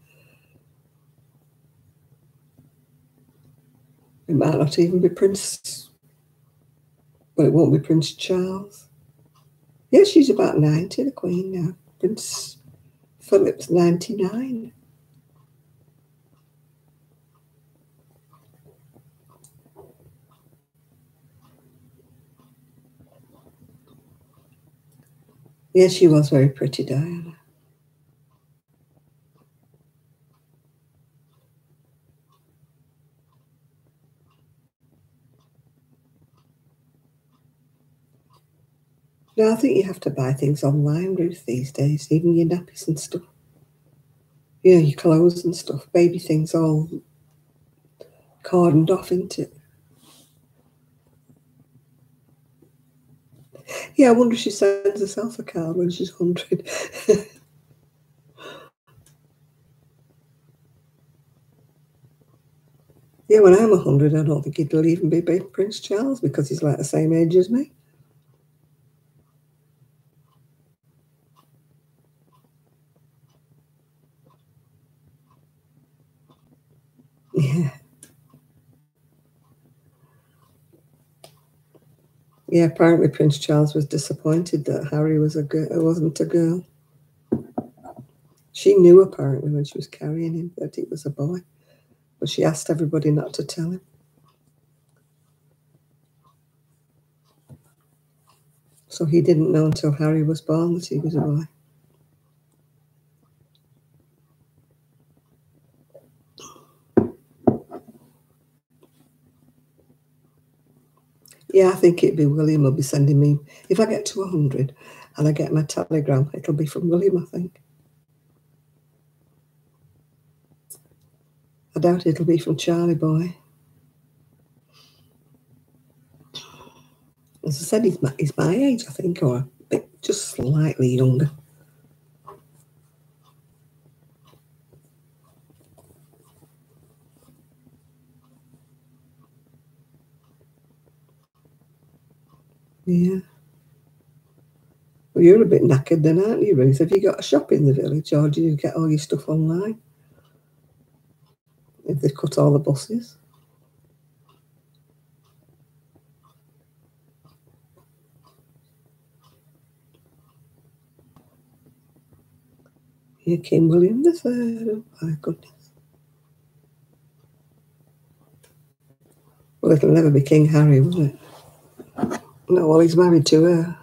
Speaker 1: It might not even be Prince, well, it won't be Prince Charles. Yeah, she's about 90, the Queen now. Prince Philip's 99. Yes, she was very pretty, Diana. Now, I think you have to buy things online, Ruth, these days, even your nappies and stuff. You know, your clothes and stuff, baby things all cordoned off into it. Yeah, I wonder if she sends herself a card when she's 100. yeah, when I'm 100, I don't think he'll even be Prince Charles because he's like the same age as me. Yeah. Yeah, apparently Prince Charles was disappointed that Harry was a girl, wasn't a girl. She knew apparently when she was carrying him that he was a boy, but she asked everybody not to tell him. So he didn't know until Harry was born that he was a boy. Yeah, I think it'd be William will be sending me. If I get to 100 and I get my telegram, it'll be from William, I think. I doubt it'll be from Charlie Boy. As I said, he's my, he's my age, I think, or just slightly younger. Yeah. Well, you're a bit knackered then, aren't you, Ruth? Have you got a shop in the village or do you get all your stuff online? if they cut all the buses. Here came William the Third. Oh my goodness. Well, it'll never be King Harry, will it? No, well, he's married to her.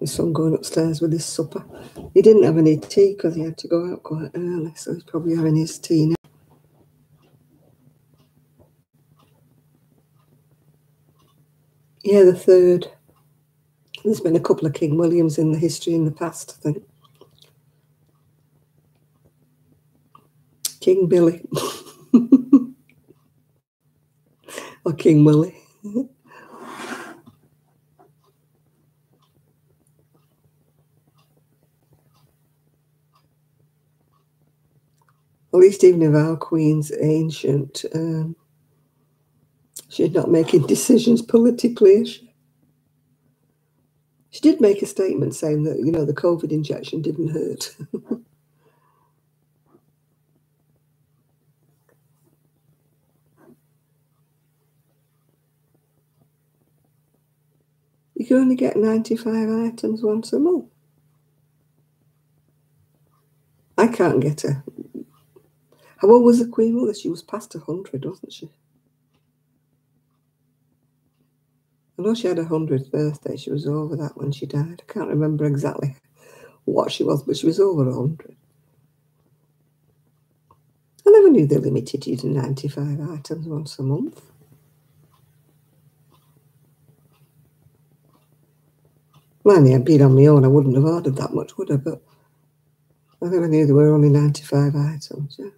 Speaker 1: My son going upstairs with his supper. He didn't have any tea because he had to go out quite early, so he's probably having his tea now. Yeah, the third. There's been a couple of King Williams in the history in the past, I think. King Billy. or King Willie. At least even if our Queen's ancient, um, she's not making decisions politically, she? She did make a statement saying that, you know, the COVID injection didn't hurt. you can only get 95 items once a month. I can't get her. How old was the Queen Mother? She was past 100, wasn't she? I know she had a hundredth birthday. She was over that when she died. I can't remember exactly what she was, but she was over a hundred. I never knew they limited you to 95 items once a month. Well, I'd been on my own, I wouldn't have ordered that much, would I? But I never knew there were only 95 items. Yeah.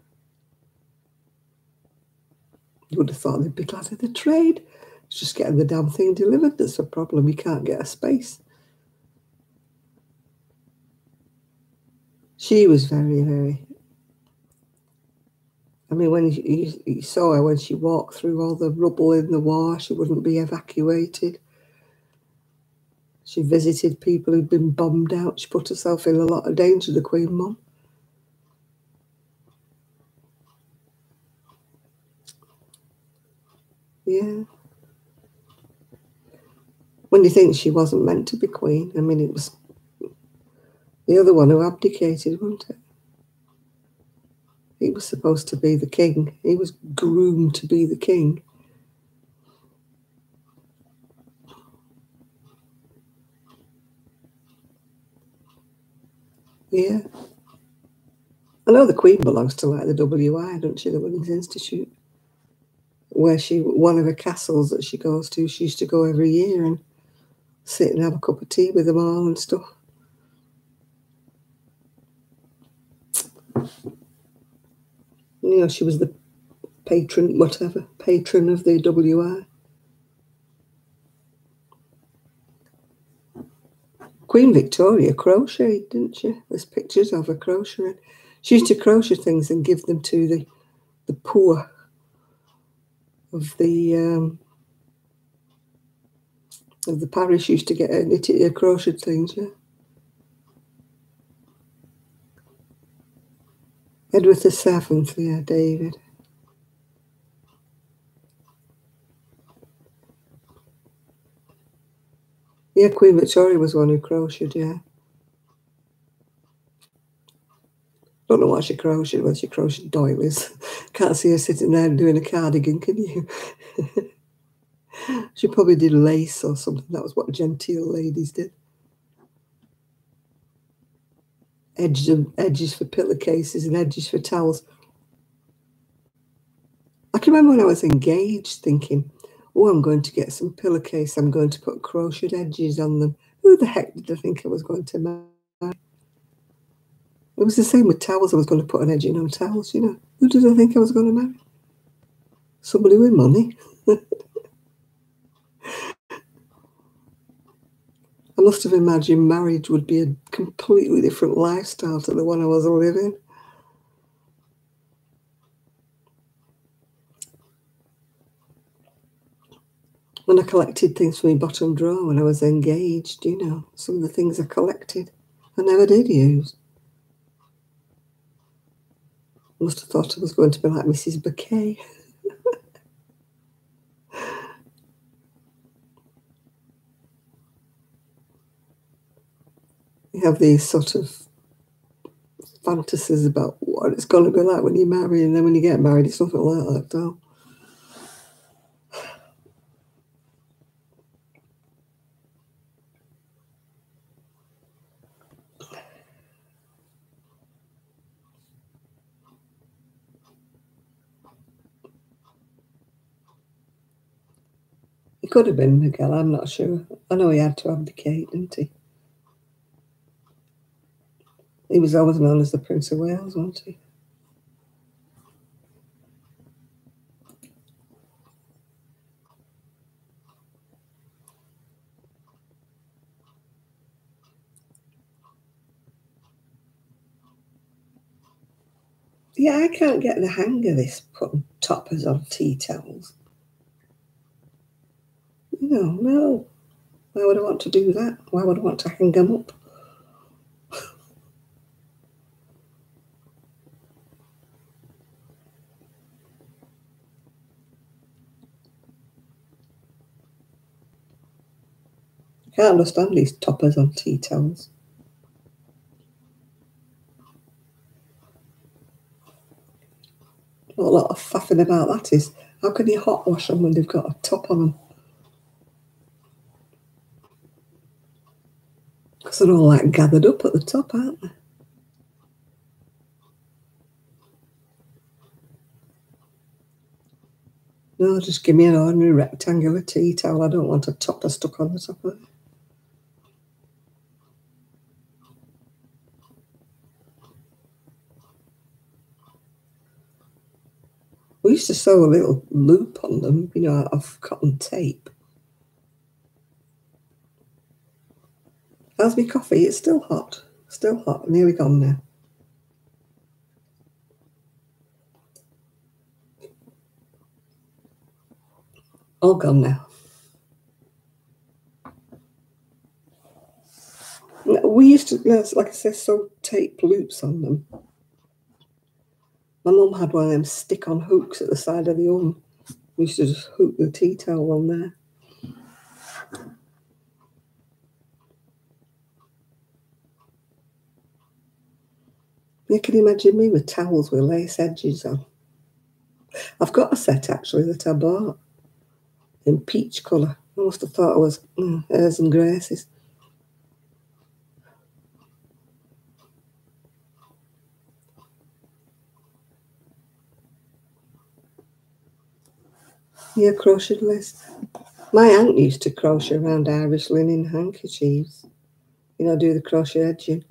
Speaker 1: You would have thought they'd be glad of the trade. It's just getting the damn thing delivered that's a problem. You can't get a space. She was very, very. I mean, when you, you saw her when she walked through all the rubble in the war, she wouldn't be evacuated. She visited people who'd been bombed out. She put herself in a lot of danger, the Queen Mum. Yeah when you think she wasn't meant to be queen. I mean, it was the other one who abdicated, wasn't it? He was supposed to be the king. He was groomed to be the king. Yeah. I know the Queen belongs to like the WI, don't she, the Women's Institute, where she, one of her castles that she goes to, she used to go every year and sit and have a cup of tea with them all and stuff. You know, she was the patron, whatever, patron of the WI. Queen Victoria crocheted, didn't she? There's pictures of her crocheting. She used to crochet things and give them to the the poor of the um, of the parish used to get a knitted a crochet things, yeah. Edward the Seventh, yeah, David. Yeah, Queen Victoria was one who crocheted, yeah. Don't know what she crocheted, whether she crocheted doilies. Can't see her sitting there doing a cardigan, can you? she probably did lace or something. That was what genteel ladies did. Edges, edges for pillowcases and edges for towels. I can remember when I was engaged thinking, oh, I'm going to get some pillowcase. I'm going to put crocheted edges on them. Who the heck did I think I was going to marry? It was the same with towels. I was going to put an edge in on towels, you know. Who did I think I was going to marry? Somebody with money. I must have imagined marriage would be a completely different lifestyle to the one I was living. When I collected things from my bottom drawer when I was engaged, you know, some of the things I collected I never did use. Must have thought I was going to be like Mrs. Bouquet. you have these sort of fantasies about what it's going to be like when you marry, and then when you get married, it's nothing like that. Could have been Miguel, I'm not sure. I know he had to abdicate, didn't he? He was always known as the Prince of Wales, wasn't he? Yeah, I can't get the hang of this putting toppers on tea towels. No, no. Why would I want to do that? Why would I want to hang them up? Can't understand these toppers on tea towels. Not a lot of faffing about that is. How can you hot wash them when they've got a top on them? They're all like gathered up at the top, aren't they? No, just give me an ordinary rectangular tea towel. I don't want a topper stuck on the top of it. We used to sew a little loop on them, you know, of cotton tape. How's my coffee? It's still hot. Still hot. Nearly gone now. All gone now. We used to, like I said, sew tape loops on them. My mum had one of them stick on hooks at the side of the oven. We used to just hook the tea towel on there. You can imagine me with towels with lace edges on. I've got a set actually that I bought in peach colour. I must have thought it was mm, hers and Grace's. Yeah, crochet list. My aunt used to crochet around Irish linen handkerchiefs. You know, do the crochet edging.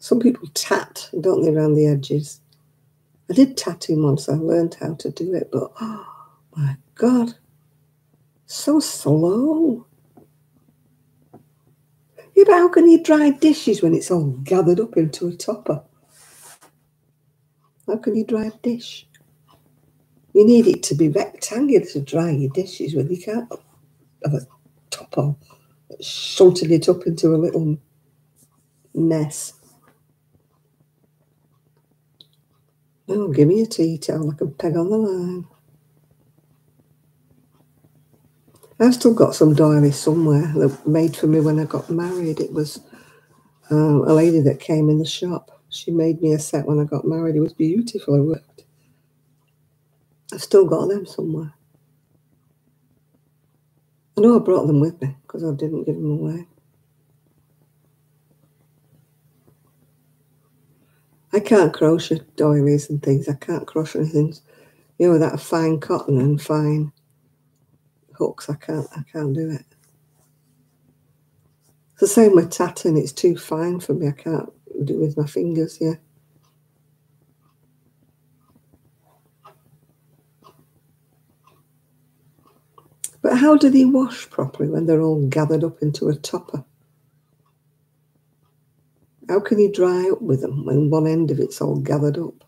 Speaker 1: Some people tat, don't they, around the edges? I did tatting once. I learned how to do it, but oh my God, so slow. Yeah, but how can you dry dishes when it's all gathered up into a topper? How can you dry a dish? You need it to be rectangular to dry your dishes with. You can't have a topper shunting it up into a little mess. Oh, give me a tea towel I can peg on the line. I've still got some doilies somewhere that made for me when I got married. It was um, a lady that came in the shop. She made me a set when I got married. It was beautiful. It worked. I've still got them somewhere. I know I brought them with me because I didn't give them away. I can't crochet doilies and things. I can't crochet anything, you know, that fine cotton and fine hooks. I can't. I can't do it. It's the same with tatting. It's too fine for me. I can't do it with my fingers. Yeah. But how do they wash properly when they're all gathered up into a topper? How can you dry up with them when one end of it's all gathered up?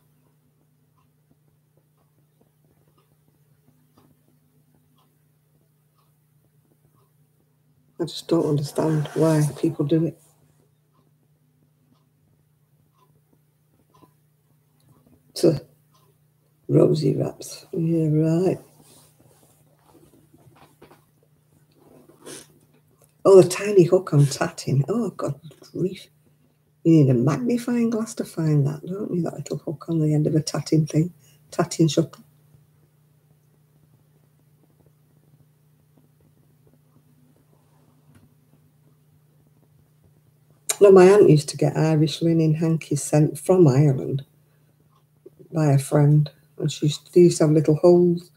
Speaker 1: I just don't understand why people do it. So, rosy wraps. Yeah, right. Oh, the tiny hook on tatting. Oh, God grief. You need a magnifying glass to find that, don't you? That little hook on the end of a tatting thing, tatting shuttle. No, my aunt used to get Irish linen hankies sent from Ireland by a friend, and she used to, used to have little holes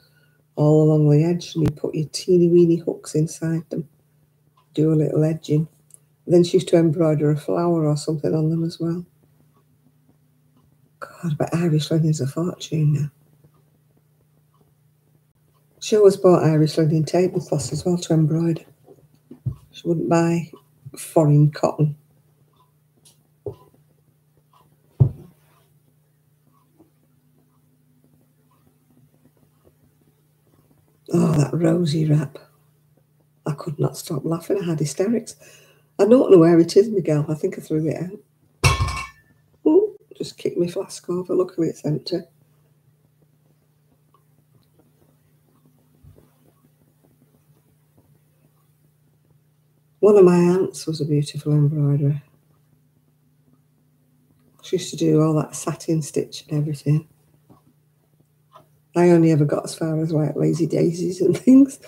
Speaker 1: all along the edge, and you put your teeny weeny hooks inside them, do a little edging. Then she used to embroider a flower or something on them as well. God, but Irish linen's a fortune now. She always bought Irish linen tablecloths as well to embroider. She wouldn't buy foreign cotton. Oh, that rosy wrap. I could not stop laughing. I had hysterics. I don't know where it is, Miguel. I think I threw it out. Oh, just kicked my flask over. Luckily, it's empty. One of my aunts was a beautiful embroiderer. She used to do all that satin stitch and everything. I only ever got as far as like lazy daisies and things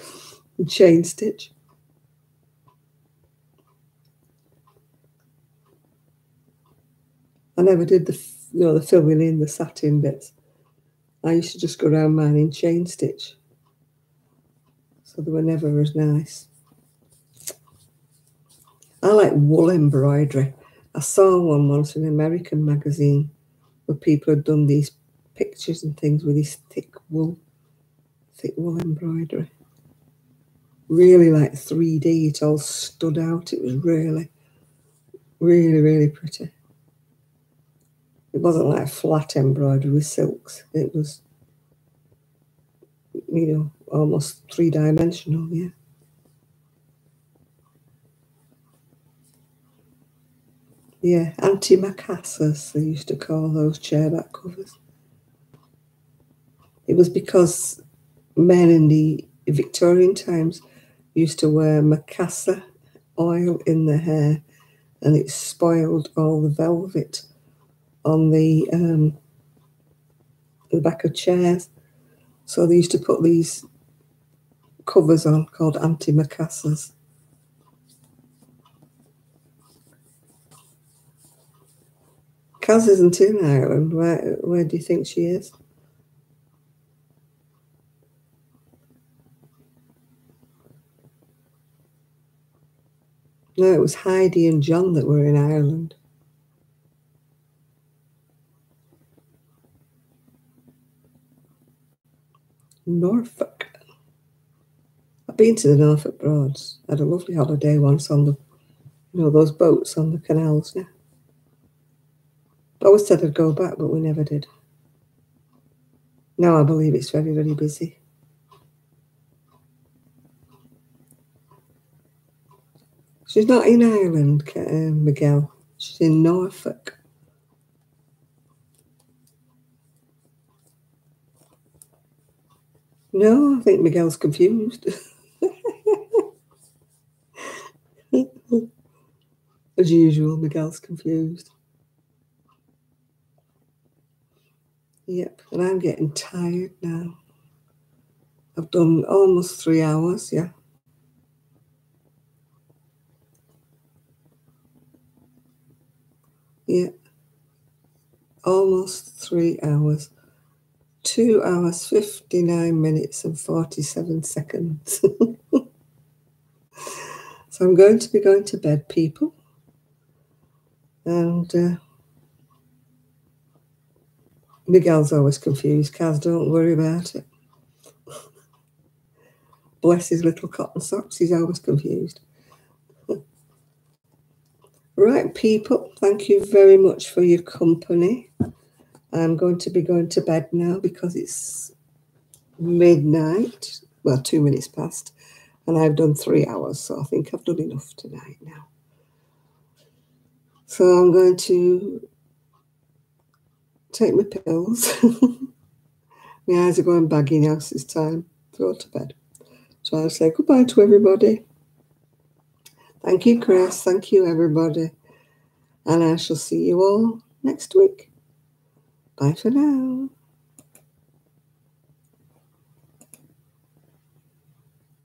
Speaker 1: and chain stitch. I never did the you know the filling in the satin bits. I used to just go around mine in chain stitch. So they were never as nice. I like wool embroidery. I saw one once in an American magazine where people had done these pictures and things with this thick wool, thick wool embroidery. Really like 3D, it all stood out. It was really, really, really pretty. It wasn't like flat embroidery with silks. It was, you know, almost three dimensional, yeah. Yeah, antimacassars, they used to call those chairback covers. It was because men in the Victorian times used to wear macassar oil in their hair and it spoiled all the velvet on the um, the back of chairs. So they used to put these covers on called antimacassars. Kaz isn't in Ireland. Where where do you think she is? No, it was Heidi and John that were in Ireland. Norfolk. I've been to the Norfolk Broads. I had a lovely holiday once on the, you know, those boats on the canals. Yeah. I always said I'd go back, but we never did. Now I believe it's very, very busy. She's not in Ireland, uh, Miguel. She's in Norfolk. No, I think Miguel's confused. As usual, Miguel's confused. Yep, and I'm getting tired now. I've done almost three hours, yeah. Yeah. Almost three hours. Two hours, 59 minutes, and 47 seconds. so I'm going to be going to bed, people. And uh, Miguel's always confused. Kaz, don't worry about it. Bless his little cotton socks, he's always confused. Right, people, thank you very much for your company. I'm going to be going to bed now because it's midnight, well, two minutes past, And I've done three hours, so I think I've done enough tonight now. So I'm going to take my pills. my eyes are going baggy now, so it's time to go to bed. So I'll say goodbye to everybody. Thank you, Chris. Thank you, everybody. And I shall see you all next week. Bye for now.